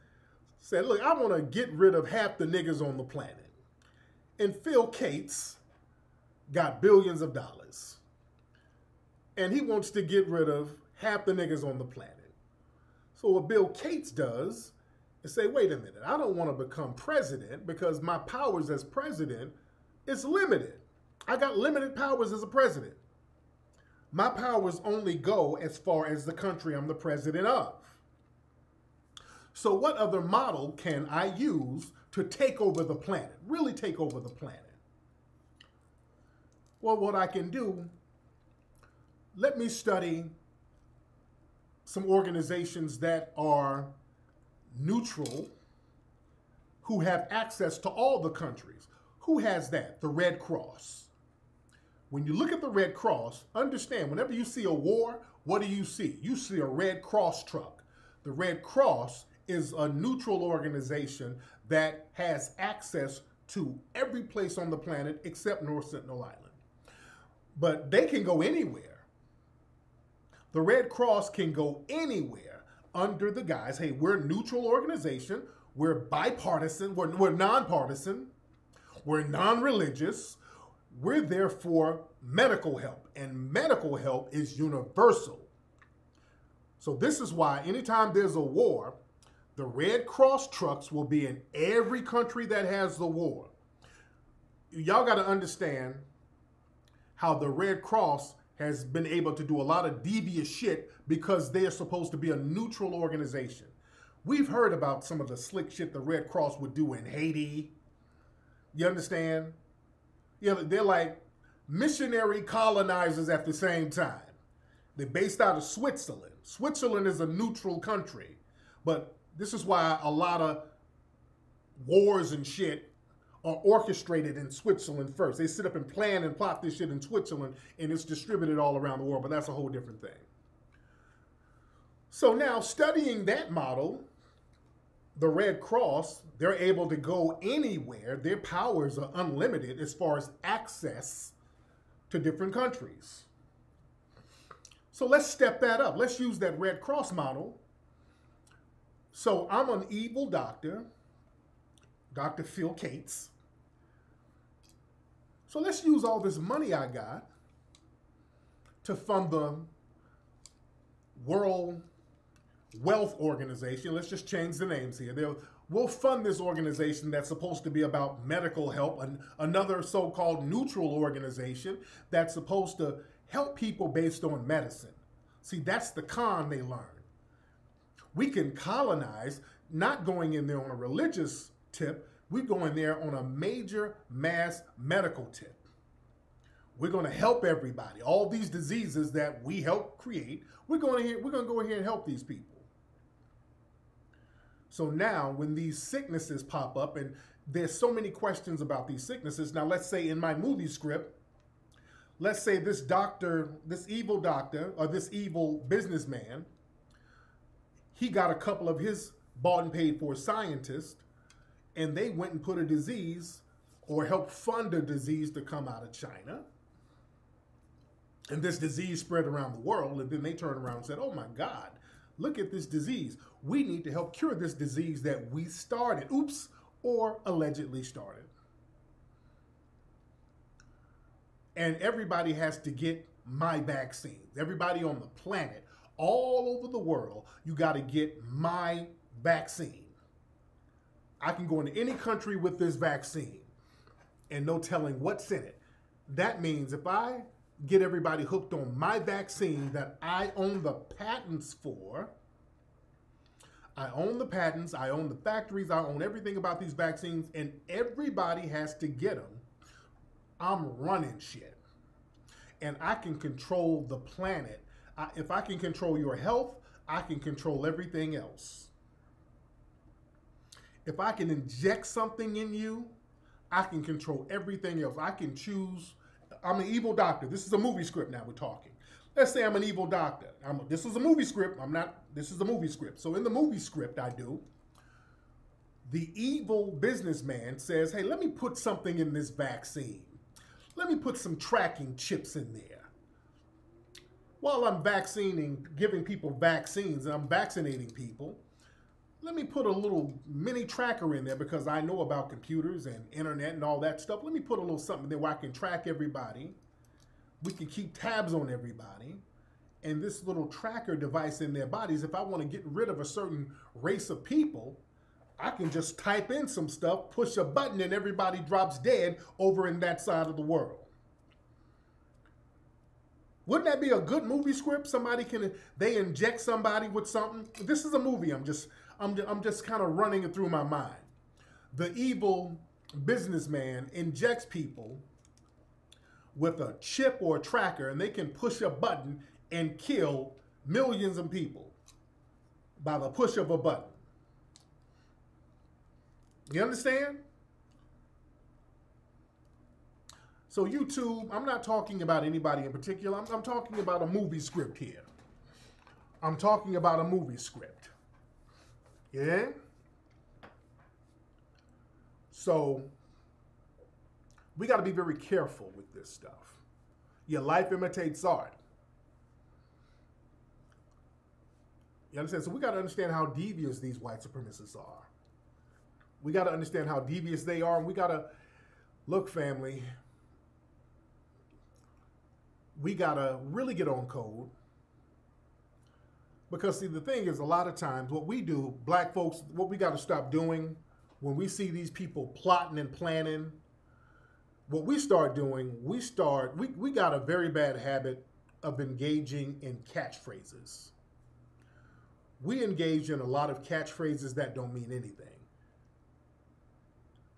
said, Look, I want to get rid of half the niggas on the planet. And Phil Cates got billions of dollars. And he wants to get rid of half the niggas on the planet. So what Bill Cates does is say, wait a minute, I don't want to become president because my powers as president is limited. I got limited powers as a president. My powers only go as far as the country I'm the president of. So, what other model can I use to take over the planet, really take over the planet? Well, what I can do, let me study some organizations that are neutral, who have access to all the countries. Who has that? The Red Cross. When you look at the Red Cross, understand whenever you see a war, what do you see? You see a Red Cross truck. The Red Cross is a neutral organization that has access to every place on the planet except North Sentinel Island. But they can go anywhere. The Red Cross can go anywhere under the guise, hey, we're a neutral organization. we're bipartisan, we're, we're nonpartisan, we're non religious, we're there for medical help, and medical help is universal. So, this is why anytime there's a war, the Red Cross trucks will be in every country that has the war. Y'all got to understand how the Red Cross has been able to do a lot of devious shit because they are supposed to be a neutral organization. We've heard about some of the slick shit the Red Cross would do in Haiti. You understand? Yeah, they're like missionary colonizers at the same time. They're based out of Switzerland. Switzerland is a neutral country, but this is why a lot of wars and shit are orchestrated in Switzerland first. They sit up and plan and plot this shit in Switzerland, and it's distributed all around the world, but that's a whole different thing. So now, studying that model, the Red Cross, they're able to go anywhere. Their powers are unlimited as far as access to different countries. So let's step that up. Let's use that Red Cross model. So I'm an evil doctor, Dr. Phil Cates. So let's use all this money I got to fund the World Wealth Organization. Let's just change the names here. They'll, we'll fund this organization that's supposed to be about medical help, and another so called neutral organization that's supposed to help people based on medicine. See, that's the con they learn. We can colonize, not going in there on a religious tip, we're going there on a major mass medical tip. We're going to help everybody. All these diseases that we help create, we're going to we're going to go ahead and help these people. So now, when these sicknesses pop up, and there's so many questions about these sicknesses. Now, let's say in my movie script, let's say this doctor, this evil doctor, or this evil businessman, he got a couple of his bought and paid for scientists and they went and put a disease or helped fund a disease to come out of China. And this disease spread around the world, and then they turned around and said, Oh my God, look at this disease. We need to help cure this disease that we started, oops, or allegedly started. And everybody has to get my vaccine. Everybody on the planet, all over the world, you got to get my vaccine. I can go into any country with this vaccine and no telling what's in it. That means if I get everybody hooked on my vaccine that I own the patents for, I own the patents, I own the factories, I own everything about these vaccines, and everybody has to get them. I'm running shit. And I can control the planet. I, if I can control your health, I can control everything else if I can inject something in you, I can control everything else. I can choose. I'm an evil doctor. This is a movie script now we're talking. Let's say I'm an evil doctor. I'm, this is a movie script. I'm not, this is a movie script. So in the movie script, I do. The evil businessman says, hey, let me put something in this vaccine. Let me put some tracking chips in there. While I'm vaccinating, giving people vaccines, and I'm vaccinating people, let me put a little mini tracker in there because I know about computers and internet and all that stuff. Let me put a little something there where I can track everybody. We can keep tabs on everybody. And this little tracker device in their bodies, if I want to get rid of a certain race of people, I can just type in some stuff, push a button, and everybody drops dead over in that side of the world. Wouldn't that be a good movie script? Somebody can they inject somebody with something. This is a movie. I'm just I'm, I'm just kind of running it through my mind. The evil businessman injects people with a chip or a tracker, and they can push a button and kill millions of people by the push of a button. You understand? So, YouTube, I'm not talking about anybody in particular. I'm, I'm talking about a movie script here. I'm talking about a movie script. Yeah? So we got to be very careful with this stuff. Your life imitates art. You understand? So we got to understand how devious these white supremacists are. We got to understand how devious they are. And we got to look, family, we got to really get on code. Because, see, the thing is, a lot of times, what we do, black folks, what we got to stop doing when we see these people plotting and planning, what we start doing, we start, we, we got a very bad habit of engaging in catchphrases. We engage in a lot of catchphrases that don't mean anything.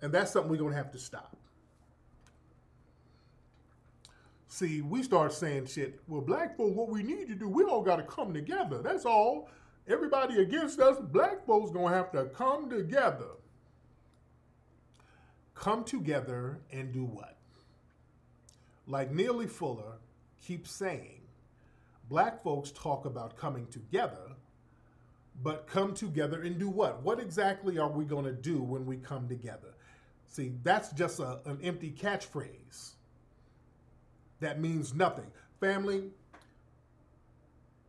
And that's something we're going to have to stop. See, we start saying shit. Well, black folks, what we need to do, we all got to come together. That's all. Everybody against us, black folks gonna have to come together. Come together and do what? Like Neely Fuller keeps saying, black folks talk about coming together, but come together and do what? What exactly are we going to do when we come together? See, that's just a, an empty catchphrase. That means nothing. Family,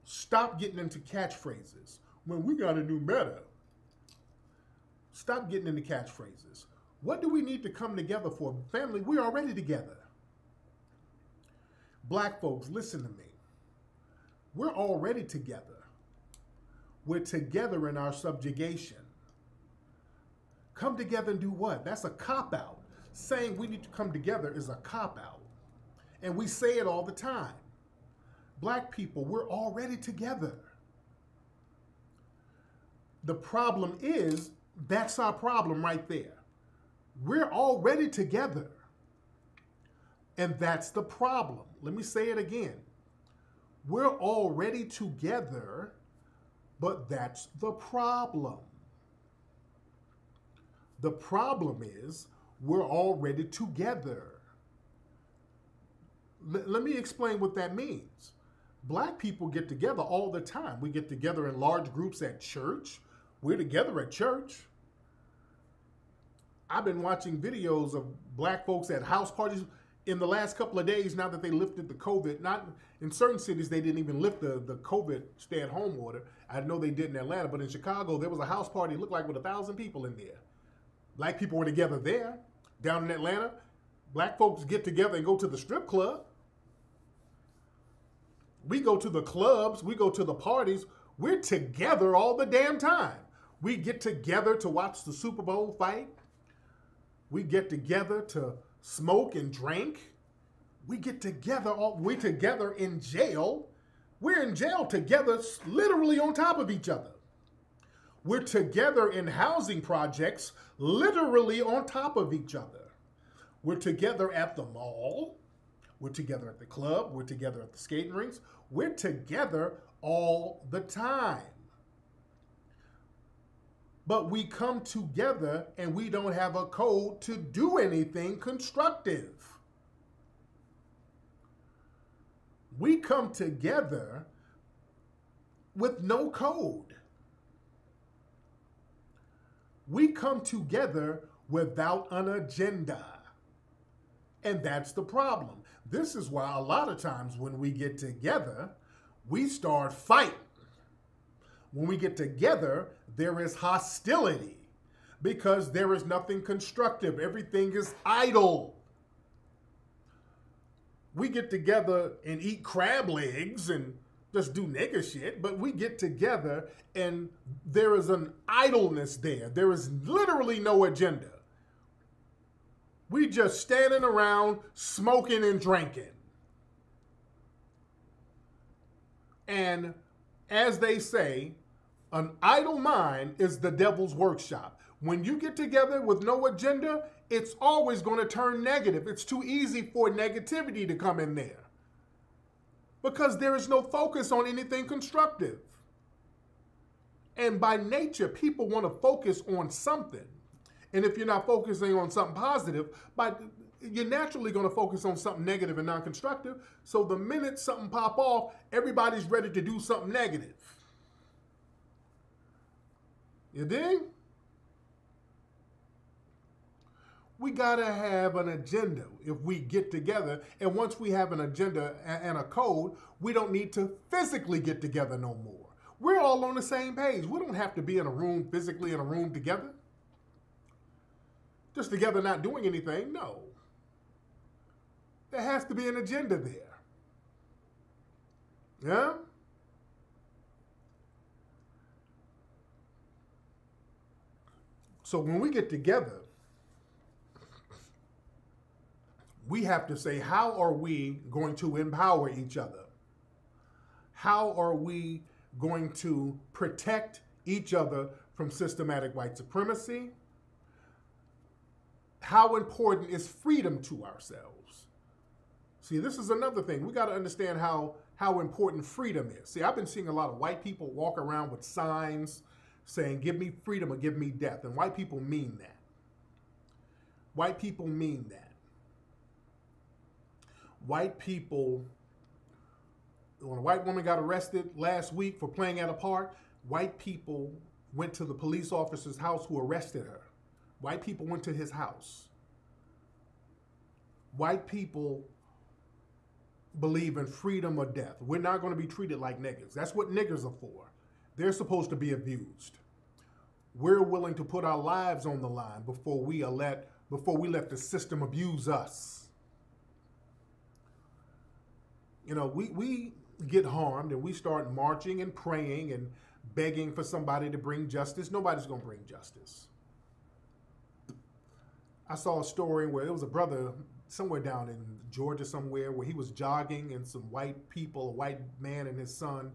stop getting into catchphrases. When we got to do better, stop getting into catchphrases. What do we need to come together for? Family, we're already together. Black folks, listen to me. We're already together. We're together in our subjugation. Come together and do what? That's a cop out. Saying we need to come together is a cop out. And we say it all the time. Black people, we're already together. The problem is that's our problem right there. We're already together. And that's the problem. Let me say it again. We're already together but that's the problem. The problem is we're already together. L- let me explain what that means. Black people get together all the time. We get together in large groups at church. We're together at church. I've been watching videos of black folks at house parties in the last couple of days now that they lifted the COVID. Not in certain cities, they didn't even lift the, the COVID stay at home order. I know they did in Atlanta, but in Chicago, there was a house party, looked like with a thousand people in there. Black people were together there. Down in Atlanta, black folks get together and go to the strip club. We go to the clubs, we go to the parties. We're together all the damn time. We get together to watch the Super Bowl fight. We get together to smoke and drink. We get together, all, we together in jail. We're in jail together, literally on top of each other. We're together in housing projects, literally on top of each other. We're together at the mall. We're together at the club. We're together at the skating rinks. We're together all the time. But we come together and we don't have a code to do anything constructive. We come together with no code. We come together without an agenda. And that's the problem. This is why a lot of times when we get together, we start fighting. When we get together, there is hostility because there is nothing constructive. Everything is idle. We get together and eat crab legs and just do nigger shit, but we get together and there is an idleness there. There is literally no agenda. We just standing around smoking and drinking. And as they say, an idle mind is the devil's workshop. When you get together with no agenda, it's always going to turn negative. It's too easy for negativity to come in there because there is no focus on anything constructive. And by nature, people want to focus on something. And if you're not focusing on something positive, but you're naturally going to focus on something negative and non-constructive. So the minute something pop off, everybody's ready to do something negative. You dig? we got to have an agenda if we get together. And once we have an agenda and a code, we don't need to physically get together no more. We're all on the same page. We don't have to be in a room physically in a room together. just together not doing anything. No. There has to be an agenda there. Yeah? So when we get together, we have to say, how are we going to empower each other? How are we going to protect each other from systematic white supremacy? How important is freedom to ourselves? See, this is another thing. We got to understand how, how important freedom is. See, I've been seeing a lot of white people walk around with signs saying, give me freedom or give me death. And white people mean that. White people mean that. White people, when a white woman got arrested last week for playing at a park, white people went to the police officer's house who arrested her. White people went to his house. White people believe in freedom or death. We're not going to be treated like niggas. That's what niggas are for. They're supposed to be abused. We're willing to put our lives on the line before we let before we let the system abuse us. You know, we, we get harmed and we start marching and praying and begging for somebody to bring justice. Nobody's going to bring justice. I saw a story where it was a brother somewhere down in Georgia somewhere where he was jogging and some white people, a white man and his son,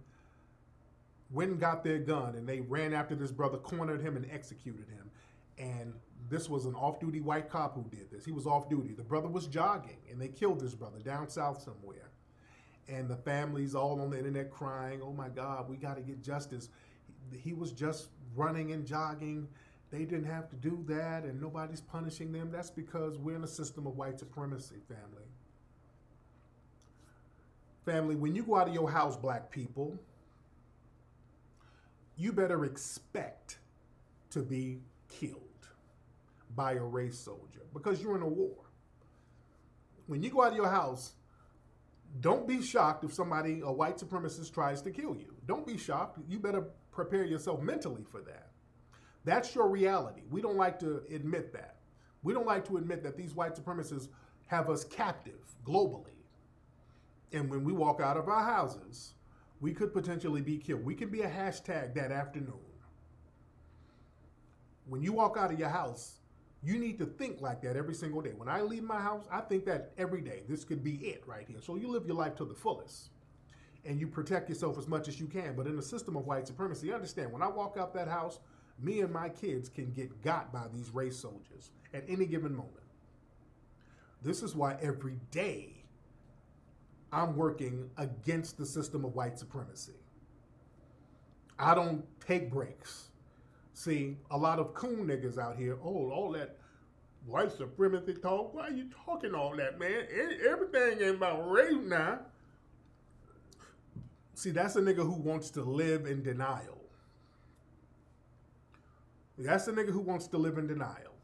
went and got their gun and they ran after this brother, cornered him and executed him. And this was an off-duty white cop who did this. He was off duty. The brother was jogging and they killed this brother down south somewhere. And the family's all on the internet crying, oh my God, we got to get justice. He was just running and jogging they didn't have to do that and nobody's punishing them. That's because we're in a system of white supremacy, family. Family, when you go out of your house, black people, you better expect to be killed by a race soldier because you're in a war. When you go out of your house, don't be shocked if somebody, a white supremacist, tries to kill you. Don't be shocked. You better prepare yourself mentally for that. That's your reality. We don't like to admit that. We don't like to admit that these white supremacists have us captive globally. And when we walk out of our houses, we could potentially be killed. We can be a hashtag that afternoon. When you walk out of your house, you need to think like that every single day. When I leave my house, I think that every day. This could be it right here. So you live your life to the fullest and you protect yourself as much as you can. But in the system of white supremacy, understand when I walk out that house, me and my kids can get got by these race soldiers at any given moment. This is why every day I'm working against the system of white supremacy. I don't take breaks. See, a lot of coon niggas out here, oh, all that white supremacy talk, why are you talking all that, man? Everything ain't about race now. See, that's a nigga who wants to live in denial. That's a nigga who wants to live in denial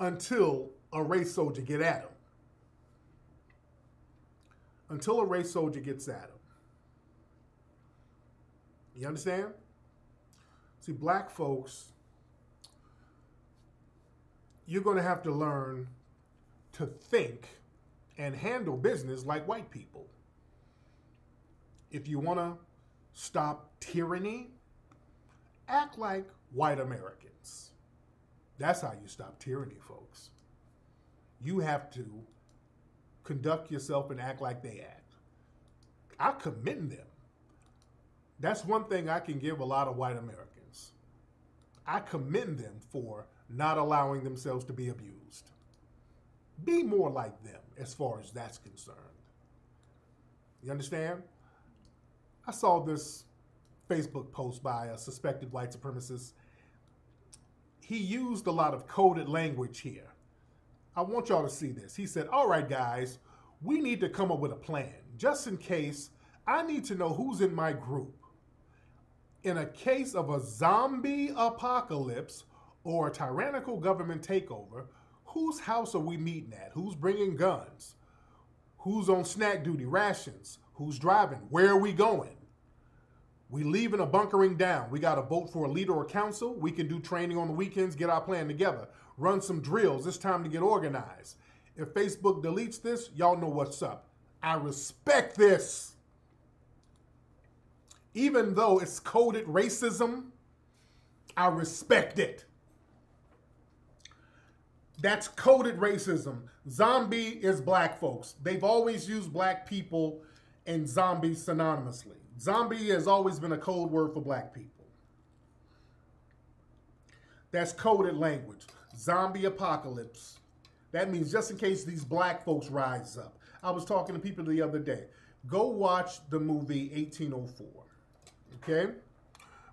until a race soldier get at him. Until a race soldier gets at him. You understand? See, black folks, you're going to have to learn to think and handle business like white people. If you want to stop tyranny, act like white Americans. That's how you stop tyranny, folks. You have to conduct yourself and act like they act. I commend them. That's one thing I can give a lot of white Americans. I commend them for not allowing themselves to be abused. Be more like them as far as that's concerned. You understand? I saw this Facebook post by a suspected white supremacist. He used a lot of coded language here. I want y'all to see this. He said, All right, guys, we need to come up with a plan just in case I need to know who's in my group. In a case of a zombie apocalypse or a tyrannical government takeover, whose house are we meeting at? Who's bringing guns? Who's on snack duty, rations? Who's driving? Where are we going? We leaving a bunkering down. We got to vote for a leader or council. We can do training on the weekends, get our plan together. Run some drills. It's time to get organized. If Facebook deletes this, y'all know what's up. I respect this. Even though it's coded racism, I respect it. That's coded racism. Zombie is black folks. They've always used black people and zombies synonymously. Zombie has always been a code word for black people. That's coded language. Zombie apocalypse. That means just in case these black folks rise up. I was talking to people the other day. Go watch the movie 1804. Okay?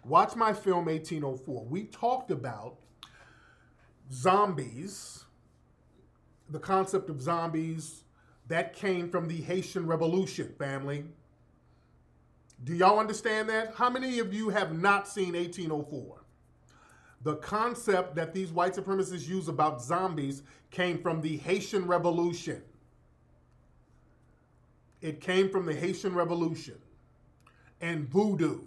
Watch my film 1804. We talked about zombies, the concept of zombies that came from the Haitian Revolution, family. Do y'all understand that? How many of you have not seen 1804? The concept that these white supremacists use about zombies came from the Haitian Revolution. It came from the Haitian Revolution and voodoo.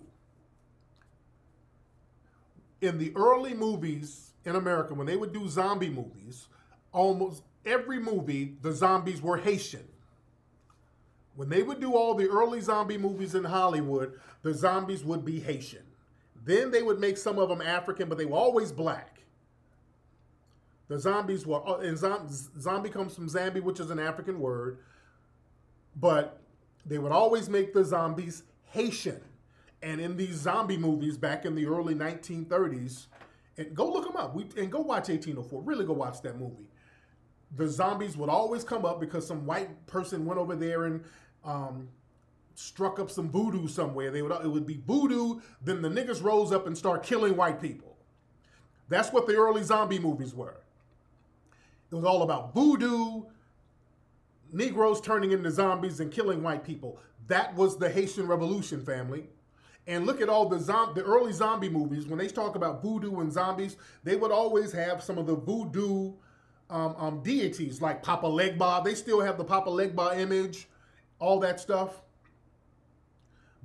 In the early movies in America, when they would do zombie movies, almost every movie, the zombies were Haitian. When they would do all the early zombie movies in Hollywood, the zombies would be Haitian. Then they would make some of them African, but they were always black. The zombies were, uh, and zombie comes from Zambi, which is an African word, but they would always make the zombies Haitian. And in these zombie movies back in the early 1930s, and go look them up, we, and go watch 1804. Really go watch that movie. The zombies would always come up because some white person went over there and um, struck up some voodoo somewhere. They would it would be voodoo. Then the niggas rose up and start killing white people. That's what the early zombie movies were. It was all about voodoo, Negroes turning into zombies and killing white people. That was the Haitian Revolution, family. And look at all the zom- the early zombie movies. When they talk about voodoo and zombies, they would always have some of the voodoo um, um, deities like Papa Legba. They still have the Papa Legba image, all that stuff.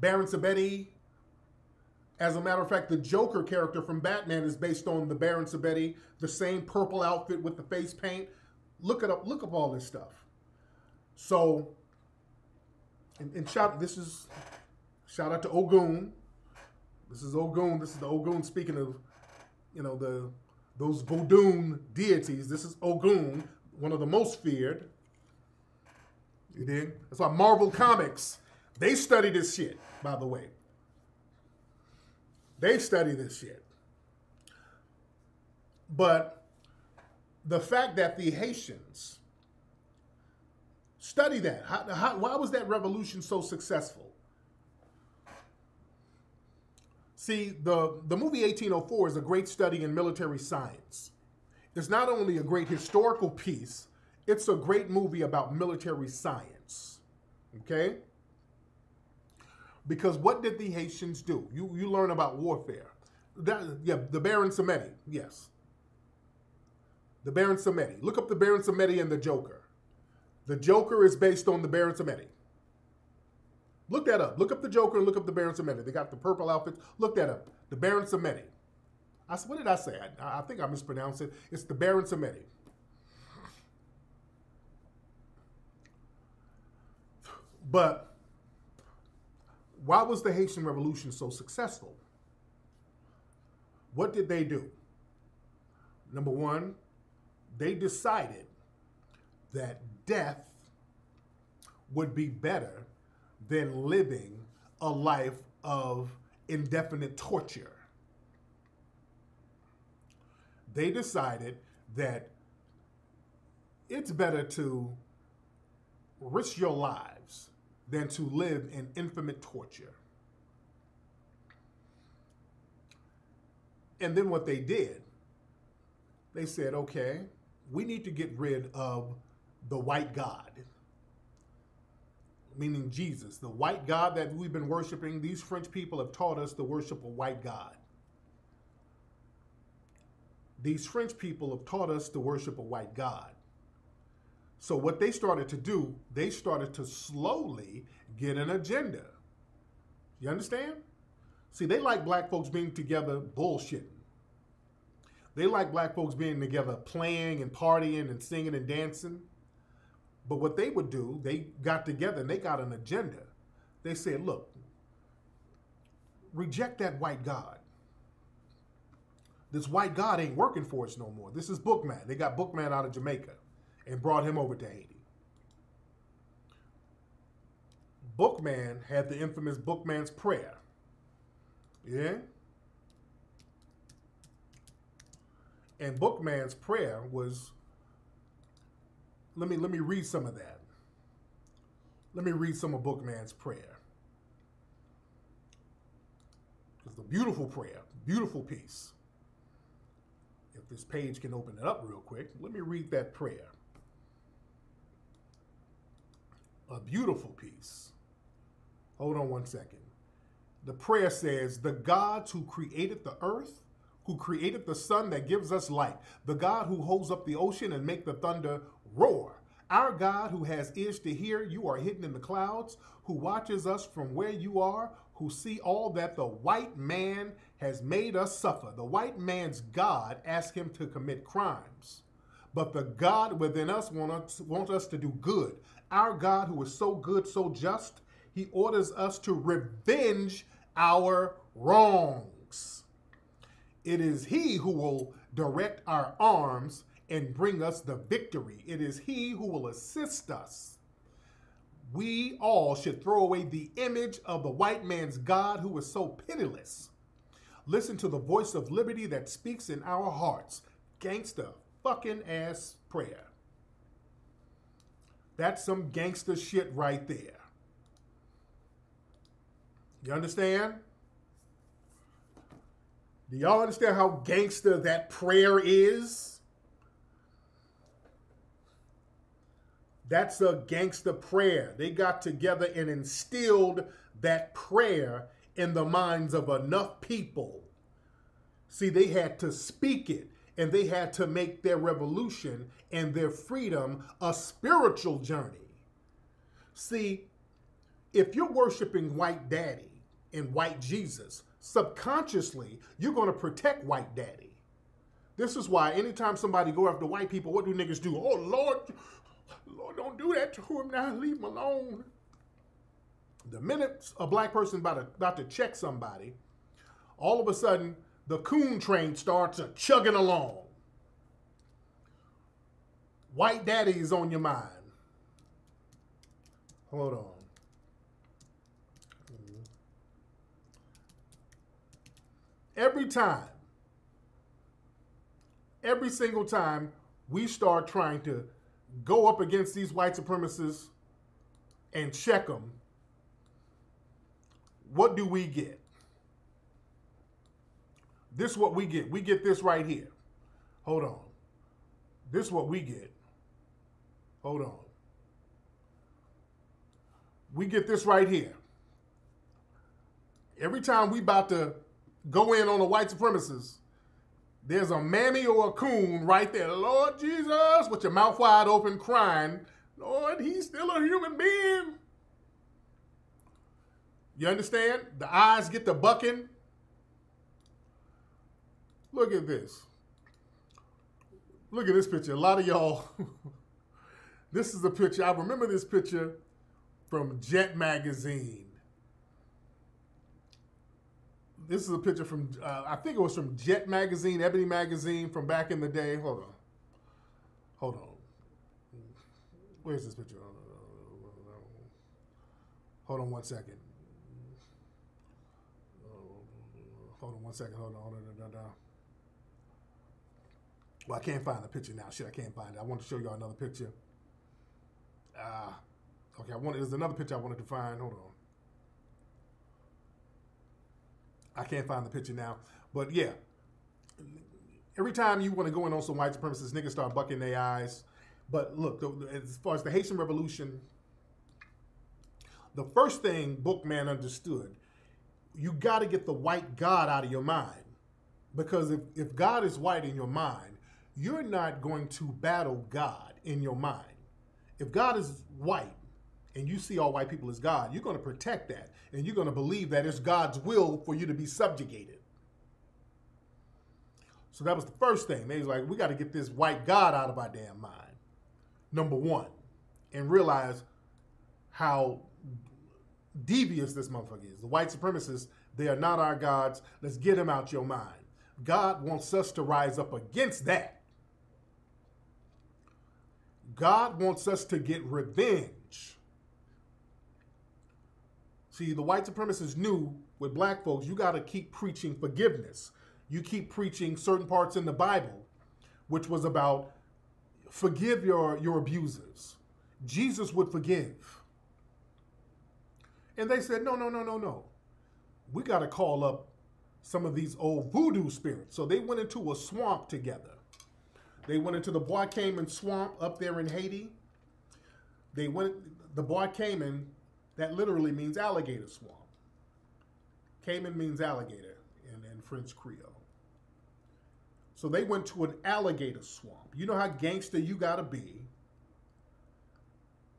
Baron Samedi. As a matter of fact, the Joker character from Batman is based on the Baron Samedi, the same purple outfit with the face paint. Look it up. Look up all this stuff. So, and, and shout. This is shout out to Ogun. This is Ogun. This is the Ogun. Speaking of, you know the those Vodun deities. This is Ogun, one of the most feared. You dig? That's why Marvel Comics they study this shit by the way. They study this shit. But the fact that the Haitians study that, how, how, why was that revolution so successful? See, the, the movie 1804 is a great study in military science. It's not only a great historical piece, it's a great movie about military science. Okay? Because what did the Haitians do? You you learn about warfare. That, yeah, the Baron Samedi, yes. The Baron Samedi. Look up the Baron Samedi and the Joker. The Joker is based on the Baron Samedi. Look that up. Look up the Joker and look up the Baron Samedi. They got the purple outfits. Look that up. The Baron Samedi. I, said what did I say? I, I think I mispronounced it. It's the Baron Samedi. But why was the Haitian Revolution so successful? What did they do? Number one, they decided that death would be better than living a life of indefinite torture. They decided that it's better to risk your lives than to live in infinite torture. And then what they did, they said, okay, we need to get rid of the white God, meaning Jesus, the white God that we've been worshiping. These French people have taught us to worship a white God. These French people have taught us to worship a white God. So what they started to do, they started to slowly get an agenda. You understand? See, they like black folks being together bullshitting. They like black folks being together, playing and partying and singing and dancing. But what they would do, they got together and they got an agenda. They said, look, reject that white God. This white God ain't working for us no more. This is Bookman. They got Bookman out of Jamaica and brought him over to Haiti. Bookman had the infamous Bookman's Prayer. Yeah? And Bookman's prayer was let me let me read some of that. Let me read some of Bookman's prayer. It's a beautiful prayer, beautiful piece. If this page can open it up real quick, let me read that prayer. A beautiful piece. Hold on one second. The prayer says, The gods who created the earth, who created the sun that gives us light, the God who holds up the ocean and make the thunder roar. Our God who has ears to hear, you are hidden in the clouds, who watches us from where you are, who see all that the white man has made us suffer. The white man's God asked him to commit crimes. But the God within us wants us, to do good. Our God who is so good, so just, he orders us to revenge our wrongs. It is he who will direct our arms and bring us the victory. It is he who will assist us. We all should throw away the image of the white man's God who is so pitiless. Listen to the voice of liberty that speaks in our hearts. Gangsta fucking ass prayer. That's some gangster shit right there. You understand? Do y'all understand how gangster that prayer is? That's a gangster prayer. They got together and instilled that prayer in the minds of enough people. See, they had to speak it and they had to make their revolution and their freedom a spiritual journey. See, if you're worshiping white daddy and white Jesus, subconsciously, you're going to protect white daddy. This is why anytime somebody go after white people, what do niggas do? Oh, Lord, Lord, don't do that to him now. Leave him alone. The minute a black person about to, about to check somebody, all of a sudden, the coon train starts chugging along. White daddy is on your mind. Hold on. Every time, every single time we start trying to go up against these white supremacists and check them, what do we get? This is what we get. We get this right here. Hold on. This is what we get. Hold on. We get this right here. Every time we about to go in on a white supremacist, there's a mammy or a coon right there. Lord Jesus, with your mouth wide open crying, Lord, he's still a human being. You understand? The eyes get the bucking. Look at this. Look at this picture. A lot of y'all, this is a picture. I remember this picture from Jet Magazine. This is a picture from, uh, I think it was from Jet Magazine, Ebony Magazine from back in the day. Hold on. Hold on. Where's this picture? Hold on one second. Hold on one second. Hold on. Hold on. Hold on. Well, I can't find the picture now. Shit, I can't find it. I want to show y'all another picture. Ah, uh, okay. I wanted. There's another picture I wanted to find. Hold on. I can't find the picture now, but yeah. Every time you want to go in on some white supremacists, niggas start bucking their eyes. But look, the, as far as the Haitian Revolution, the first thing Bookman understood, you got to get the white God out of your mind. Because if, if God is white in your mind, you're not going to battle God in your mind. If God is white and you see all white people as God, you're going to protect that and you're going to believe that it's God's will for you to be subjugated. So that was the first thing. They was like, we got to get this white God out of our damn mind. Number one, and realize how devious this motherfucker is. The white supremacists, they are not our gods. Let's get them out your mind. God wants us to rise up against that. God wants us to get revenge. See, the white supremacists knew with black folks, you got to keep preaching forgiveness. You keep preaching certain parts in the Bible, which was about forgive your, your abusers. Jesus would forgive. And they said, no, no, no, no, no. We got to call up some of these old voodoo spirits. So they went into a swamp together. They went into the Bois Cayman swamp up there in Haiti. They went, the Bois Cayman, that literally means alligator swamp. Cayman means alligator in, in French Creole. So they went to an alligator swamp. You know how gangster you gotta be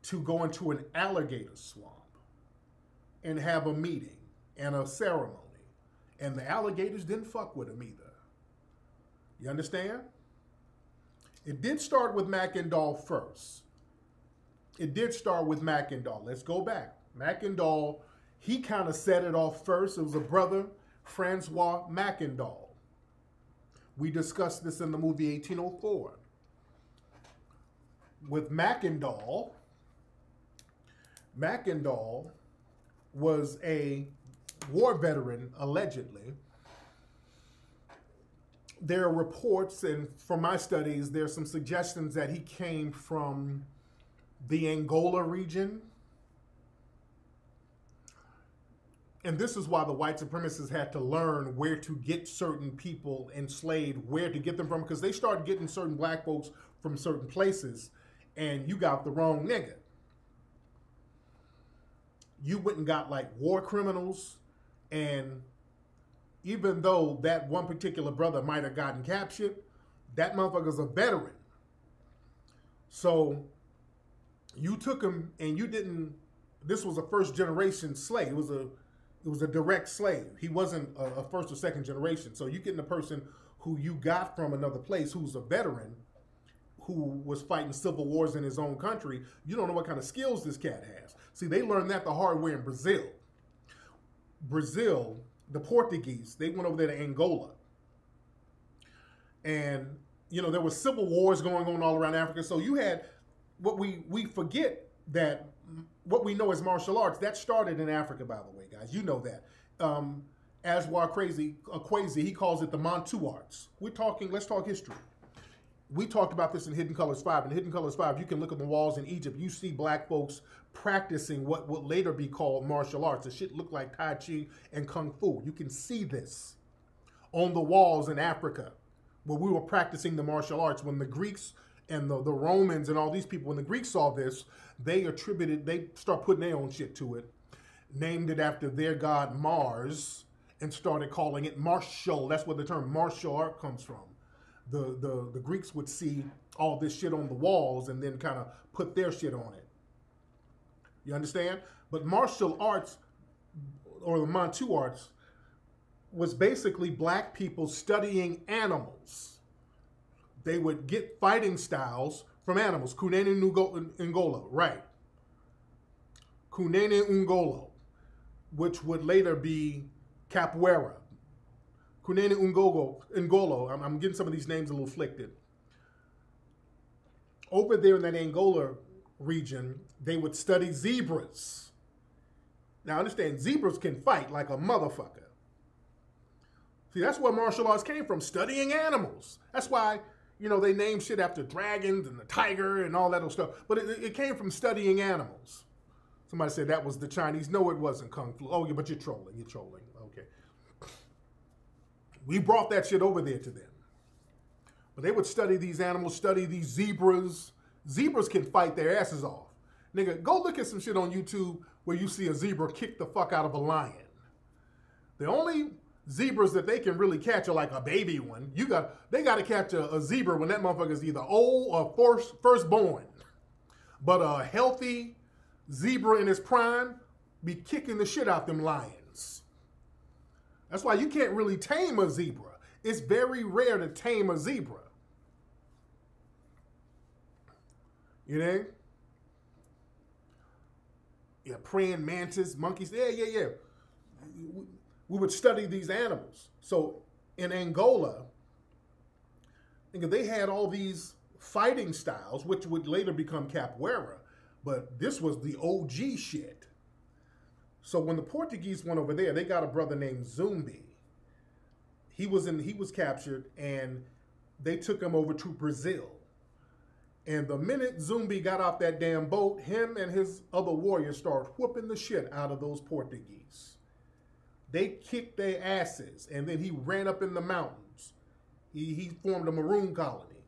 to go into an alligator swamp and have a meeting and a ceremony. And the alligators didn't fuck with them either. You understand? It did start with Mackandal first. It did start with Mackandal. Let's go back. Mackandal, he kind of set it off first. It was a brother, Francois Mackandal. We discussed this in the movie 1804. With Mackandal, Mackandal was a war veteran, allegedly. There are reports, and from my studies, there's some suggestions that he came from the Angola region. And this is why the white supremacists had to learn where to get certain people enslaved, where to get them from, because they started getting certain black folks from certain places, and you got the wrong nigga. You went and got like war criminals, and even though that one particular brother might have gotten captured, that motherfucker's a veteran. So you took him and you didn't this was a first generation slave. It was a it was a direct slave. He wasn't a, a first or second generation. So you getting a person who you got from another place who's a veteran who was fighting civil wars in his own country, you don't know what kind of skills this cat has. See, they learned that the hard way in Brazil. Brazil, the Portuguese, they went over there to Angola. And, you know, there were civil wars going on all around Africa. So you had what we, we forget that what we know as martial arts, that started in Africa, by the way, guys. You know that. Um, Aswar Crazy, Akwasi, he calls it the Bantu arts. We're talking, let's talk history. We talked about this in Hidden Colors 5. In Hidden Colors 5, you can look at the walls in Egypt. You see black folks practicing what would later be called martial arts. The shit looked like Tai Chi and Kung Fu. You can see this on the walls in Africa where we were practicing the martial arts. When the Greeks and the, the Romans and all these people, when the Greeks saw this, they attributed, they start putting their own shit to it, named it after their god Mars, and started calling it martial. That's where the term martial art comes from. The, the, the Greeks would see all this shit on the walls and then kind of put their shit on it. You understand? But martial arts, or the Bantu arts, was basically black people studying animals. They would get fighting styles from animals. Kunene Ngolo, right. Kunene Ungolo, which would later be capoeira. Kunene Ungolo, Ngolo, I'm, I'm getting some of these names a little flicked. Over there in that Angola region, they would study zebras. Now understand, zebras can fight like a motherfucker. See, that's where martial arts came from, studying animals. That's why, you know, they name shit after dragons and the tiger and all that other stuff. But it, it came from studying animals. Somebody said that was the Chinese. No, it wasn't Kung Fu. Oh, yeah, but you're trolling. You're trolling. We brought that shit over there to them. But they would study these animals, study these zebras. Zebras can fight their asses off. Nigga, go look at some shit on YouTube where you see a zebra kick the fuck out of a lion. The only zebras that they can really catch are like a baby one. You got they got to catch a, a, zebra when that motherfucker is either old or first firstborn. But a healthy zebra in its prime be kicking the shit out them lions. That's why you can't really tame a zebra. It's very rare to tame a zebra. You know? Yeah, praying mantis, monkeys. Yeah, yeah, yeah. We would study these animals. So in Angola, they had all these fighting styles, which would later become capoeira, but this was the OG shit. So when the Portuguese went over there, they got a brother named Zumbi. He was in he was captured and they took him over to Brazil. And the minute Zumbi got off that damn boat, him and his other warriors started whooping the shit out of those Portuguese. They kicked their asses, and then he ran up in the mountains. He, he formed a maroon colony.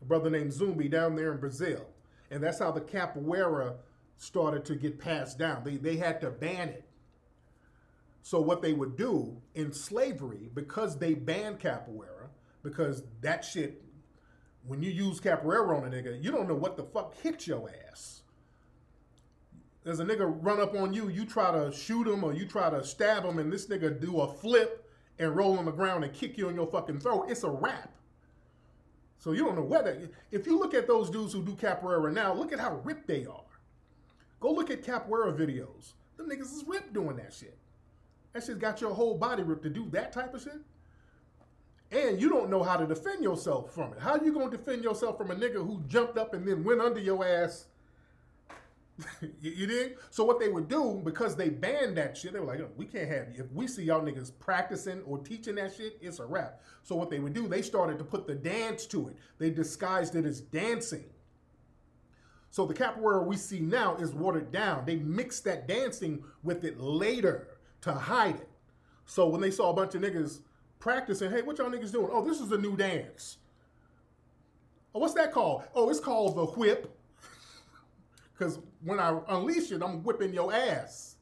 A brother named Zumbi down there in Brazil. And that's how the capoeira started to get passed down. They, they had to ban it. So what they would do in slavery, because they banned capoeira, because that shit when you use capoeira on a nigga, you don't know what the fuck hit your ass. There's a nigga run up on you, you try to shoot him or you try to stab him, and this nigga do a flip and roll on the ground and kick you in your fucking throat. It's a wrap. So you don't know whether. If you look at those dudes who do capoeira now, look at how ripped they are. Go look at capoeira videos. The niggas is ripped doing that shit. That shit got your whole body ripped to do that type of shit and you don't know how to defend yourself from it. How you gonna defend yourself from a nigga who jumped up and then went under your ass? you, you did. So what they would do because they banned that shit, they were like, we can't have you. If we see y'all niggas practicing or teaching that shit, it's a wrap. So what they would do, they started to put the dance to it. They disguised it as dancing. So the capoeira we see now is watered down. They mixed that dancing with it later to hide it. So when they saw a bunch of niggas practicing. Hey, what y'all niggas doing? Oh, this is a new dance. Oh, what's that called? Oh, it's called the whip. Because when I unleash it, I'm whipping your ass.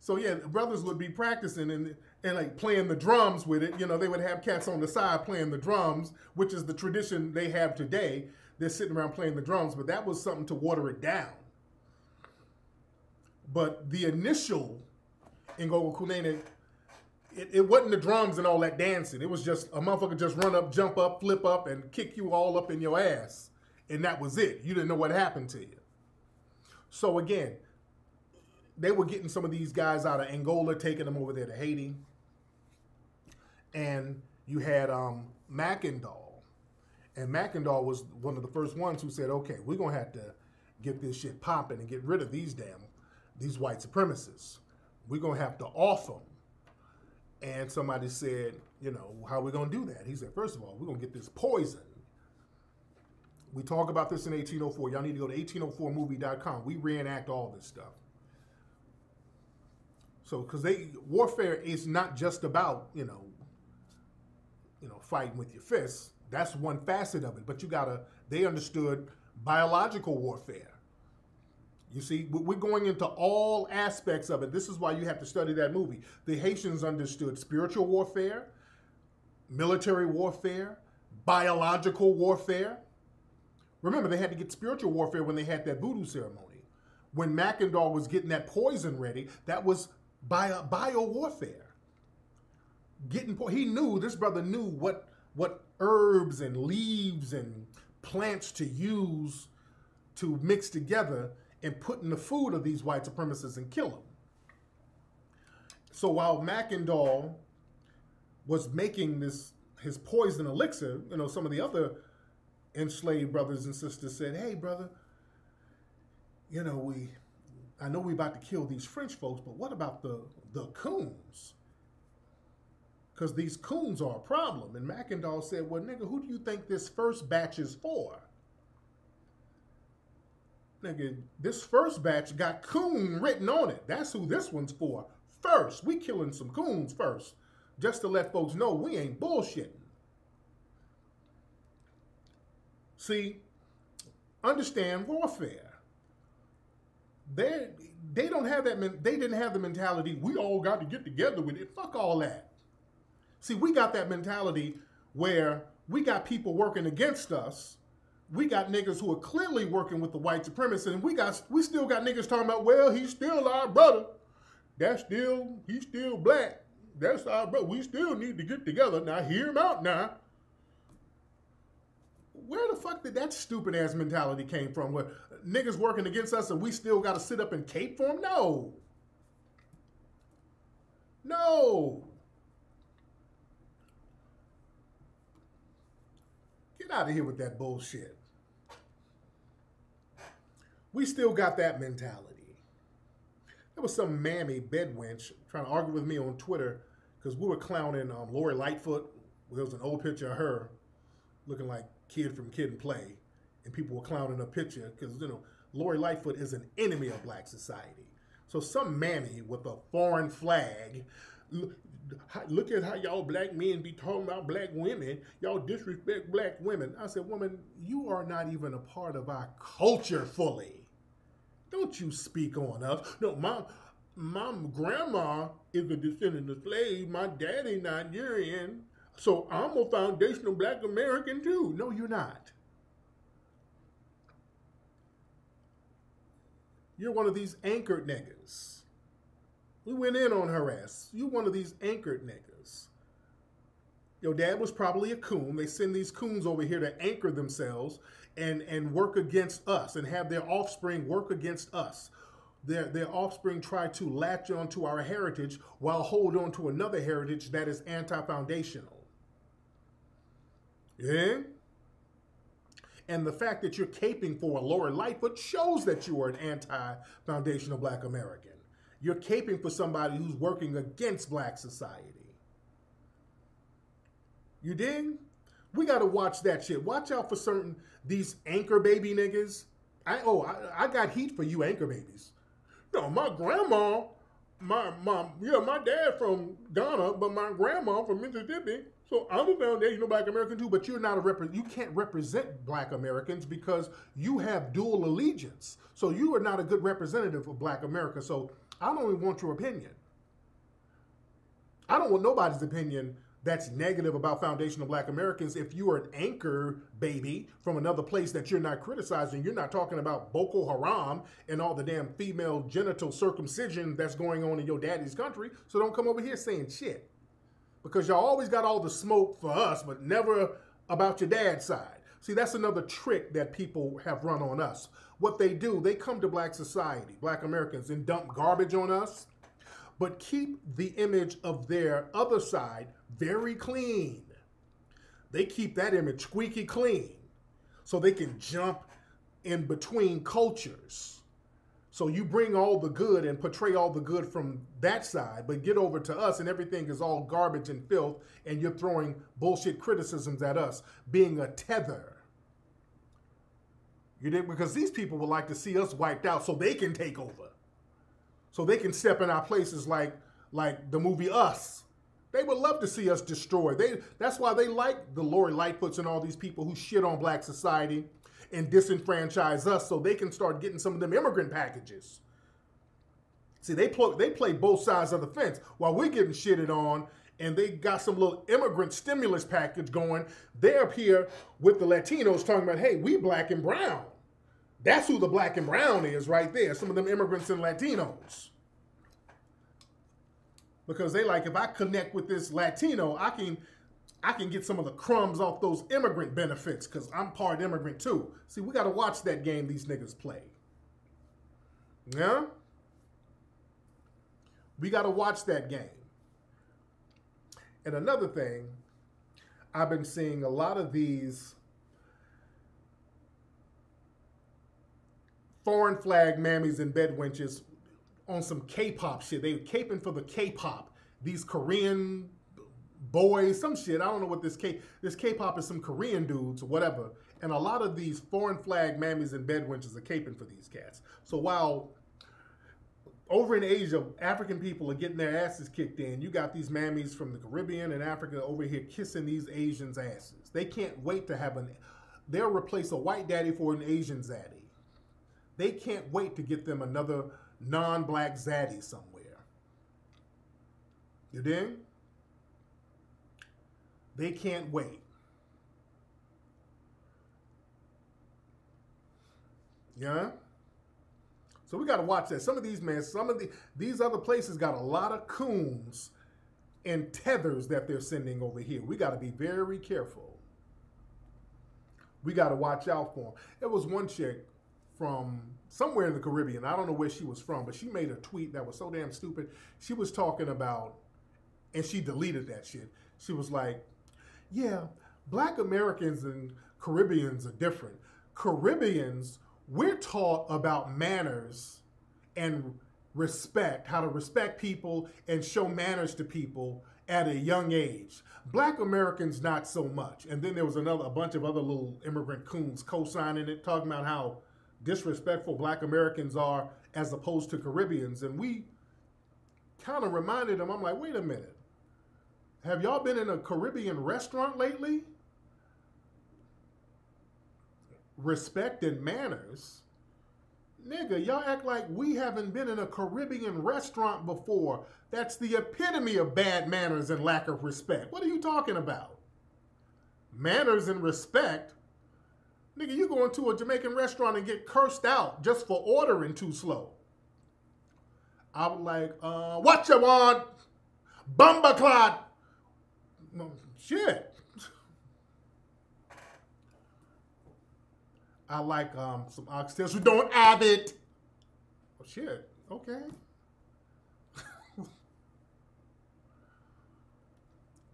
So yeah, brothers would be practicing and and like playing the drums with it. You know, they would have cats on the side playing the drums, which is the tradition they have today. They're sitting around playing the drums, but that was something to water it down. But the initial Ngogo Kunene it, it wasn't the drums and all that dancing. It was just a motherfucker just run up, jump up, flip up, and kick you all up in your ass. And that was it. You didn't know what happened to you. So again, they were getting some of these guys out of Angola, taking them over there to Haiti. And you had um, Mackandal. And Mackandal was one of the first ones who said, okay, we're going to have to get this shit popping and get rid of these damn, these white supremacists. We're going to have to off them and somebody said, you know, how are we going to do that? He said, first of all, we're going to get this poison. We talk about this in 1804. Y'all need to go to 1804movie.com. We reenact all this stuff. So, because they warfare is not just about you know, you know, fighting with your fists. That's one facet of it. But you gotta. They understood biological warfare. You see, we're going into all aspects of it. This is why you have to study that movie. The Haitians understood spiritual warfare, military warfare, biological warfare. Remember, they had to get spiritual warfare when they had that voodoo ceremony. When Mackandal was getting that poison ready, that was bio, bio warfare. Getting he knew this brother knew what what herbs and leaves and plants to use to mix together and put in the food of these white supremacists and kill them. So while Mackandal was making this his poison elixir, you know, some of the other enslaved brothers and sisters said, "Hey, brother, you know, we, I know we're about to kill these French folks, but what about the the coons? Because these coons are a problem." And Mackandal said, "Well, nigga, who do you think this first batch is for?" Nigga, this first batch got coon written on it. That's who this one's for. First, we killing some coons first, just to let folks know we ain't bullshitting. See, understand warfare. They they don't have that. They didn't have the mentality. We all got to get together with it. Fuck all that. See, we got that mentality where we got people working against us we got niggas who are clearly working with the white supremacists, and we got we still got niggas talking about, well, he's still our brother. That's still he's still black. That's our brother. We still need to get together. Now hear him out now. Where the fuck did that stupid ass mentality came from? Where niggas working against us and we still got to sit up and cape for him? No. No. Get out of here with that bullshit. We still got that mentality. There was some mammy bedwench trying to argue with me on Twitter because we were clowning um, Lori Lightfoot. There was an old picture of her looking like kid from Kid and Play, and people were clowning her picture because you know Lori Lightfoot is an enemy of black society. So some mammy with a foreign flag look at how y'all black men be talking about black women. Y'all disrespect black women. I said, woman, you are not even a part of our culture fully. Don't you speak on us. No, my my grandma is a descendant of slaves. My daddy Nigerian. So I'm a foundational black American too. No, you're not. You're one of these anchored niggas. We went in on her ass. You one of these anchored niggas. Your dad was probably a coon. They send these coons over here to anchor themselves and, and work against us and have their offspring work against us. Their, their offspring try to latch onto our heritage while hold on to another heritage that is anti-foundational. Yeah? And the fact that you're caping for a Lori Lightfoot shows that you are an anti-foundational black American. You're caping for somebody who's working against black society. You dig? We got to watch that shit. Watch out for certain these anchor baby niggas. I oh I, I got heat for you anchor babies. No, my grandma, my mom, yeah, my dad from Ghana, but my grandma from Mississippi. So I'm a foundational black American too, but you're not a rep. You can't represent black Americans because you have dual allegiance. So you are not a good representative of black America. So I don't even want your opinion. I don't want nobody's opinion that's negative about foundational black Americans if you are an anchor baby from another place that you're not criticizing. You're not talking about Boko Haram and all the damn female genital circumcision that's going on in your daddy's country. So don't come over here saying shit. Because y'all always got all the smoke for us, but never about your dad's side. See, that's another trick that people have run on us. What they do, they come to black society, black Americans, and dump garbage on us, but keep the image of their other side very clean. They keep that image squeaky clean so they can jump in between cultures. So you bring all the good and portray all the good from that side, but get over to us and everything is all garbage and filth, and you're throwing bullshit criticisms at us, being a tether you did because these people would like to see us wiped out so they can take over. So they can step in our places like like the movie Us. They would love to see us destroyed. They that's why they like the Lori Lightfoots and all these people who shit on black society and disenfranchise us so they can start getting some of them immigrant packages. See, they play, they play both sides of the fence. While we're getting shitted on and they got some little immigrant stimulus package going. They're up here with the Latinos talking about, hey, we black and brown. That's who the black and brown is right there. Some of them immigrants and Latinos. Because they like, if I connect with this Latino, I can I can get some of the crumbs off those immigrant benefits because I'm part immigrant too. See, we got to watch that game these niggas play. Yeah? We got to watch that game. And another thing, I've been seeing a lot of these foreign flag mammies and bedwenches on some K-pop shit. They were caping for the K-pop. These Korean boys, some shit. I don't know what this K this K-pop is some Korean dudes or whatever. And a lot of these foreign flag mammies and bedwenches are caping for these cats. So while over in Asia, African people are getting their asses kicked in. You got these mammies from the Caribbean and Africa over here kissing these Asians' asses. They can't wait to have an, they'll replace a white daddy for an Asian zaddy. They can't wait to get them another non-black zaddy somewhere. You dig? They can't wait. Yeah? So we got to watch that. Some of these men, some of the these other places got a lot of coons and tethers that they're sending over here. We got to be very careful. We got to watch out for them. There was one chick from somewhere in the Caribbean. I don't know where she was from, but she made a tweet that was so damn stupid. She was talking about, and she deleted that shit. She was like, yeah, black Americans and Caribbeans are different. Caribbeans, we're taught about manners and respect, how to respect people and show manners to people at a young age. Black Americans, not so much. And then there was another, a bunch of other little immigrant coons co-signing it, talking about how disrespectful black Americans are as opposed to Caribbeans. And we kind of reminded them, I'm like, wait a minute. Have y'all been in a Caribbean restaurant lately? Respect and manners. Nigga, y'all act like we haven't been in a Caribbean restaurant before. That's the epitome of bad manners and lack of respect. What are you talking about? Manners and respect? Nigga, you go into a Jamaican restaurant and get cursed out just for ordering too slow. I was like, uh, what you want? Bumba clot. Shit. I like um, some oxtails who don't have it. Oh, shit. Okay.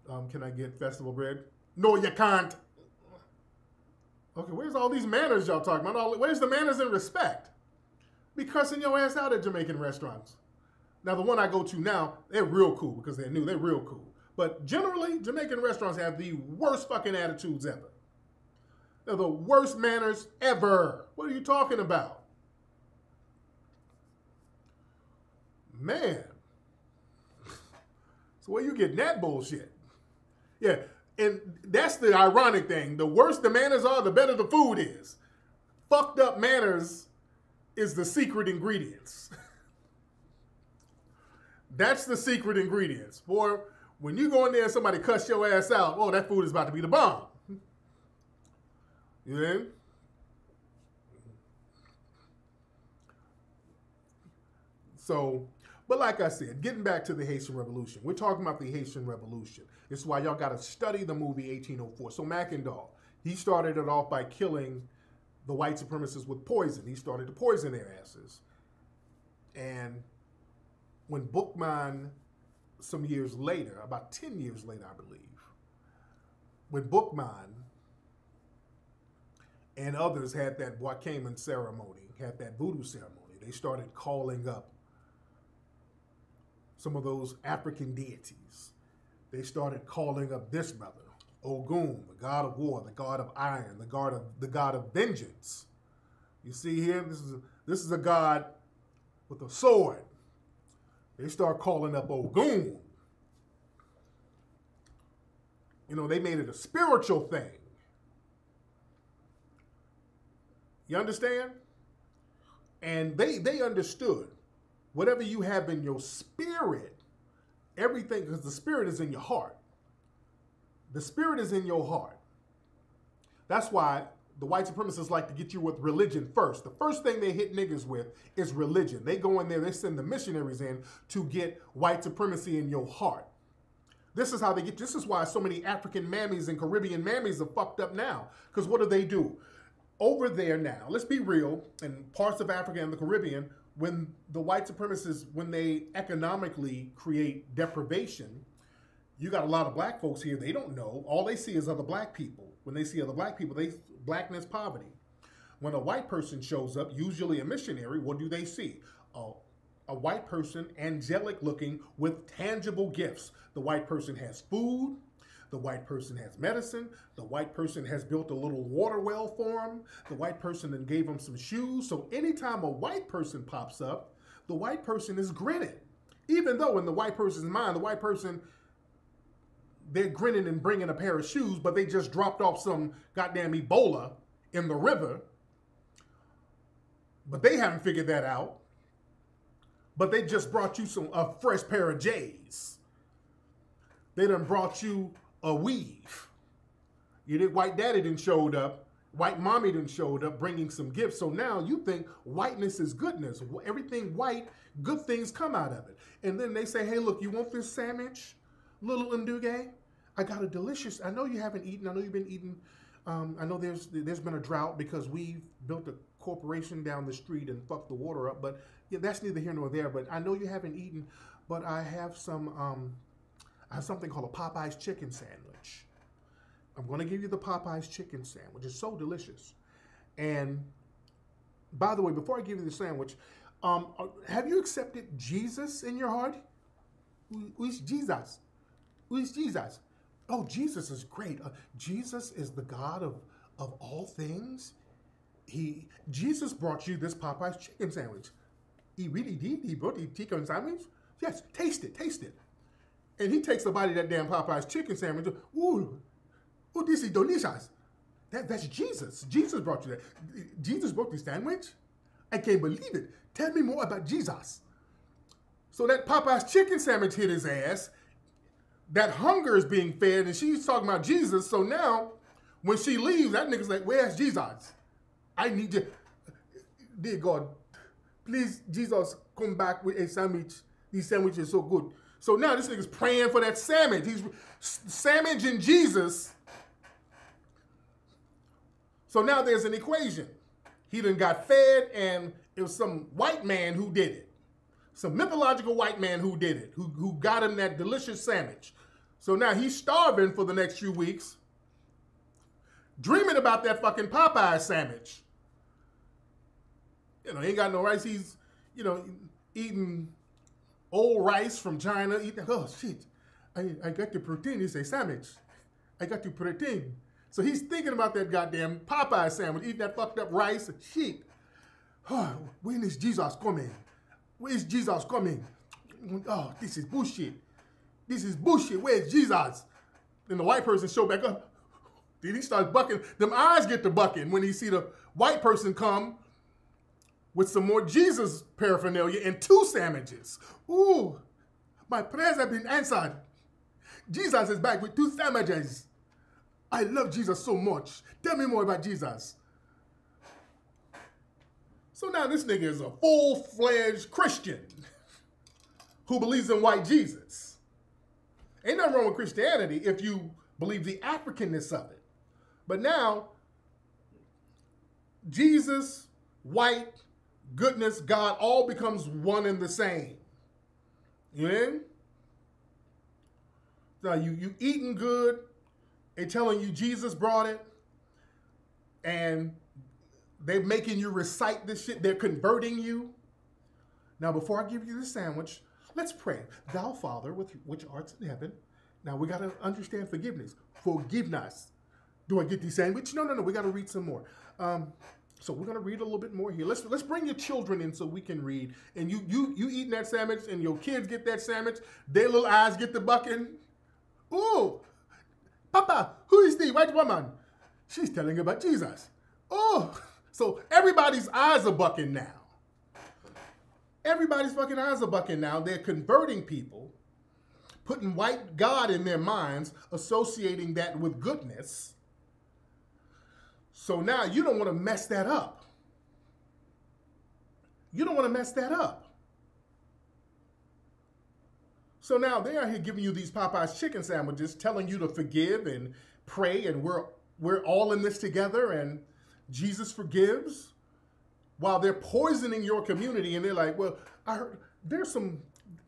um, can I get festival bread? No, you can't. Okay, where's all these manners y'all talking about? Where's the manners and respect? Be cussing your ass out at Jamaican restaurants. Now, the one I go to now, they're real cool because they're new. They're real cool. But generally, Jamaican restaurants have the worst fucking attitudes ever. They're the worst manners ever. What are you talking about? Man. So where you getting that bullshit? Yeah, and that's the ironic thing. The worse the manners are, the better the food is. Fucked up manners is the secret ingredients. that's the secret ingredients. Boy, when you go in there and somebody cuss your ass out, oh, that food is about to be the bomb. You know? So, but like I said, getting back to the Haitian Revolution, we're talking about the Haitian Revolution. It's why y'all got to study the movie 1804. So Mackandal, he started it off by killing the white supremacists with poison. He started to poison their asses. And when Boukman, some years later, about 10 years later, I believe, when Boukman and others had that Bois Cayman ceremony, had that voodoo ceremony, they started calling up some of those African deities. They started calling up this brother, Ogun, the god of war, the god of iron, the god of the god of vengeance. You see here, this is a, this is a god with a sword. They start calling up Ogun. You know, they made it a spiritual thing. You understand? And they they understood whatever you have in your spirit, everything, because the spirit is in your heart. The spirit is in your heart. That's why the white supremacists like to get you with religion first. The first thing they hit niggas with is religion. They go in there, they send the missionaries in to get white supremacy in your heart. This is how they get, this is why so many African mammies and Caribbean mammies are fucked up now. Because what do they do? Over there now, let's be real, in parts of Africa and the Caribbean, when the white supremacists, when they economically create deprivation, you got a lot of black folks here, they don't know. All they see is other black people. When they see other black people, they blackness, poverty. When a white person shows up, usually a missionary, what do they see? A, a white person, angelic looking, with tangible gifts. The white person has food, the white person has medicine. The white person has built a little water well for him. The white person then gave him some shoes. So anytime a white person pops up, the white person is grinning. Even though in the white person's mind, the white person, they're grinning and bringing a pair of shoes, but they just dropped off some goddamn Ebola in the river. But they haven't figured that out. But they just brought you some a fresh pair of J's. They done brought you a weave. You did white daddy didn't showed up, white mommy didn't showed up bringing some gifts. So now you think whiteness is goodness. Everything white, good things come out of it. And then they say, hey, look, you want this sandwich? little Nduge, I got a delicious. I know you haven't eaten. I know you've been eating. Um, I know there's there's been a drought because we've built a corporation down the street and fucked the water up. But yeah, that's neither here nor there. But I know you haven't eaten. But I have some. Um, Have something called a Popeyes chicken sandwich. I'm going to give you the Popeyes chicken sandwich. It's so delicious. And by the way, before I give you the sandwich, um, uh, have you accepted Jesus in your heart? Who is Jesus? Who is Jesus? Oh, Jesus is great. Uh, Jesus is the God of, of all things. He Jesus brought you this Popeyes chicken sandwich. He really did. He brought the chicken sandwich. Yes, taste it, taste it. And he takes a bite of that damn Popeyes chicken sandwich. Ooh, ooh, this is delicious. That, that's Jesus. Jesus brought you that. Jesus brought the sandwich? I can't believe it. Tell me more about Jesus. So that Popeye's chicken sandwich hit his ass. That hunger is being fed, and she's talking about Jesus. So now, when she leaves, that nigga's like, Where's Jesus? I need you. Dear God, please, Jesus, come back with a sandwich. These sandwiches so good. So now this nigga's praying for that sandwich. He's and Jesus. So now there's an equation. He then got fed, and it was some white man who did it. Some mythological white man who did it, who, who got him that delicious sandwich. So now he's starving for the next few weeks, dreaming about that fucking Popeye sandwich. You know, he ain't got no rice. He's, you know, eating old rice from China. Eating, oh, shit. I, I got the protein. It's a sandwich. I got the protein. So he's thinking about that goddamn Popeye sandwich, eating that fucked up rice. Shit. Oh, when is Jesus coming? Where is Jesus coming? Oh, this is bullshit. This is bullshit. Where's Jesus? Then the white person show back up. Then he starts bucking. Them eyes get to bucking when he see the white person come with some more Jesus paraphernalia and two sandwiches. Ooh, my prayers have been answered. Jesus is back with two sandwiches. I love Jesus so much. Tell me more about Jesus. So now this nigga is a full-fledged Christian who believes in white Jesus. Ain't nothing wrong with Christianity if you believe the Africanness of it. But now, Jesus, white, goodness, God, all becomes one and the same. You in? Now you you eating good, they telling you Jesus brought it, and they're making you recite this shit. They're converting you. Now, before I give you the sandwich, let's pray. Thou, Father, with which art in heaven. Now, we got to understand forgiveness. Forgiveness. Do I get the sandwich? No, no, no. We got to read some more. Um, so we're gonna read a little bit more here. Let's let's bring your children in so we can read. And you you you eating that sandwich, and your kids get that sandwich. Their little eyes get the bucking. Ooh, Papa, who is the white woman? She's telling about Jesus. Oh, so everybody's eyes are bucking now. Everybody's fucking eyes are bucking now. They're converting people, putting white God in their minds, associating that with goodness. So now you don't want to mess that up. You don't want to mess that up. So now they are here giving you these Popeyes chicken sandwiches, telling you to forgive and pray, and we're we're all in this together, and Jesus forgives, while they're poisoning your community, and they're like, well, I heard there's some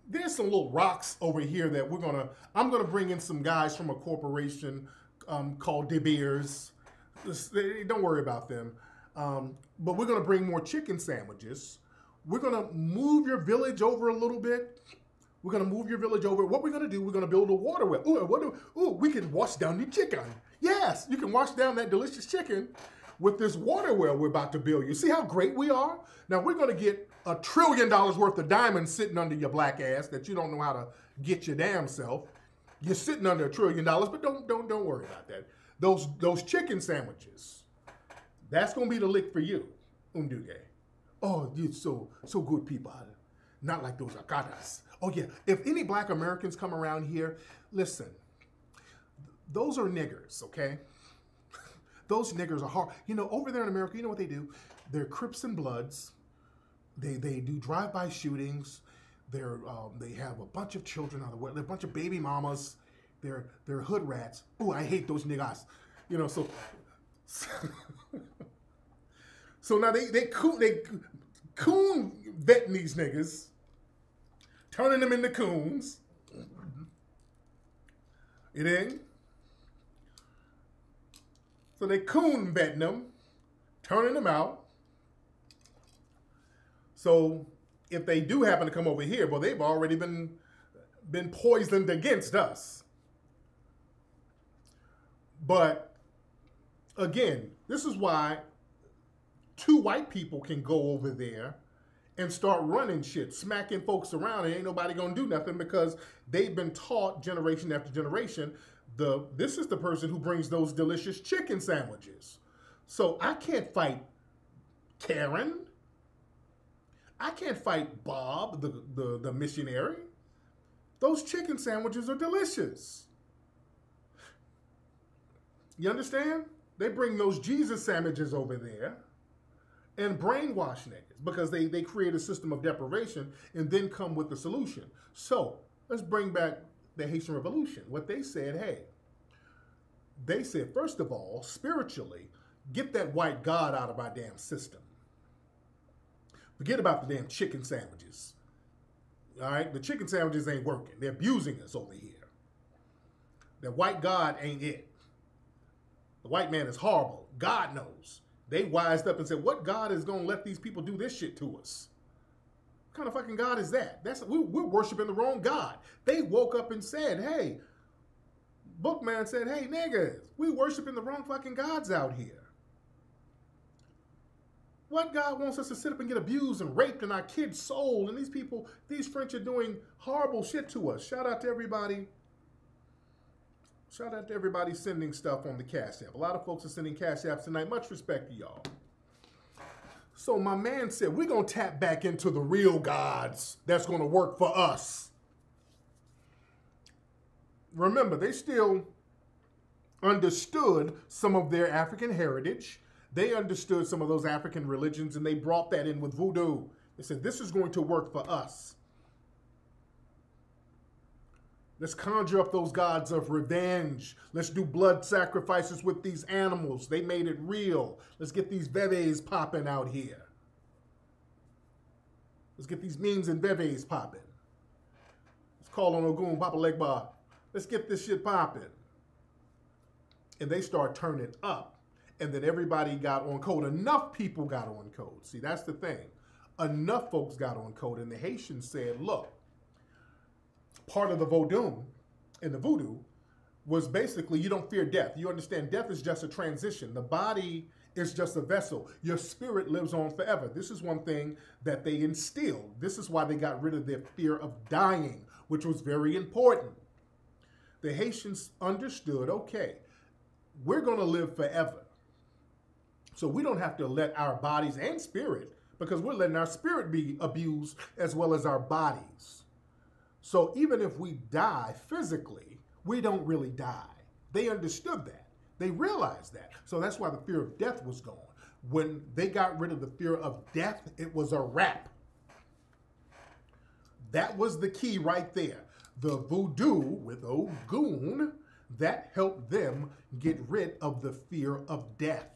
there's some little rocks over here that we're gonna I'm gonna bring in some guys from a corporation um, called De Beers. Don't worry about them. Um, but we're gonna bring more chicken sandwiches. We're gonna move your village over a little bit we're gonna move your village over. What we're gonna do? We're gonna build a water well. Ooh, what do, ooh, we can wash down the chicken. Yes, you can wash down that delicious chicken with this water well we're about to build. You see how great we are? Now we're gonna get a trillion dollars worth of diamonds sitting under your black ass that you don't know how to get your damn self. You're sitting under a trillion dollars, but don't don't don't worry about that. Those those chicken sandwiches, that's gonna be the lick for you, Nduge. Oh, you're so so good people. Not like those Akatas. Oh, yeah. If any black Americans come around here, listen, those are niggers, okay? those niggers are hard. You know, over there in America, you know what they do? They're Crips and Bloods. They, they do drive-by shootings. They're, um, they have a bunch of children out of the way, They're a bunch of baby mamas. They're they're hood rats. Oh, I hate those niggas. You know, so so now they they coon they coon vetting these niggas, turning them into coons. You dig? So they coon vetting them, turning them out. So if they do happen to come over here, well, they've already been been poisoned against us. But again, this is why two white people can go over there and start running shit, smacking folks around, and ain't nobody gonna do nothing because they've been taught generation after generation. The this is the person who brings those delicious chicken sandwiches. So I can't fight Karen. I can't fight Bob, the, the, the missionary. Those chicken sandwiches are delicious. You understand? They bring those Jesus sandwiches over there and brainwash niggas because they, they create a system of deprivation and then come with the solution. So let's bring back the Haitian Revolution. What they said, hey, they said, first of all, spiritually, get that white God out of our damn system. Forget about the damn chicken sandwiches. All right, the chicken sandwiches ain't working. They're abusing us over here. The white God ain't it. The white man is horrible. God knows. They wised up and said, "What God is going to let these people do this shit to us? What kind of fucking God is that? That's we, we're worshiping the wrong God." They woke up and said, "Hey." Boukman said, "Hey niggas, we worshiping the wrong fucking gods out here." What God wants us to sit up and get abused and raped and our kids sold? And these people, these French are doing horrible shit to us. Shout out to everybody. Shout out to everybody sending stuff on the Cash App. A lot of folks are sending Cash Apps tonight. Much respect to y'all. So my man said, we're going to tap back into the real gods that's going to work for us. Remember, they still understood some of their African heritage they understood some of those African religions and they brought that in with voodoo. They said, this is going to work for us. Let's conjure up those gods of revenge. Let's do blood sacrifices with these animals. They made it real. Let's get these veves popping out here. Let's get these memes and veves popping. Let's call on Ogun, Papa Legba. Let's get this shit popping. And they start turning up and then everybody got on code. Enough people got on code. See, that's the thing. Enough folks got on code, and the Haitians said, look, part of the voodoo and the voodoo was basically you don't fear death. You understand death is just a transition. The body is just a vessel. Your spirit lives on forever. This is one thing that they instilled. This is why they got rid of their fear of dying, which was very important. The Haitians understood okay, we're going to live forever. So we don't have to let our bodies and spirit, because we're letting our spirit be abused as well as our bodies. So even if we die physically, we don't really die. They understood that. They realized that. So that's why the fear of death was gone. When they got rid of the fear of death, it was a wrap. That was the key right there. The voodoo with Ogun, that helped them get rid of the fear of death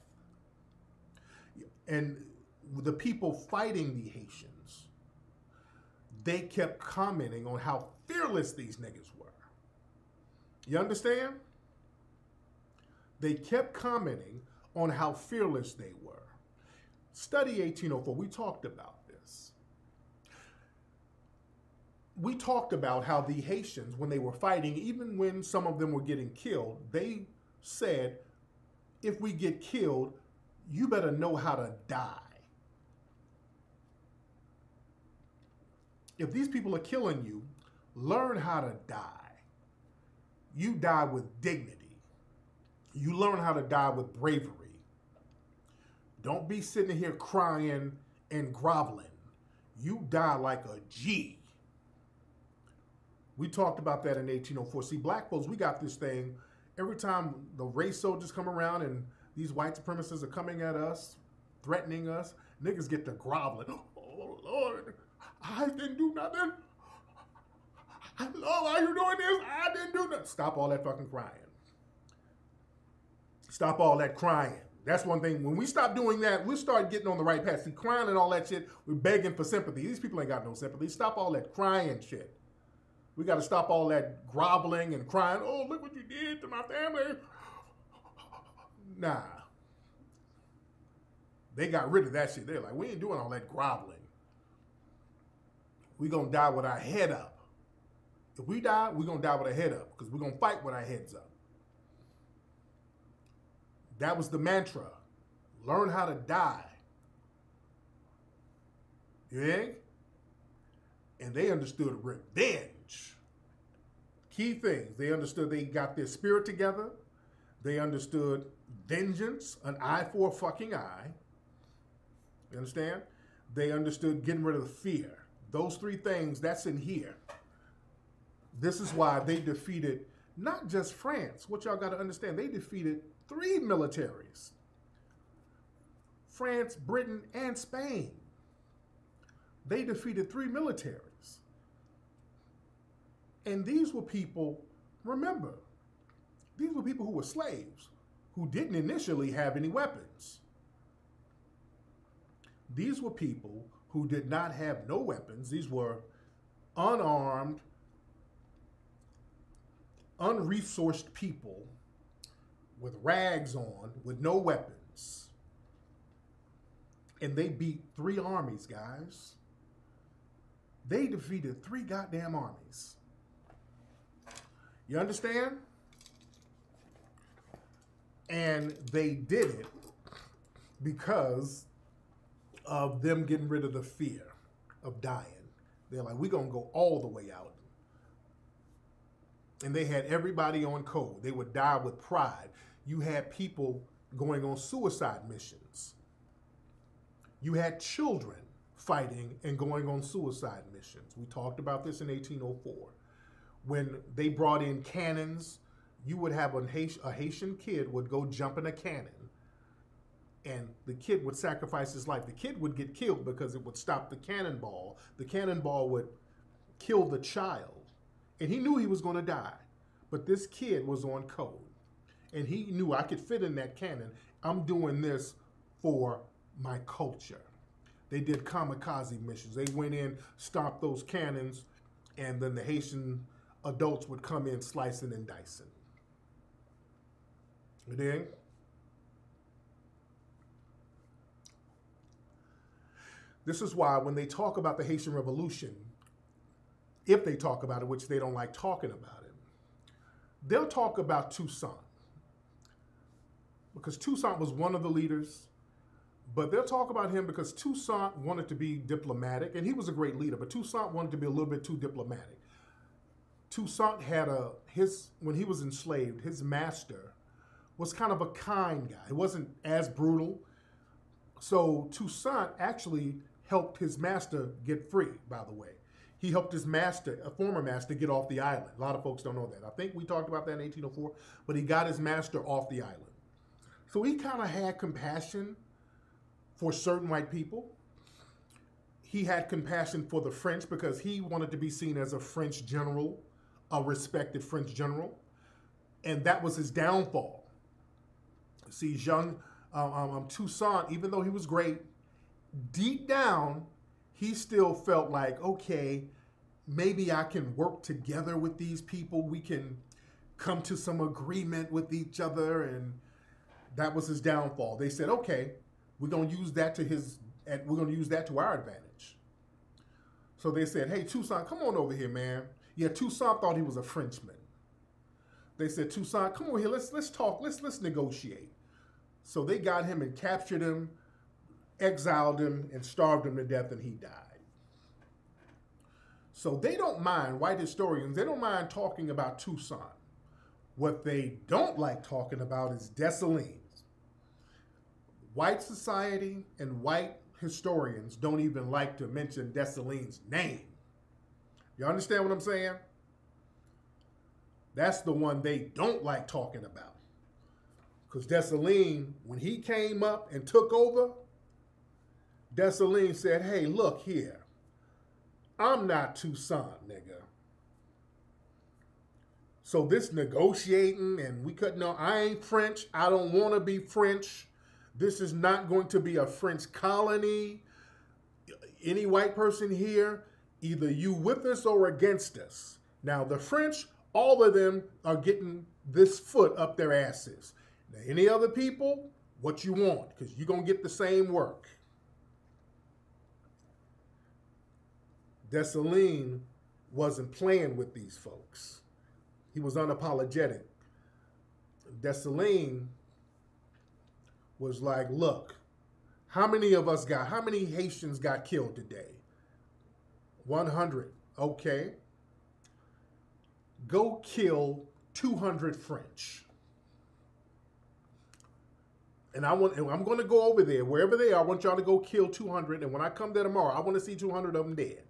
and the people fighting the Haitians, they kept commenting on how fearless these niggas were. You understand? They kept commenting on how fearless they were. Study 1804, we talked about this. We talked about how the Haitians, when they were fighting, even when some of them were getting killed, they said, if we get killed, you better know how to die. If these people are killing you, learn how to die. You die with dignity. You learn how to die with bravery. Don't be sitting here crying and groveling. You die like a G. We talked about that in 1804. See, black folks, we got this thing. Every time the race soldiers come around and these white supremacists are coming at us, threatening us. Niggas get to groveling. Oh, I didn't do nothing. Oh, why are you doing this? I didn't do nothing. Stop all that fucking crying. Stop all that crying. That's one thing. When we stop doing that, we start getting on the right path. See, crying and all that shit, we're begging for sympathy. These people ain't got no sympathy. Stop all that crying shit. We got to stop all that groveling and crying. Oh, look what you did to my family. Nah. They got rid of that shit. They're like, we ain't doing all that groveling. We going to die with our head up. If we die, we're going to die with our head up because we're going to fight with our heads up. That was the mantra. Learn how to die. Yeah? And they understood revenge. Key things. They understood they got their spirit together. They understood vengeance, an eye for a fucking eye. You understand? They understood getting rid of the fear. Those three things, that's in here. This is why they defeated not just France. What y'all got to understand, they defeated three militaries France, Britain, and Spain. They defeated three militaries. And these were people, remember, these were people who were slaves, who didn't initially have any weapons. These were people who did not have no weapons. These were unarmed, unresourced people with rags on, with no weapons. And they beat three armies, guys. They defeated three goddamn armies. You understand? And they did it because of them getting rid of the fear of dying. They're like, we're going to go all the way out. And they had everybody on code. They would die with pride you had people going on suicide missions. You had children fighting and going on suicide missions. We talked about this in 1804. When they brought in cannons, you would have a Haitian kid would go jump in a cannon and the kid would sacrifice his life. The kid would get killed because it would stop the cannonball. The cannonball would kill the child. And he knew he was going to die. But this kid was on code and he knew I could fit in that cannon. I'm doing this for my culture. They did kamikaze missions. They went in, stopped those cannons, and then the Haitian adults would come in slicing and dicing. You dig? This is why when they talk about the Haitian Revolution, if they talk about it, which they don't like talking about it, they'll talk about Toussaint because Toussaint was one of the leaders. But they'll talk about him because Toussaint wanted to be diplomatic, and he was a great leader, but Toussaint wanted to be a little bit too diplomatic. Toussaint had a, his, when he was enslaved, his master was kind of a kind guy. He wasn't as brutal. So Toussaint actually helped his master get free, by the way. He helped his master, a former master, get off the island. A lot of folks don't know that. I think we talked about that in 1804, but he got his master off the island. So he kind of had compassion for certain white people. He had compassion for the French because he wanted to be seen as a French general, a respected French general. And that was his downfall. See, Jean um, um, um, Toussaint, even though he was great, deep down, he still felt like, okay, maybe I can work together with these people. We can come to some agreement with each other and that was his downfall. They said, okay, we're going to use that to his, and we're going to use that to our advantage. So they said, hey, Toussaint, come on over here, man. Yeah, Toussaint thought he was a Frenchman. They said, Toussaint, come over here, let's let's talk, let's let's negotiate. So they got him and captured him, exiled him, and starved him to death, and he died. So they don't mind, white historians, they don't mind talking about Toussaint. What they don't like talking about is Dessalines. White society and white historians don't even like to mention Dessalines' name. You understand what I'm saying? That's the one they don't like talking about. Because Dessalines, when he came up and took over, Dessalines said, hey, look here. I'm not Toussaint, nigga. So this negotiating and we couldn't know I ain't French. I don't want to be French. This is not going to be a French colony. Any white person here, either you with us or against us. Now the French, all of them are getting this foot up their asses. Now, any other people, what you want, because you're gonna get the same work. Dessalines wasn't playing with these folks. He was unapologetic. Dessalines was like, look, how many of us got, how many Haitians got killed today? 100. Okay. Go kill 200 French. And I want, and I'm going to go over there, wherever they are. I want y'all to go kill 200. And when I come there tomorrow, I want to see 200 of them dead.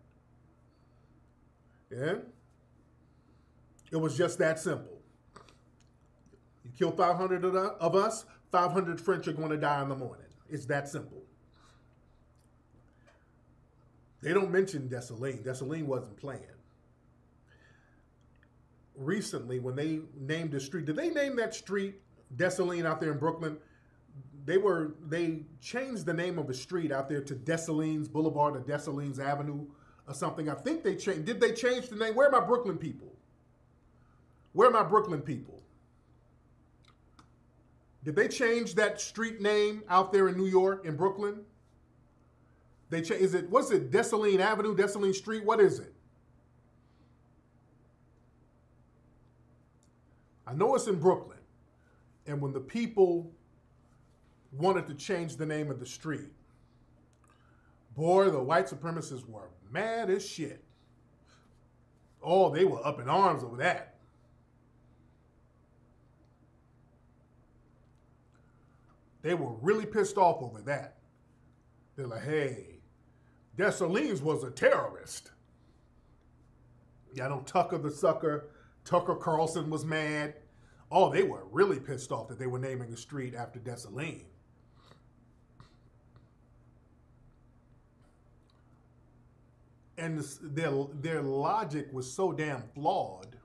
Yeah? It was just that simple. You kill 500 of us, 500 French are going to die in the morning. It's that simple. They don't mention Dessalines. Dessalines wasn't playing. Recently, when they named the street, did they name that street Dessalines out there in Brooklyn? They were they changed the name of a street out there to Dessalines Boulevard or Dessalines Avenue or something. I think they changed. Did they change the name? Where are my Brooklyn people? Where are my Brooklyn people? Did they change that street name out there in New York, in Brooklyn? They cha- is it what's it Dessalines Avenue, Dessalines Street? What is it? I know it's in Brooklyn. And when the people wanted to change the name of the street, boy, the white supremacists were mad as shit. Oh, they were up in arms over that. They were really pissed off over that. They're like, hey, Dessalines was a terrorist. I know Tucker the sucker, Tucker Carlson was mad. Oh, they were really pissed off that they were naming a street after Dessalines. And this, their, their logic was so damn flawed.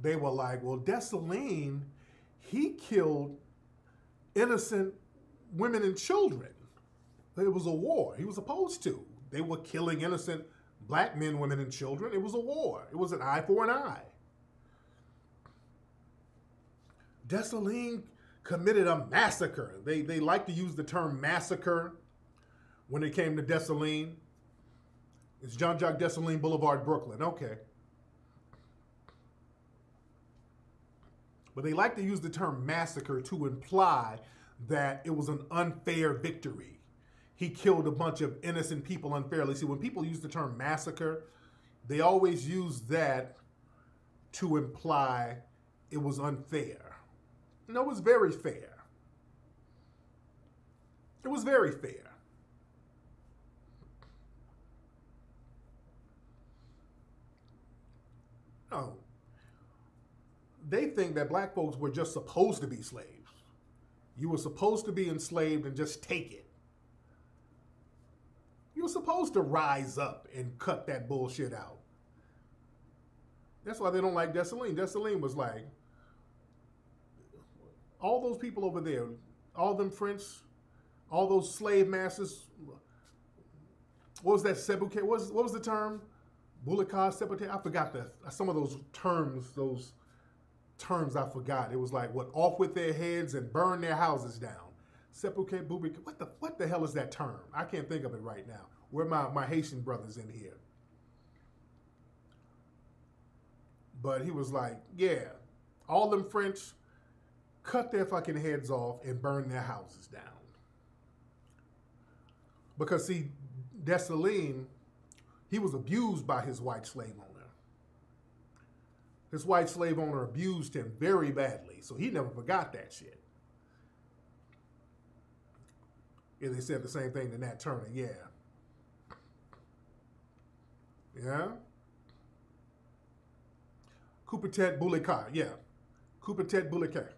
They were like, well, Dessalines, he killed innocent women and children. It was a war. He was opposed to. They were killing innocent black men, women, and children. It was a war. It was an eye for an eye. Dessalines committed a massacre. They, they like to use the term massacre when it came to Dessalines. It's Jean Jacques Dessalines Boulevard, Brooklyn. Okay. But they like to use the term massacre to imply that it was an unfair victory. He killed a bunch of innocent people unfairly. See, when people use the term massacre, they always use that to imply it was unfair. No, it was very fair. It was very fair. Oh, they think that black folks were just supposed to be slaves. You were supposed to be enslaved and just take it. You were supposed to rise up and cut that bullshit out. That's why they don't like Dessalines. Dessalines was like, all those people over there, all them French, all those slave masters. What was that sepulchre? What was, what was the term? Boulicar sepulchre? I forgot the some of those terms, those terms I forgot. It was like what off with their heads and burn their houses down. Sepulchre boulicar. What the what the hell is that term? I can't think of it right now. Where my, my Haitian brothers in here? But he was like, yeah, all them French cut their fucking heads off and burn their houses down. Because see, Dessalines, he was abused by his white slave owner. His white slave owner abused him very badly, so he never forgot that shit. And they said the same thing to Nat Turner, yeah. Yeah? Coupe-tete Boulicar, yeah. Coupe-tete Boulicar.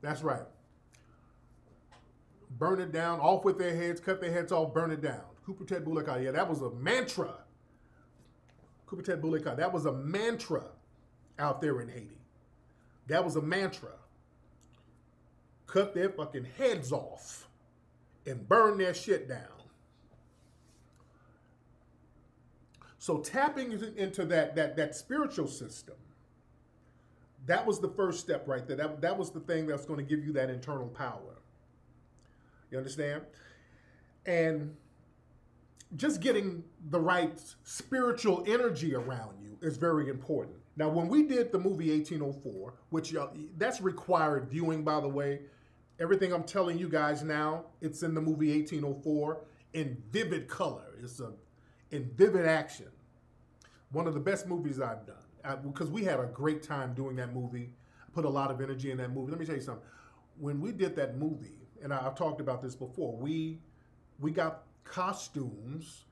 That's right. Burn it down, off with their heads, cut their heads off, burn it down. Coupe-tete Boulicar, yeah, that was a mantra. Kupatet Buleka. That was a mantra out there in Haiti. That was a mantra. Cut their fucking heads off and burn their shit down. So tapping into that that that spiritual system, that was the first step right there. That, that was the thing that's going to give you that internal power. You understand? And just getting the right spiritual energy around you is very important. Now, when we did the movie 1804, which uh, that's required viewing, by the way, everything I'm telling you guys now, it's in the movie 1804 in vivid color. It's a in vivid action. One of the best movies I've done because we had a great time doing that movie. I put a lot of energy in that movie. Let me tell you something. When we did that movie, and I've talked about this before, we we got costumes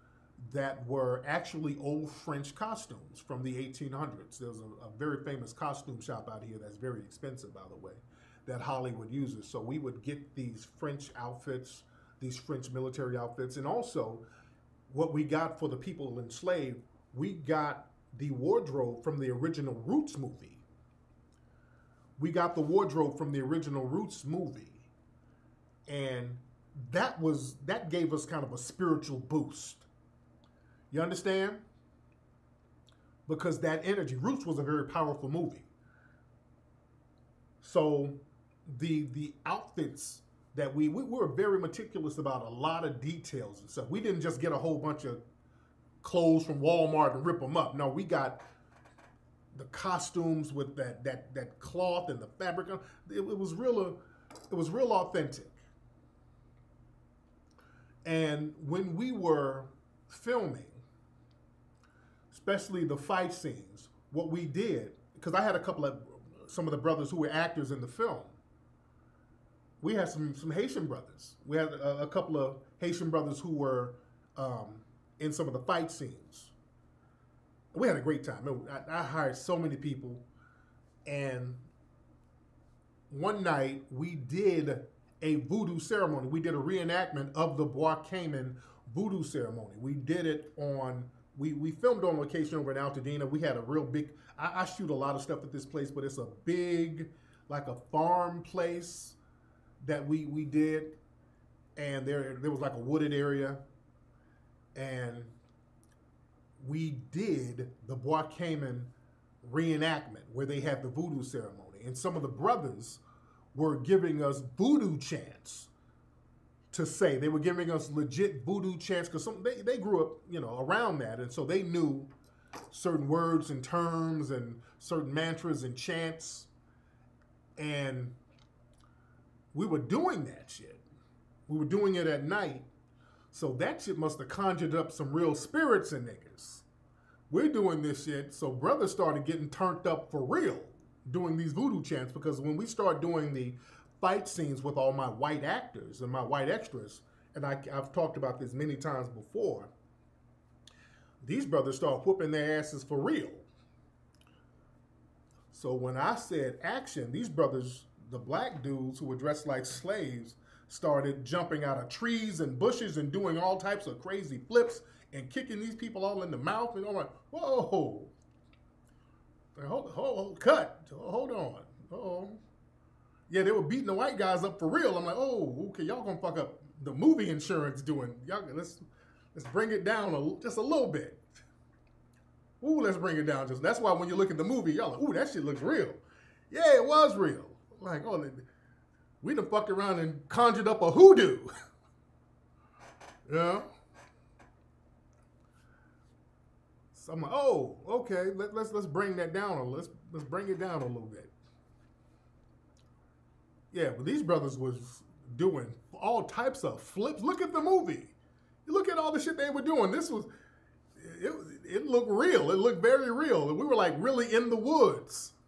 that were actually old French costumes from the 1800s. There's a, a, very famous costume shop out here that's very expensive, by the way, that Hollywood uses. So we would get these French outfits, these French military outfits, and also what we got for the people enslaved, we got the wardrobe from the original Roots movie. We got the wardrobe from the original Roots movie. And that was that gave us kind of a spiritual boost. You understand? Because that energy, Roots was a very powerful movie. So the the outfits that we, we were very meticulous about a lot of details and stuff. We didn't just get a whole bunch of clothes from Walmart and rip them up. No, we got the costumes with that that that cloth and the fabric. It, it was real. It was real authentic. And when we were filming, especially the fight scenes, what we did, because I had a couple of some of the brothers who were actors in the film. We had some some Haitian brothers. We had a, a couple of Haitian brothers who were um, in some of the fight scenes. We had a great time. I, I hired so many people, and one night we did a voodoo ceremony. We did a reenactment of the Bois Cayman voodoo ceremony. We did it on, we, we filmed on location over in Altadena. We had a real big, I, I shoot a lot of stuff at this place, but it's a big, like a farm place that we, we did. And there, there was like a wooded area. And we did the Bois Cayman reenactment where they had the voodoo ceremony. And some of the brothers were giving us voodoo chants to say. They were giving us legit voodoo chants because they, they grew up, you know, around that. And so they knew certain words and terms and certain mantras and chants. And we were doing that shit. We were doing it at night. So that shit must have conjured up some real spirits in niggas. We're doing this shit, so brothers started getting turned up for real doing these voodoo chants because when we start doing the fight scenes with all my white actors and my white extras, and I, have talked about this many times before, these brothers start whooping their asses for real. So when I said action, these brothers, the black dudes who were dressed like slaves, started jumping out of trees and bushes and doing all types of crazy flips and kicking these people all in the mouth. And I'm like, whoa, Hold, hold, hold, cut. Hold on. Oh, yeah, they were beating the white guys up for real. I'm like, oh, okay, y'all gonna fuck up the movie insurance doing. Y'all let's let's bring it down a, just a little bit. Ooh, let's bring it down. Just that's why when you look at the movie, y'all like, ooh, that shit looks real. Yeah, it was real. Like, oh, we done fucked around and conjured up a hoodoo. yeah. So I'm like, oh, okay, let, let's let's bring that down. A, Let's let's bring it down a little bit. Yeah, but these brothers was doing all types of flips. Look at the movie. Look at all the shit they were doing. This was it. It looked real. It looked very real. We were like really in the woods.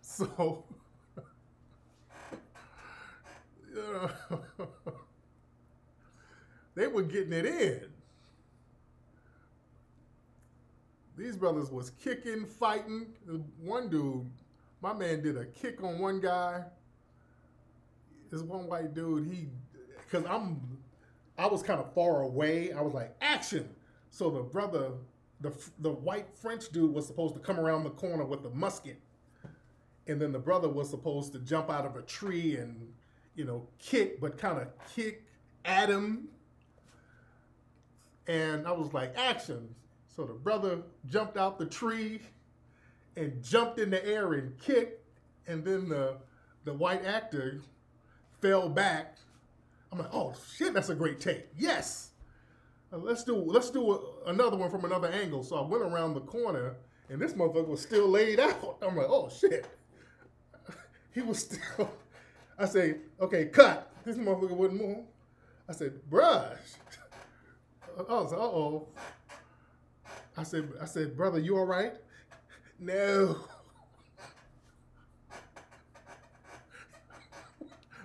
So, they were getting it in. These brothers was kicking, fighting. One dude, my man did a kick on one guy. This one white dude, he, cause I'm, I was kind of far away. I was like, action. So the brother, the the white French dude was supposed to come around the corner with a musket, and then the brother was supposed to jump out of a tree and, you know, kick, but kind of kick at him. And I was like, action. So the brother jumped out the tree and jumped in the air and kicked, and then the the white actor fell back. I'm like, oh shit, that's a great take. Yes. Uh, let's do let's do a, another one from another angle. So I went around the corner, and this motherfucker was still laid out. I'm like, oh shit. he was still. I say, okay, cut. This motherfucker wouldn't move. I said, bruh. I was uh oh. I said, I said, brother, you all right? No.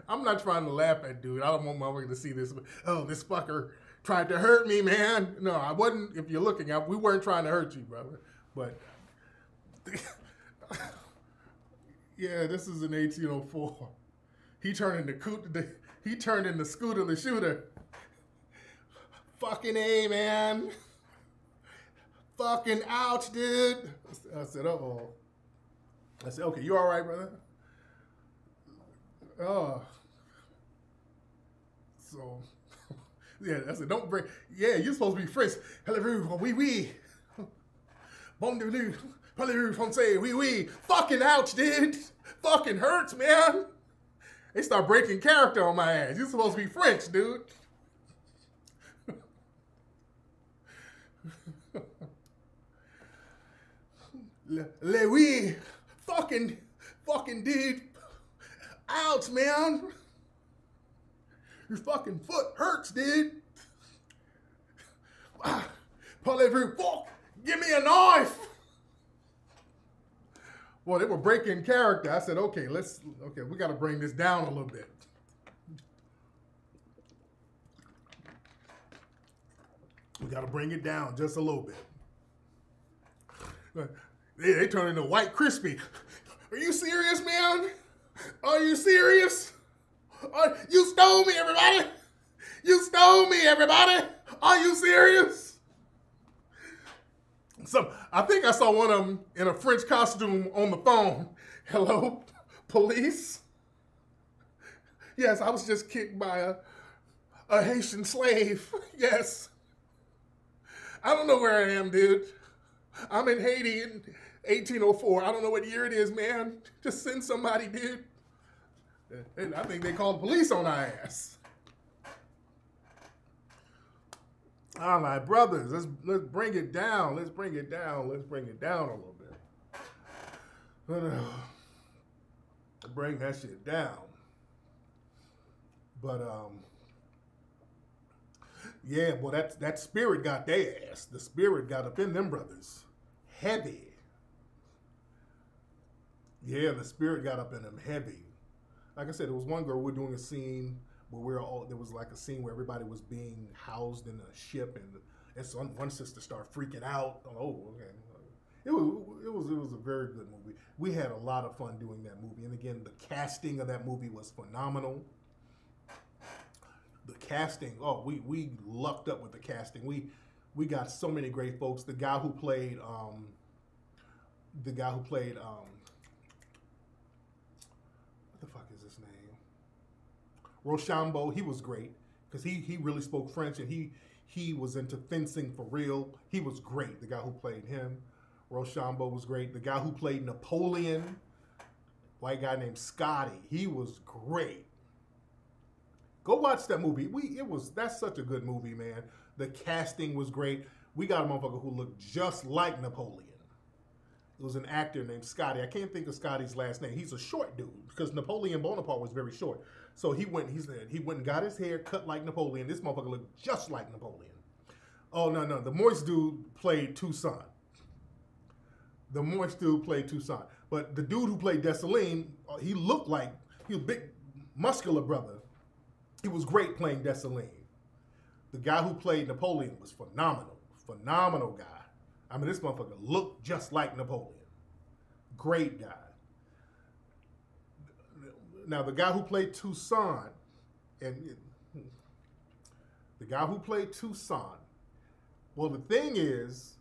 I'm not trying to laugh at dude. I don't want motherfucker to see this. Oh, this fucker tried to hurt me, man. No, I wasn't. If you're looking, up, we weren't trying to hurt you, brother. But yeah, this is an 1804. He turned into he turned into Scooter the Shooter. Fucking A, man. Fucking ouch, dude. I said, uh oh. I said, okay, you all right, brother? Oh. So, yeah, I said, don't break. Yeah, you're supposed to be French. Hello, oui, oui. Bon de lui. Parlez-vous français? Oui. Fucking ouch, dude. Fucking hurts, man. They start breaking character on my ass. You're supposed to be French, dude. Le. Fucking, fucking dude. Ouch, man. Your fucking foot hurts, dude. Ah, Parlez-vous? Fuck. Give me a knife. Well, they were breaking character. I said, okay, let's, okay, we got to bring this down a little bit. We got to bring it down just a little bit. They, they turn into white crispy. Are you serious, man? Are you serious? Are, you stole me, everybody. You stole me, everybody. Are you serious? So I think I saw one of them in a French costume on the phone. Hello, police? Yes, I was just kicked by a, a Haitian slave. Yes. I don't know where I am, dude. I'm in Haiti in 1804. I don't know what year it is, man. Just send somebody, dude. And I think they called the police on our ass. All right, brothers, let's let's bring it down. Let's bring it down. Let's bring it down a little bit. bring that shit down. But um, yeah, well that that spirit got their ass. The spirit got up in them brothers, heavy. Yeah, the spirit got up in him heavy. Like I said, there was one girl. We're doing a scene where we're all. There was like a scene where everybody was being housed in a ship, and and so one sister started freaking out. Oh, okay. It was it was it was a very good movie. We had a lot of fun doing that movie, and again, the casting of that movie was phenomenal. The casting, oh, we we lucked up with the casting. We we got so many great folks. The guy who played um, the guy who played um, Rochambeau, he was great because he he really spoke French and he he was into fencing for real. He was great. The guy who played him, Rochambeau, was great. The guy who played Napoleon, white guy named Scotty, he was great. Go watch that movie. We it was that's such a good movie, man. The casting was great. We got a motherfucker who looked just like Napoleon. It was an actor named Scotty. I can't think of Scotty's last name. He's a short dude because Napoleon Bonaparte was very short. So he went. He said he went and got his hair cut like Napoleon. This motherfucker looked just like Napoleon. Oh no no, the moist dude played Toussaint. The moist dude played Toussaint, but the dude who played Dessalines, uh, he looked like he was big, muscular brother. He was great playing Dessalines. The guy who played Napoleon was phenomenal, phenomenal guy. I mean, this motherfucker looked just like Napoleon. Great guy now the guy who played Toussaint, and the guy who played Toussaint, Well, the thing is,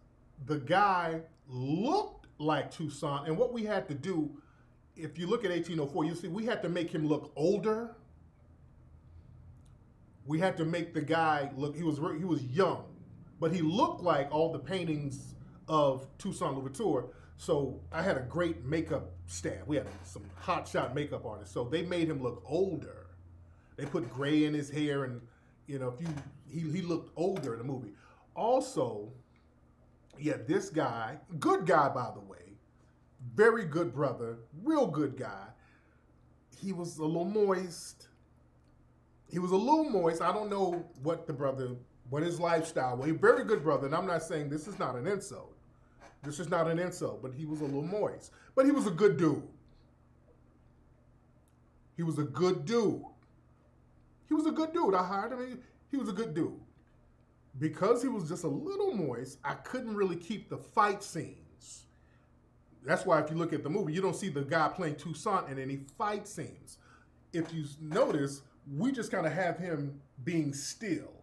the guy looked like Toussaint, and what we had to do, if you look at 1804, you see we had to make him look older. We had to make the guy look. He was he was young, but he looked like all the paintings of Toussaint Louverture. So I had a great makeup staff. We had some hotshot makeup artists. So they made him look older. They put gray in his hair, and you know, if you he he looked older in the movie. Also, yeah, this guy, good guy by the way, very good brother, real good guy. He was a little moist. He was a little moist. I don't know what the brother, what his lifestyle was. Very good brother, and I'm not saying this is not an insult. This is not an insult, but he was a little moist. But he was a good dude. He was a good dude. He was a good dude. I hired him. He was a good dude. Because he was just a little moist, I couldn't really keep the fight scenes. That's why if you look at the movie, you don't see the guy playing Toussaint in any fight scenes. If you notice, we just kind of have him being still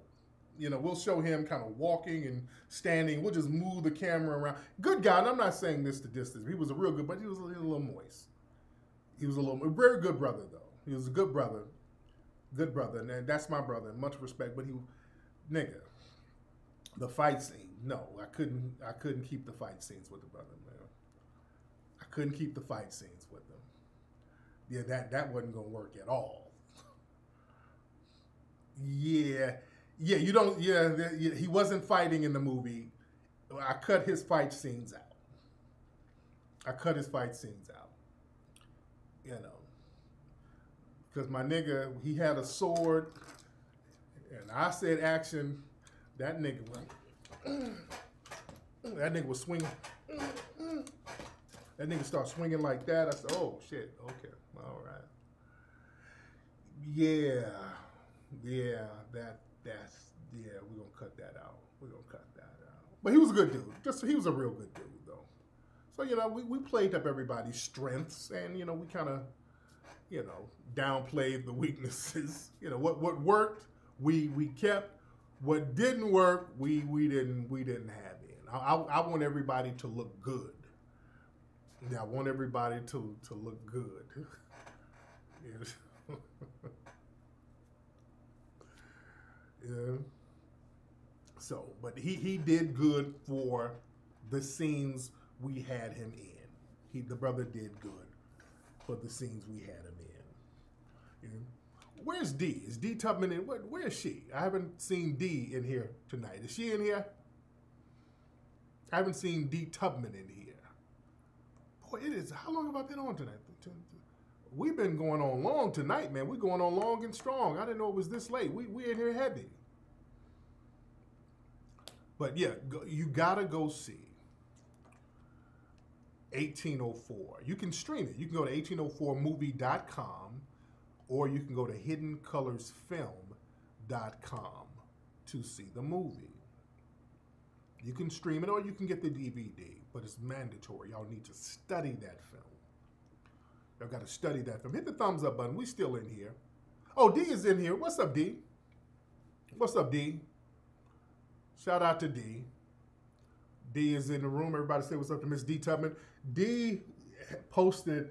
you know, we'll show him kind of walking and standing. We'll just move the camera around. Good guy, and I'm not saying this to distance. He was a real good, but he was a little moist. He was a little, very good brother though. He was a good brother, good brother, and that's my brother. Much respect, but he, nigga, the fight scene. No, I couldn't. I couldn't keep the fight scenes with the brother, man. I couldn't keep the fight scenes with him. Yeah, that that wasn't gonna work at all. yeah, yeah, you don't. Yeah, he wasn't fighting in the movie. I cut his fight scenes out. I cut his fight scenes out. You know, because my nigga, he had a sword, and I said action. That nigga went. That nigga was swinging. That nigga start swinging like that. I said, "Oh shit, okay, all right." Yeah, yeah, that that's yeah, we're gonna cut that out. We're gonna cut that out. But he was a good dude. Just he was a real good dude though. So you know, we, we played up everybody's strengths, and you know, we kind of, you know, downplayed the weaknesses. You know, what what worked, we we kept. What didn't work, we we didn't we didn't have in. I, I, I want everybody to look good. Yeah, I want everybody to to look good. Yeah. So, but he he did good for the scenes we had him in. He the brother did good for the scenes we had him in. Yeah. Where's D? Is D Tubman in? Where, where is she? I haven't seen D in here tonight. Is she in here? I haven't seen D Tubman in here. Boy, it is. How long have I been on tonight? We've been going on long tonight, man. We're going on long and strong. I didn't know it was this late. We we in here heavy. But yeah, go, you gotta go see 1804. You can stream it. You can go to 1804movie.com or you can go to hiddencolorsfilm.com to see the movie. You can stream it or you can get the DVD, but it's mandatory. Y'all need to study that film. Y'all got to study that from. Hit the thumbs up button. We still in here. Oh, D is in here. What's up, D? What's up, D? Shout out to D. D is in the room. Everybody say what's up to Miss D Tubman. D posted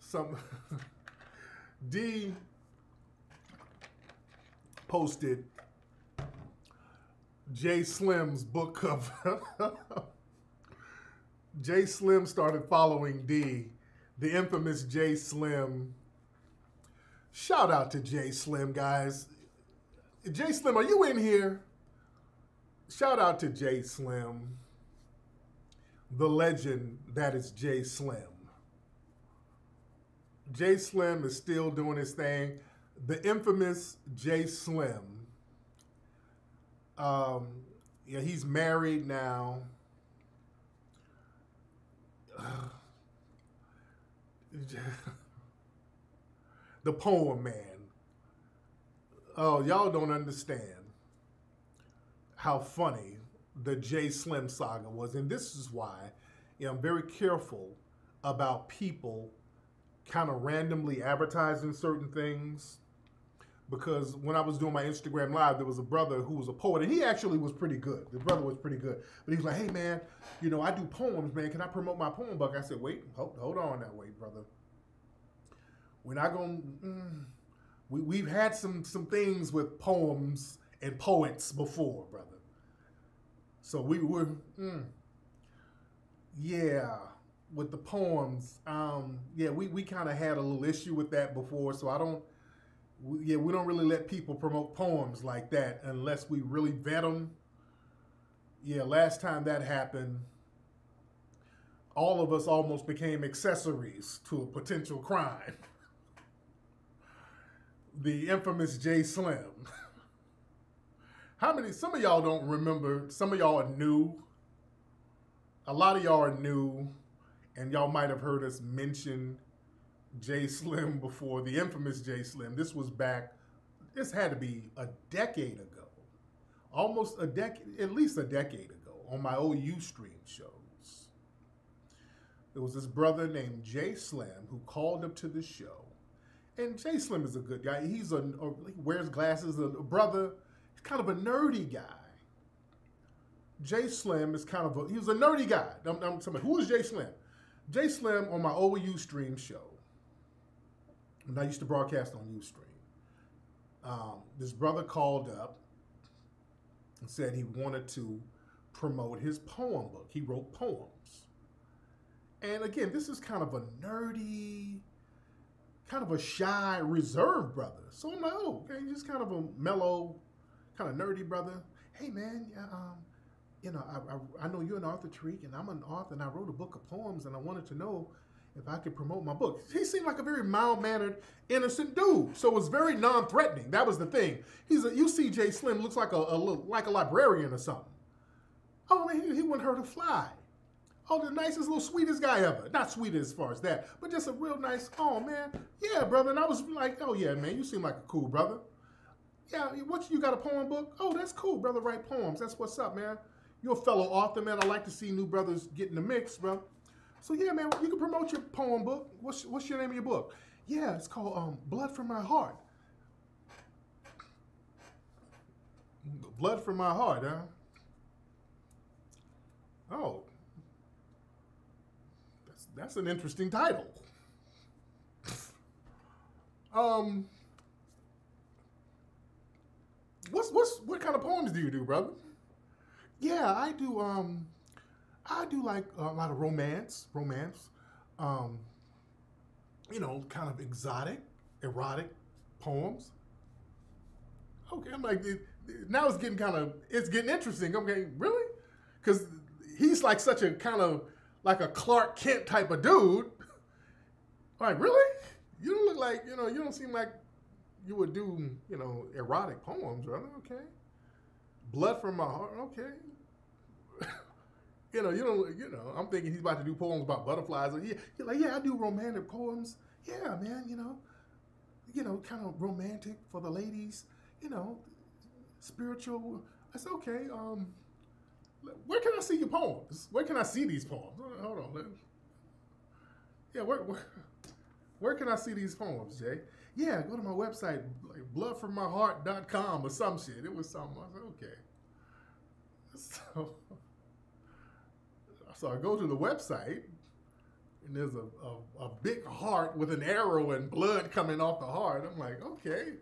some. D posted Jay Slim's book cover. Jay Slim started following D the infamous Jay Slim. Shout out to Jay Slim, guys. Jay Slim, are you in here? Shout out to Jay Slim, the legend that is Jay Slim. Jay Slim is still doing his thing. The infamous Jay Slim. Um, yeah, he's married now. The poem man. Oh, y'all don't understand how funny the Jay Slim saga was. And this is why you know, I'm very careful about people kind of randomly advertising certain things because when I was doing my Instagram live, there was a brother who was a poet, and he actually was pretty good. The brother was pretty good, but he was like, "Hey man, you know I do poems, man. Can I promote my poem book?" I said, "Wait, hold, hold on that way, brother. We're not gonna. Mm, we we've had some some things with poems and poets before, brother. So we were, mm, yeah." With the poems, um, yeah, we, we kind of had a little issue with that before, so I don't we, yeah, we don't really let people promote poems like that unless we really vet them. Yeah, last time that happened, all of us almost became accessories to a potential crime. the infamous Jay Slim. How many, some of y'all don't remember, some of y'all are new. A lot of y'all are new, and y'all might have heard us mention Jay Slim before, the infamous Jay Slim. This was back, this had to be a decade ago, almost a decade, at least a decade ago, on my Ustream shows. There was this brother named Jay Slim who called up to the show. And Jay Slim is a good guy. He's a, he wears glasses, a, a brother. He's kind of a nerdy guy. Jay Slim is kind of a, he was a nerdy guy. I'm, I'm who is Jay Slim? Jay Slim on my Ustream show and I used to broadcast on Ustream. Um, this brother called up and said he wanted to promote his poem book. He wrote poems. And again, this is kind of a nerdy, kind of a shy, reserved brother. So I'm like, oh, okay, just kind of a mellow, kind of nerdy brother. Hey, man, yeah, um, you know, I, I, I know you're an author, Tariq, and I'm an author, and I wrote a book of poems, and I wanted to know if I could promote my book. He seemed like a very mild-mannered, innocent dude. So it was very non-threatening. That was the thing. He's a UCJ Slim looks like a, a like a librarian or something. Oh man, he, he wouldn't hurt a fly. Oh, the nicest little sweetest guy ever. Not sweet as far as that, but just a real nice. Oh man, yeah, brother. And I was like, oh yeah, man, you seem like a cool brother. Yeah, what you got a poem book? Oh, that's cool, brother. Write poems. That's what's up, man. You're a fellow author, man. I like to see new brothers get in the mix, bro. So yeah, man, you can promote your poem book. What's what's your name of your book? Yeah, it's called um, Blood from My Heart. Blood from My Heart, huh? Oh, that's that's an interesting title. um, what's what's what kind of poems do you do, brother? Yeah, I do. Um, I do like a lot of romance, romance, um, you know, kind of exotic, erotic poems. Okay, I'm like, now it's getting kind of, it's getting interesting. Okay, really? Because he's like such a kind of like a Clark Kent type of dude. like, really? You don't look like, you know, you don't seem like you would do, you know, erotic poems, brother. Okay. Blood from my heart. Okay you know, you know, you know. I'm thinking he's about to do poems about butterflies. Yeah, like, yeah, I do romantic poems. Yeah, man, you know, you know, kind of romantic for the ladies. You know, spiritual. I said, okay. Um, where can I see your poems? Where can I see these poems? Hold on. Yeah, where, where, where can I see these poems, Jay? Yeah, go to my website, like bloodfrommyheart.com or some shit. It was something. I said, okay. So so I go to the website, and there's a, a, a, big heart with an arrow and blood coming off the heart. I'm like, okay,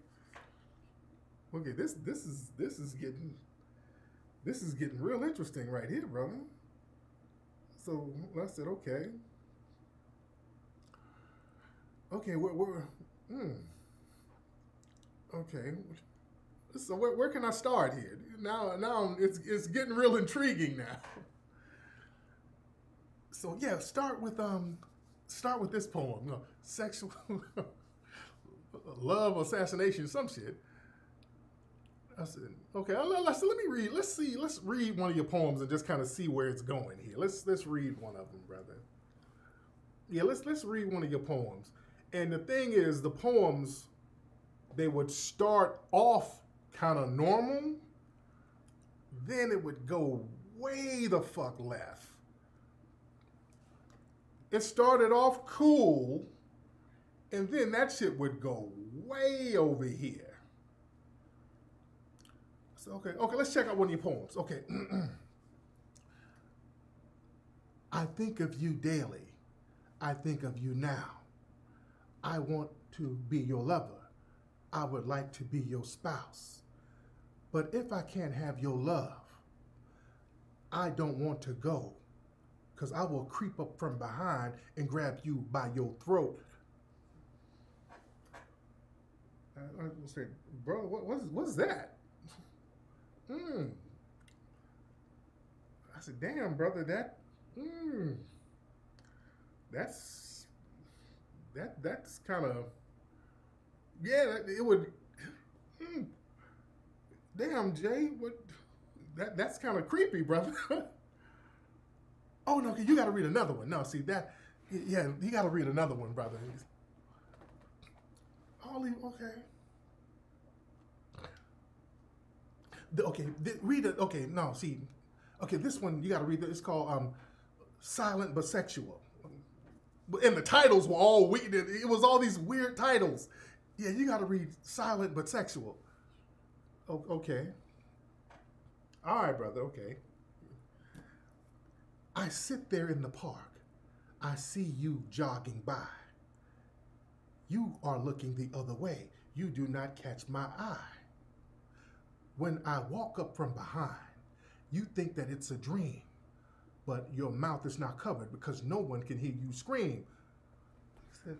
okay, this this is this is getting this is getting real interesting right here, brother. So I said, okay, okay, we're, we're hmm, okay. So where, where can I start here? Now, now it's it's getting real intriguing now so yeah, start with um, start with this poem. Sexual love assassination, some shit. I said, okay, let's let me read. Let's see. Let's read one of your poems and just kind of see where it's going here. Let's let's read one of them, brother. Yeah, let's let's read one of your poems. And the thing is, the poems they would start off kind of normal, then it would go way the fuck left it started off cool, and then that shit would go way over here. So, okay, okay, let's check out one of your poems. Okay. I think of you daily. I think of you now. I want to be your lover. I would like to be your spouse. But if I can't have your love, I don't want to go because I will creep up from behind and grab you by your throat. I, I say, bro, what, what's, what's that? Hmm. I said, damn, brother, that, hmm, that's, that, that's kind of, yeah, it would, hmm, damn, Jay, what, that, that's kind of creepy, brother. oh, no, you got to read another one. No, see, that, yeah, you got to read another one, brother. Ollie, okay. The, okay, the, read it. Okay, no, see, okay, this one you got to read. It. It's called um, "Silent but Sexual," and the titles were all weird. It was all these weird titles. Yeah, you got to read "Silent but Sexual." O- okay. All right, brother. Okay. I sit there in the park. I see you jogging by. You are looking the other way. You do not catch my eye. When I walk up from behind, you think that it's a dream, but your mouth is not covered because no one can hear you scream. Said,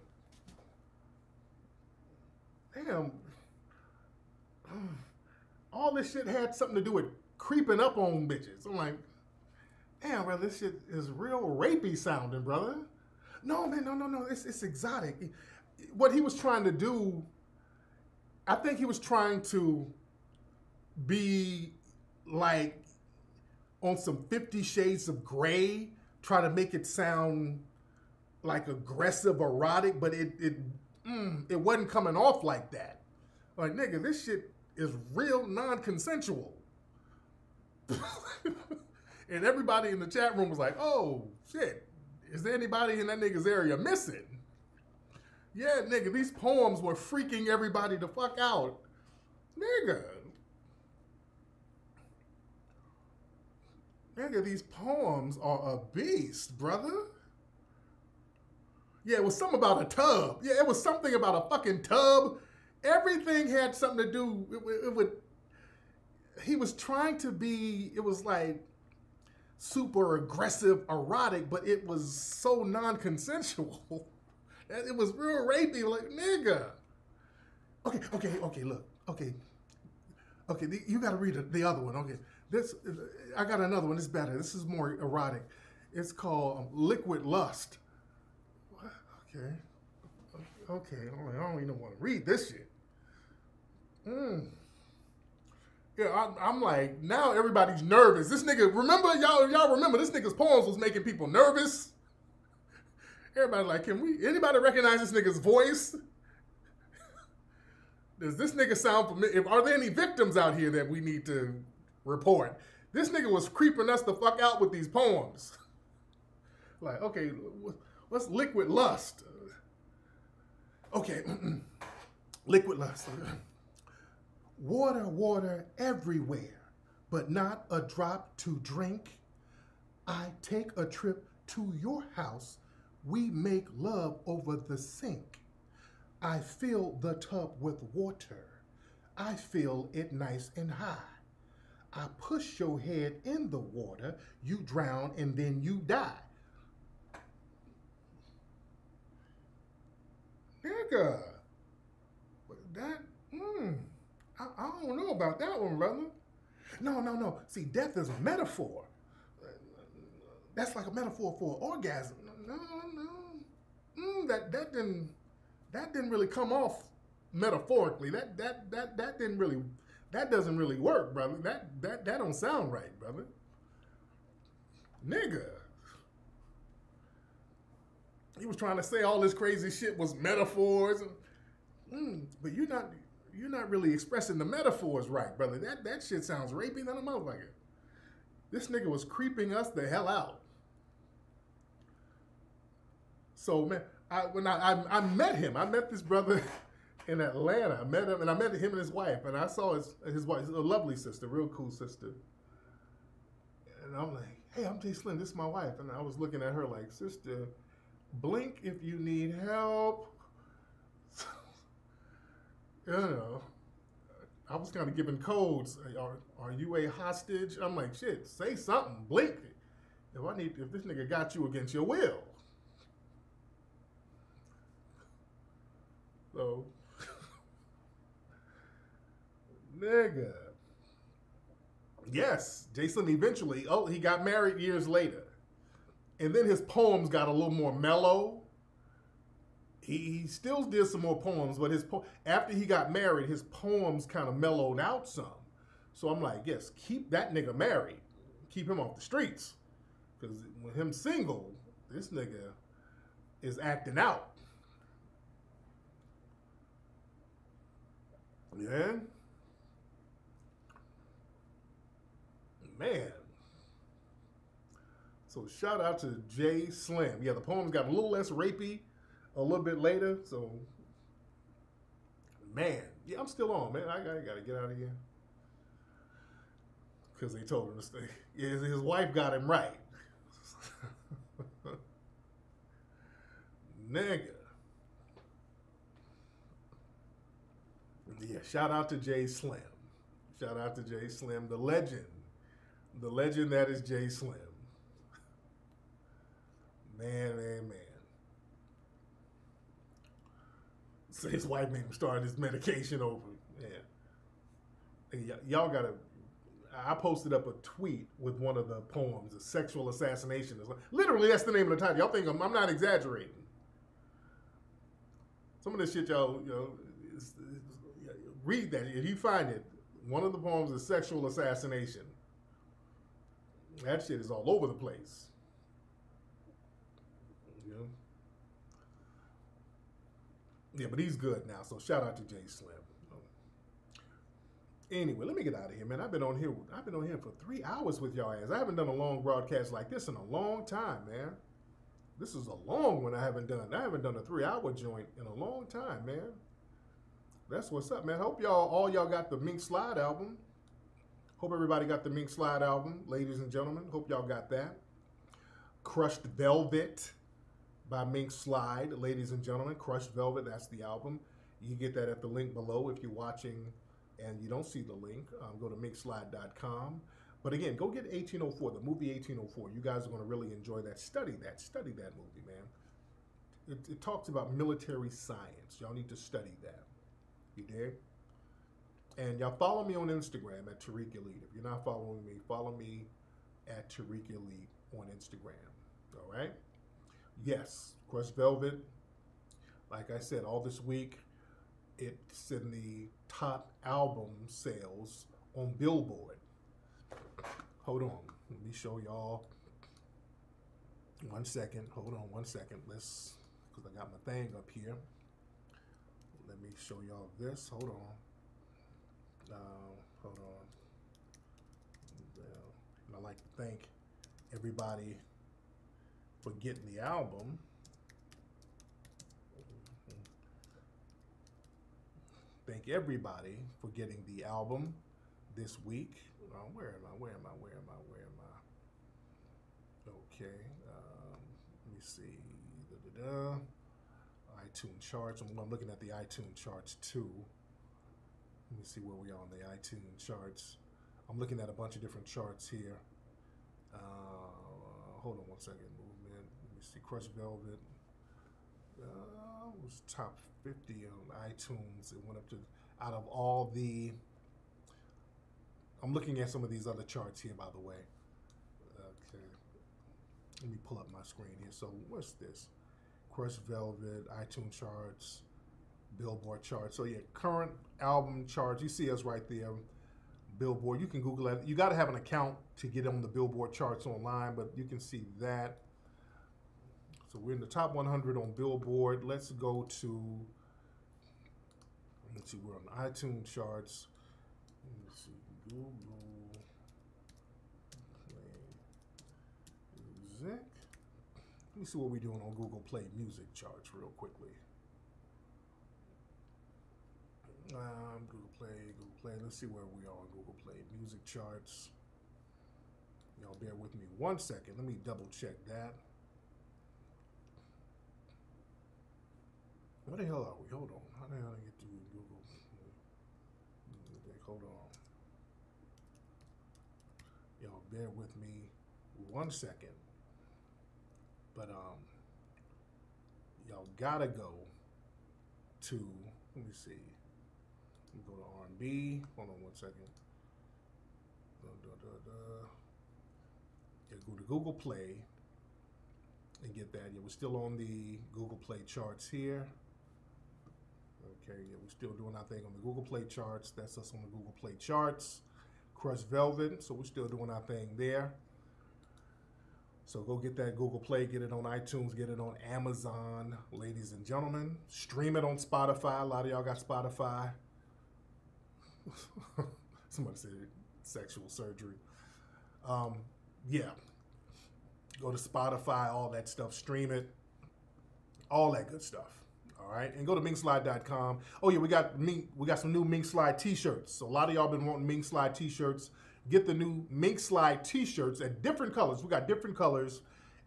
Damn, all this shit had something to do with creeping up on bitches. I'm like, damn, brother, this shit is real rapey sounding, brother. No, man, no, no, no, it's, it's exotic. What he was trying to do, I think he was trying to be like on some 50 shades of gray try to make it sound like aggressive erotic but it it mm, it wasn't coming off like that like nigga this shit is real non-consensual and everybody in the chat room was like oh shit is there anybody in that nigga's area missing yeah nigga these poems were freaking everybody the fuck out nigga Nigga, these poems are a beast, brother. Yeah, it was something about a tub. Yeah, it was something about a fucking tub. Everything had something to do. It, it would. He was trying to be. It was like super aggressive, erotic, but it was so non-consensual. It was real rapey. Like nigga. Okay, okay, okay. Look, okay, okay. You got to read the other one. Okay. This I got another one. It's better. This is more erotic. It's called um, Liquid Lust. Okay. Okay. I don't even want to read this shit. Mm. Yeah, I, am like now everybody's nervous. This nigga, remember y'all? Y'all remember this nigga's poems was making people nervous. Everybody like, can we? Anybody recognize this nigga's voice? Does this nigga sound familiar? Are there any victims out here that we need to report. This nigga was creeping us the fuck out with these poems. like, okay, what's liquid lust? Okay, liquid lust. Water, water everywhere, but not a drop to drink. I take a trip to your house. We make love over the sink. I fill the tub with water. I fill it nice and high. I push your head in the water, you drown, and then you die. Nigga, that, hmm, I, I don't know about that one, brother. No, no, no. See, death is a metaphor. That's like a metaphor for orgasm. No, no. Mm, that that didn't that didn't really come off metaphorically. That that that that didn't really that doesn't really work, brother. That that that don't sound right, brother. Nigga. He was trying to say all this crazy shit was metaphors, and, mm, but you're not you're not really expressing the metaphors right, brother. That that shit sounds rapey than a motherfucker. This nigga was creeping us the hell out. So man, I when I, I, I met him, I met this brother in Atlanta. I met him, and I met him and his wife, and I saw his his wife, a lovely sister, real cool sister. And I'm like, "Hey, I'm Jay Slim. This is my wife." And I was looking at her like, "Sister, blink if you need help." You know, I was kind of giving codes. Are, are you a hostage? I'm like, shit, say something, blink. If I need, if this nigga got you against your will. So, nigga. Yes, Jason eventually, oh, he got married years later. And then his poems got a little more mellow. He, he still did some more poems, but his po- after he got married, his poems kind of mellowed out some. So I'm like, yes, keep that nigga married. Keep him off the streets. Because with him single, this nigga is acting out. Yeah. Man. So shout out to Jay Slim. Yeah, the poems got a little less rapey a little bit later. So, man, yeah, I'm still on, man. I gotta, gotta get out of here because they told him to stay. Yeah, his wife got him right. Nigga. Yeah, shout out to Jay Slim. Shout out to Jay Slim, the legend. The legend that is Jay Slim. Man, man, man. So his wife made him start his medication over. Yeah. Y'all gotta. I posted up a tweet with one of the poems, "A Sexual Assassination." Literally, that's the name of the title. Y'all think I'm, I'm not exaggerating. Some of this shit, y'all, you know, is, is, read that if you find it. One of the poems is "Sexual Assassination." That shit is all over the place. You know? Yeah, but he's good now. So shout out to Jay Slim. Anyway, let me get out of here, man. I've been on here. I've been on here for three hours with y'all ass. I haven't done a long broadcast like this in a long time, man. This is a long one. I haven't done. I haven't done a three-hour joint in a long time, man. That's what's up, man. Hope y'all, all y'all got the Mink Slide album. Hope everybody got the Mink Slide album, ladies and gentlemen. Hope y'all got that. Crushed Velvet by Mink Slide, ladies and gentlemen. Crushed Velvet, that's the album. You get that at the link below if you're watching and you don't see the link. Um, go to minkslide.com. But again, go get 1804, the movie 1804. You guys are going to really enjoy that. Study that. Study that movie, man. It, it talks about military science. Y'all need to study that. You dig? And y'all follow me on Instagram at Tariq Elite. If you're not following me, follow me at Tariq Elite on Instagram. All right? Yes, Crushed Velvet. Like I said, all this week, it's in the top album sales on Billboard. Hold on. Let me show y'all. One second. Hold on one second. Let's, because I got my thing up here. Let me show y'all this. Hold on. Uh, hold on. And I'd like to thank everybody for getting the album. Thank everybody for getting the album this week. Uh, where am I? Where am I? Where am I? Where am I? Okay. Um, let me see. Da, da, da. iTunes charts. I'm, I'm looking at the iTunes charts too. Let me see where we are on the iTunes charts. I'm looking at a bunch of different charts here. Uh, hold on one second. Movement. Let me see. Crushed Velvet uh, was top 50 on iTunes. It went up to out of all the. I'm looking at some of these other charts here, by the way. Okay. Let me pull up my screen here. So what's this? Crushed Velvet, iTunes charts, Billboard charts. So yeah, current album charts. You see us right there. Billboard. You can Google it. You got to have an account to get on the Billboard charts online, but you can see that. So we're in the top 100 on Billboard. Let's go to, let's see, we're on the iTunes charts. Let's see, Google Play Music. Let me see what we're doing on Google Play Music charts real quickly. Um, Google Play, Google Play. Let's see where we are on Google Play. Music charts. Y'all bear with me one second. Let me double check that. Where the hell are we? Hold on. How the hell did I get to Google? Hold on. Y'all bear with me one second. But um, y'all gotta go to. Let me see. Let me go to R&B. Hold on one second. Da, da, da, da. Yeah, go to Google Play and get that. Yeah, we're still on the Google Play charts here. Okay, yeah, we're still doing our thing on the Google Play charts. That's us on the Google Play charts. Crush Velvet, so we're still doing our thing there. So go get that Google Play, get it on iTunes, get it on Amazon, ladies and gentlemen. Stream it on Spotify. A lot of y'all got Spotify. Somebody said sexual surgery. Um, yeah. Go to Spotify, all that stuff, stream it, all that good stuff. All right, and go to minkslide.com. Oh yeah, we got mink, we got some new Mink Slide t-shirts. So a lot of y'all been wanting Mink Slide t-shirts. Get the new Mink Slide t-shirts at different colors. We got different colors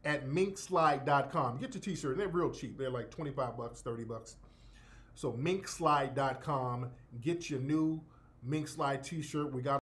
at minkslide.com. Get your t-shirt. They're real cheap. They're like 25 bucks, 30 bucks. So minkslide.com. Get your new Mink Slide t-shirt. We got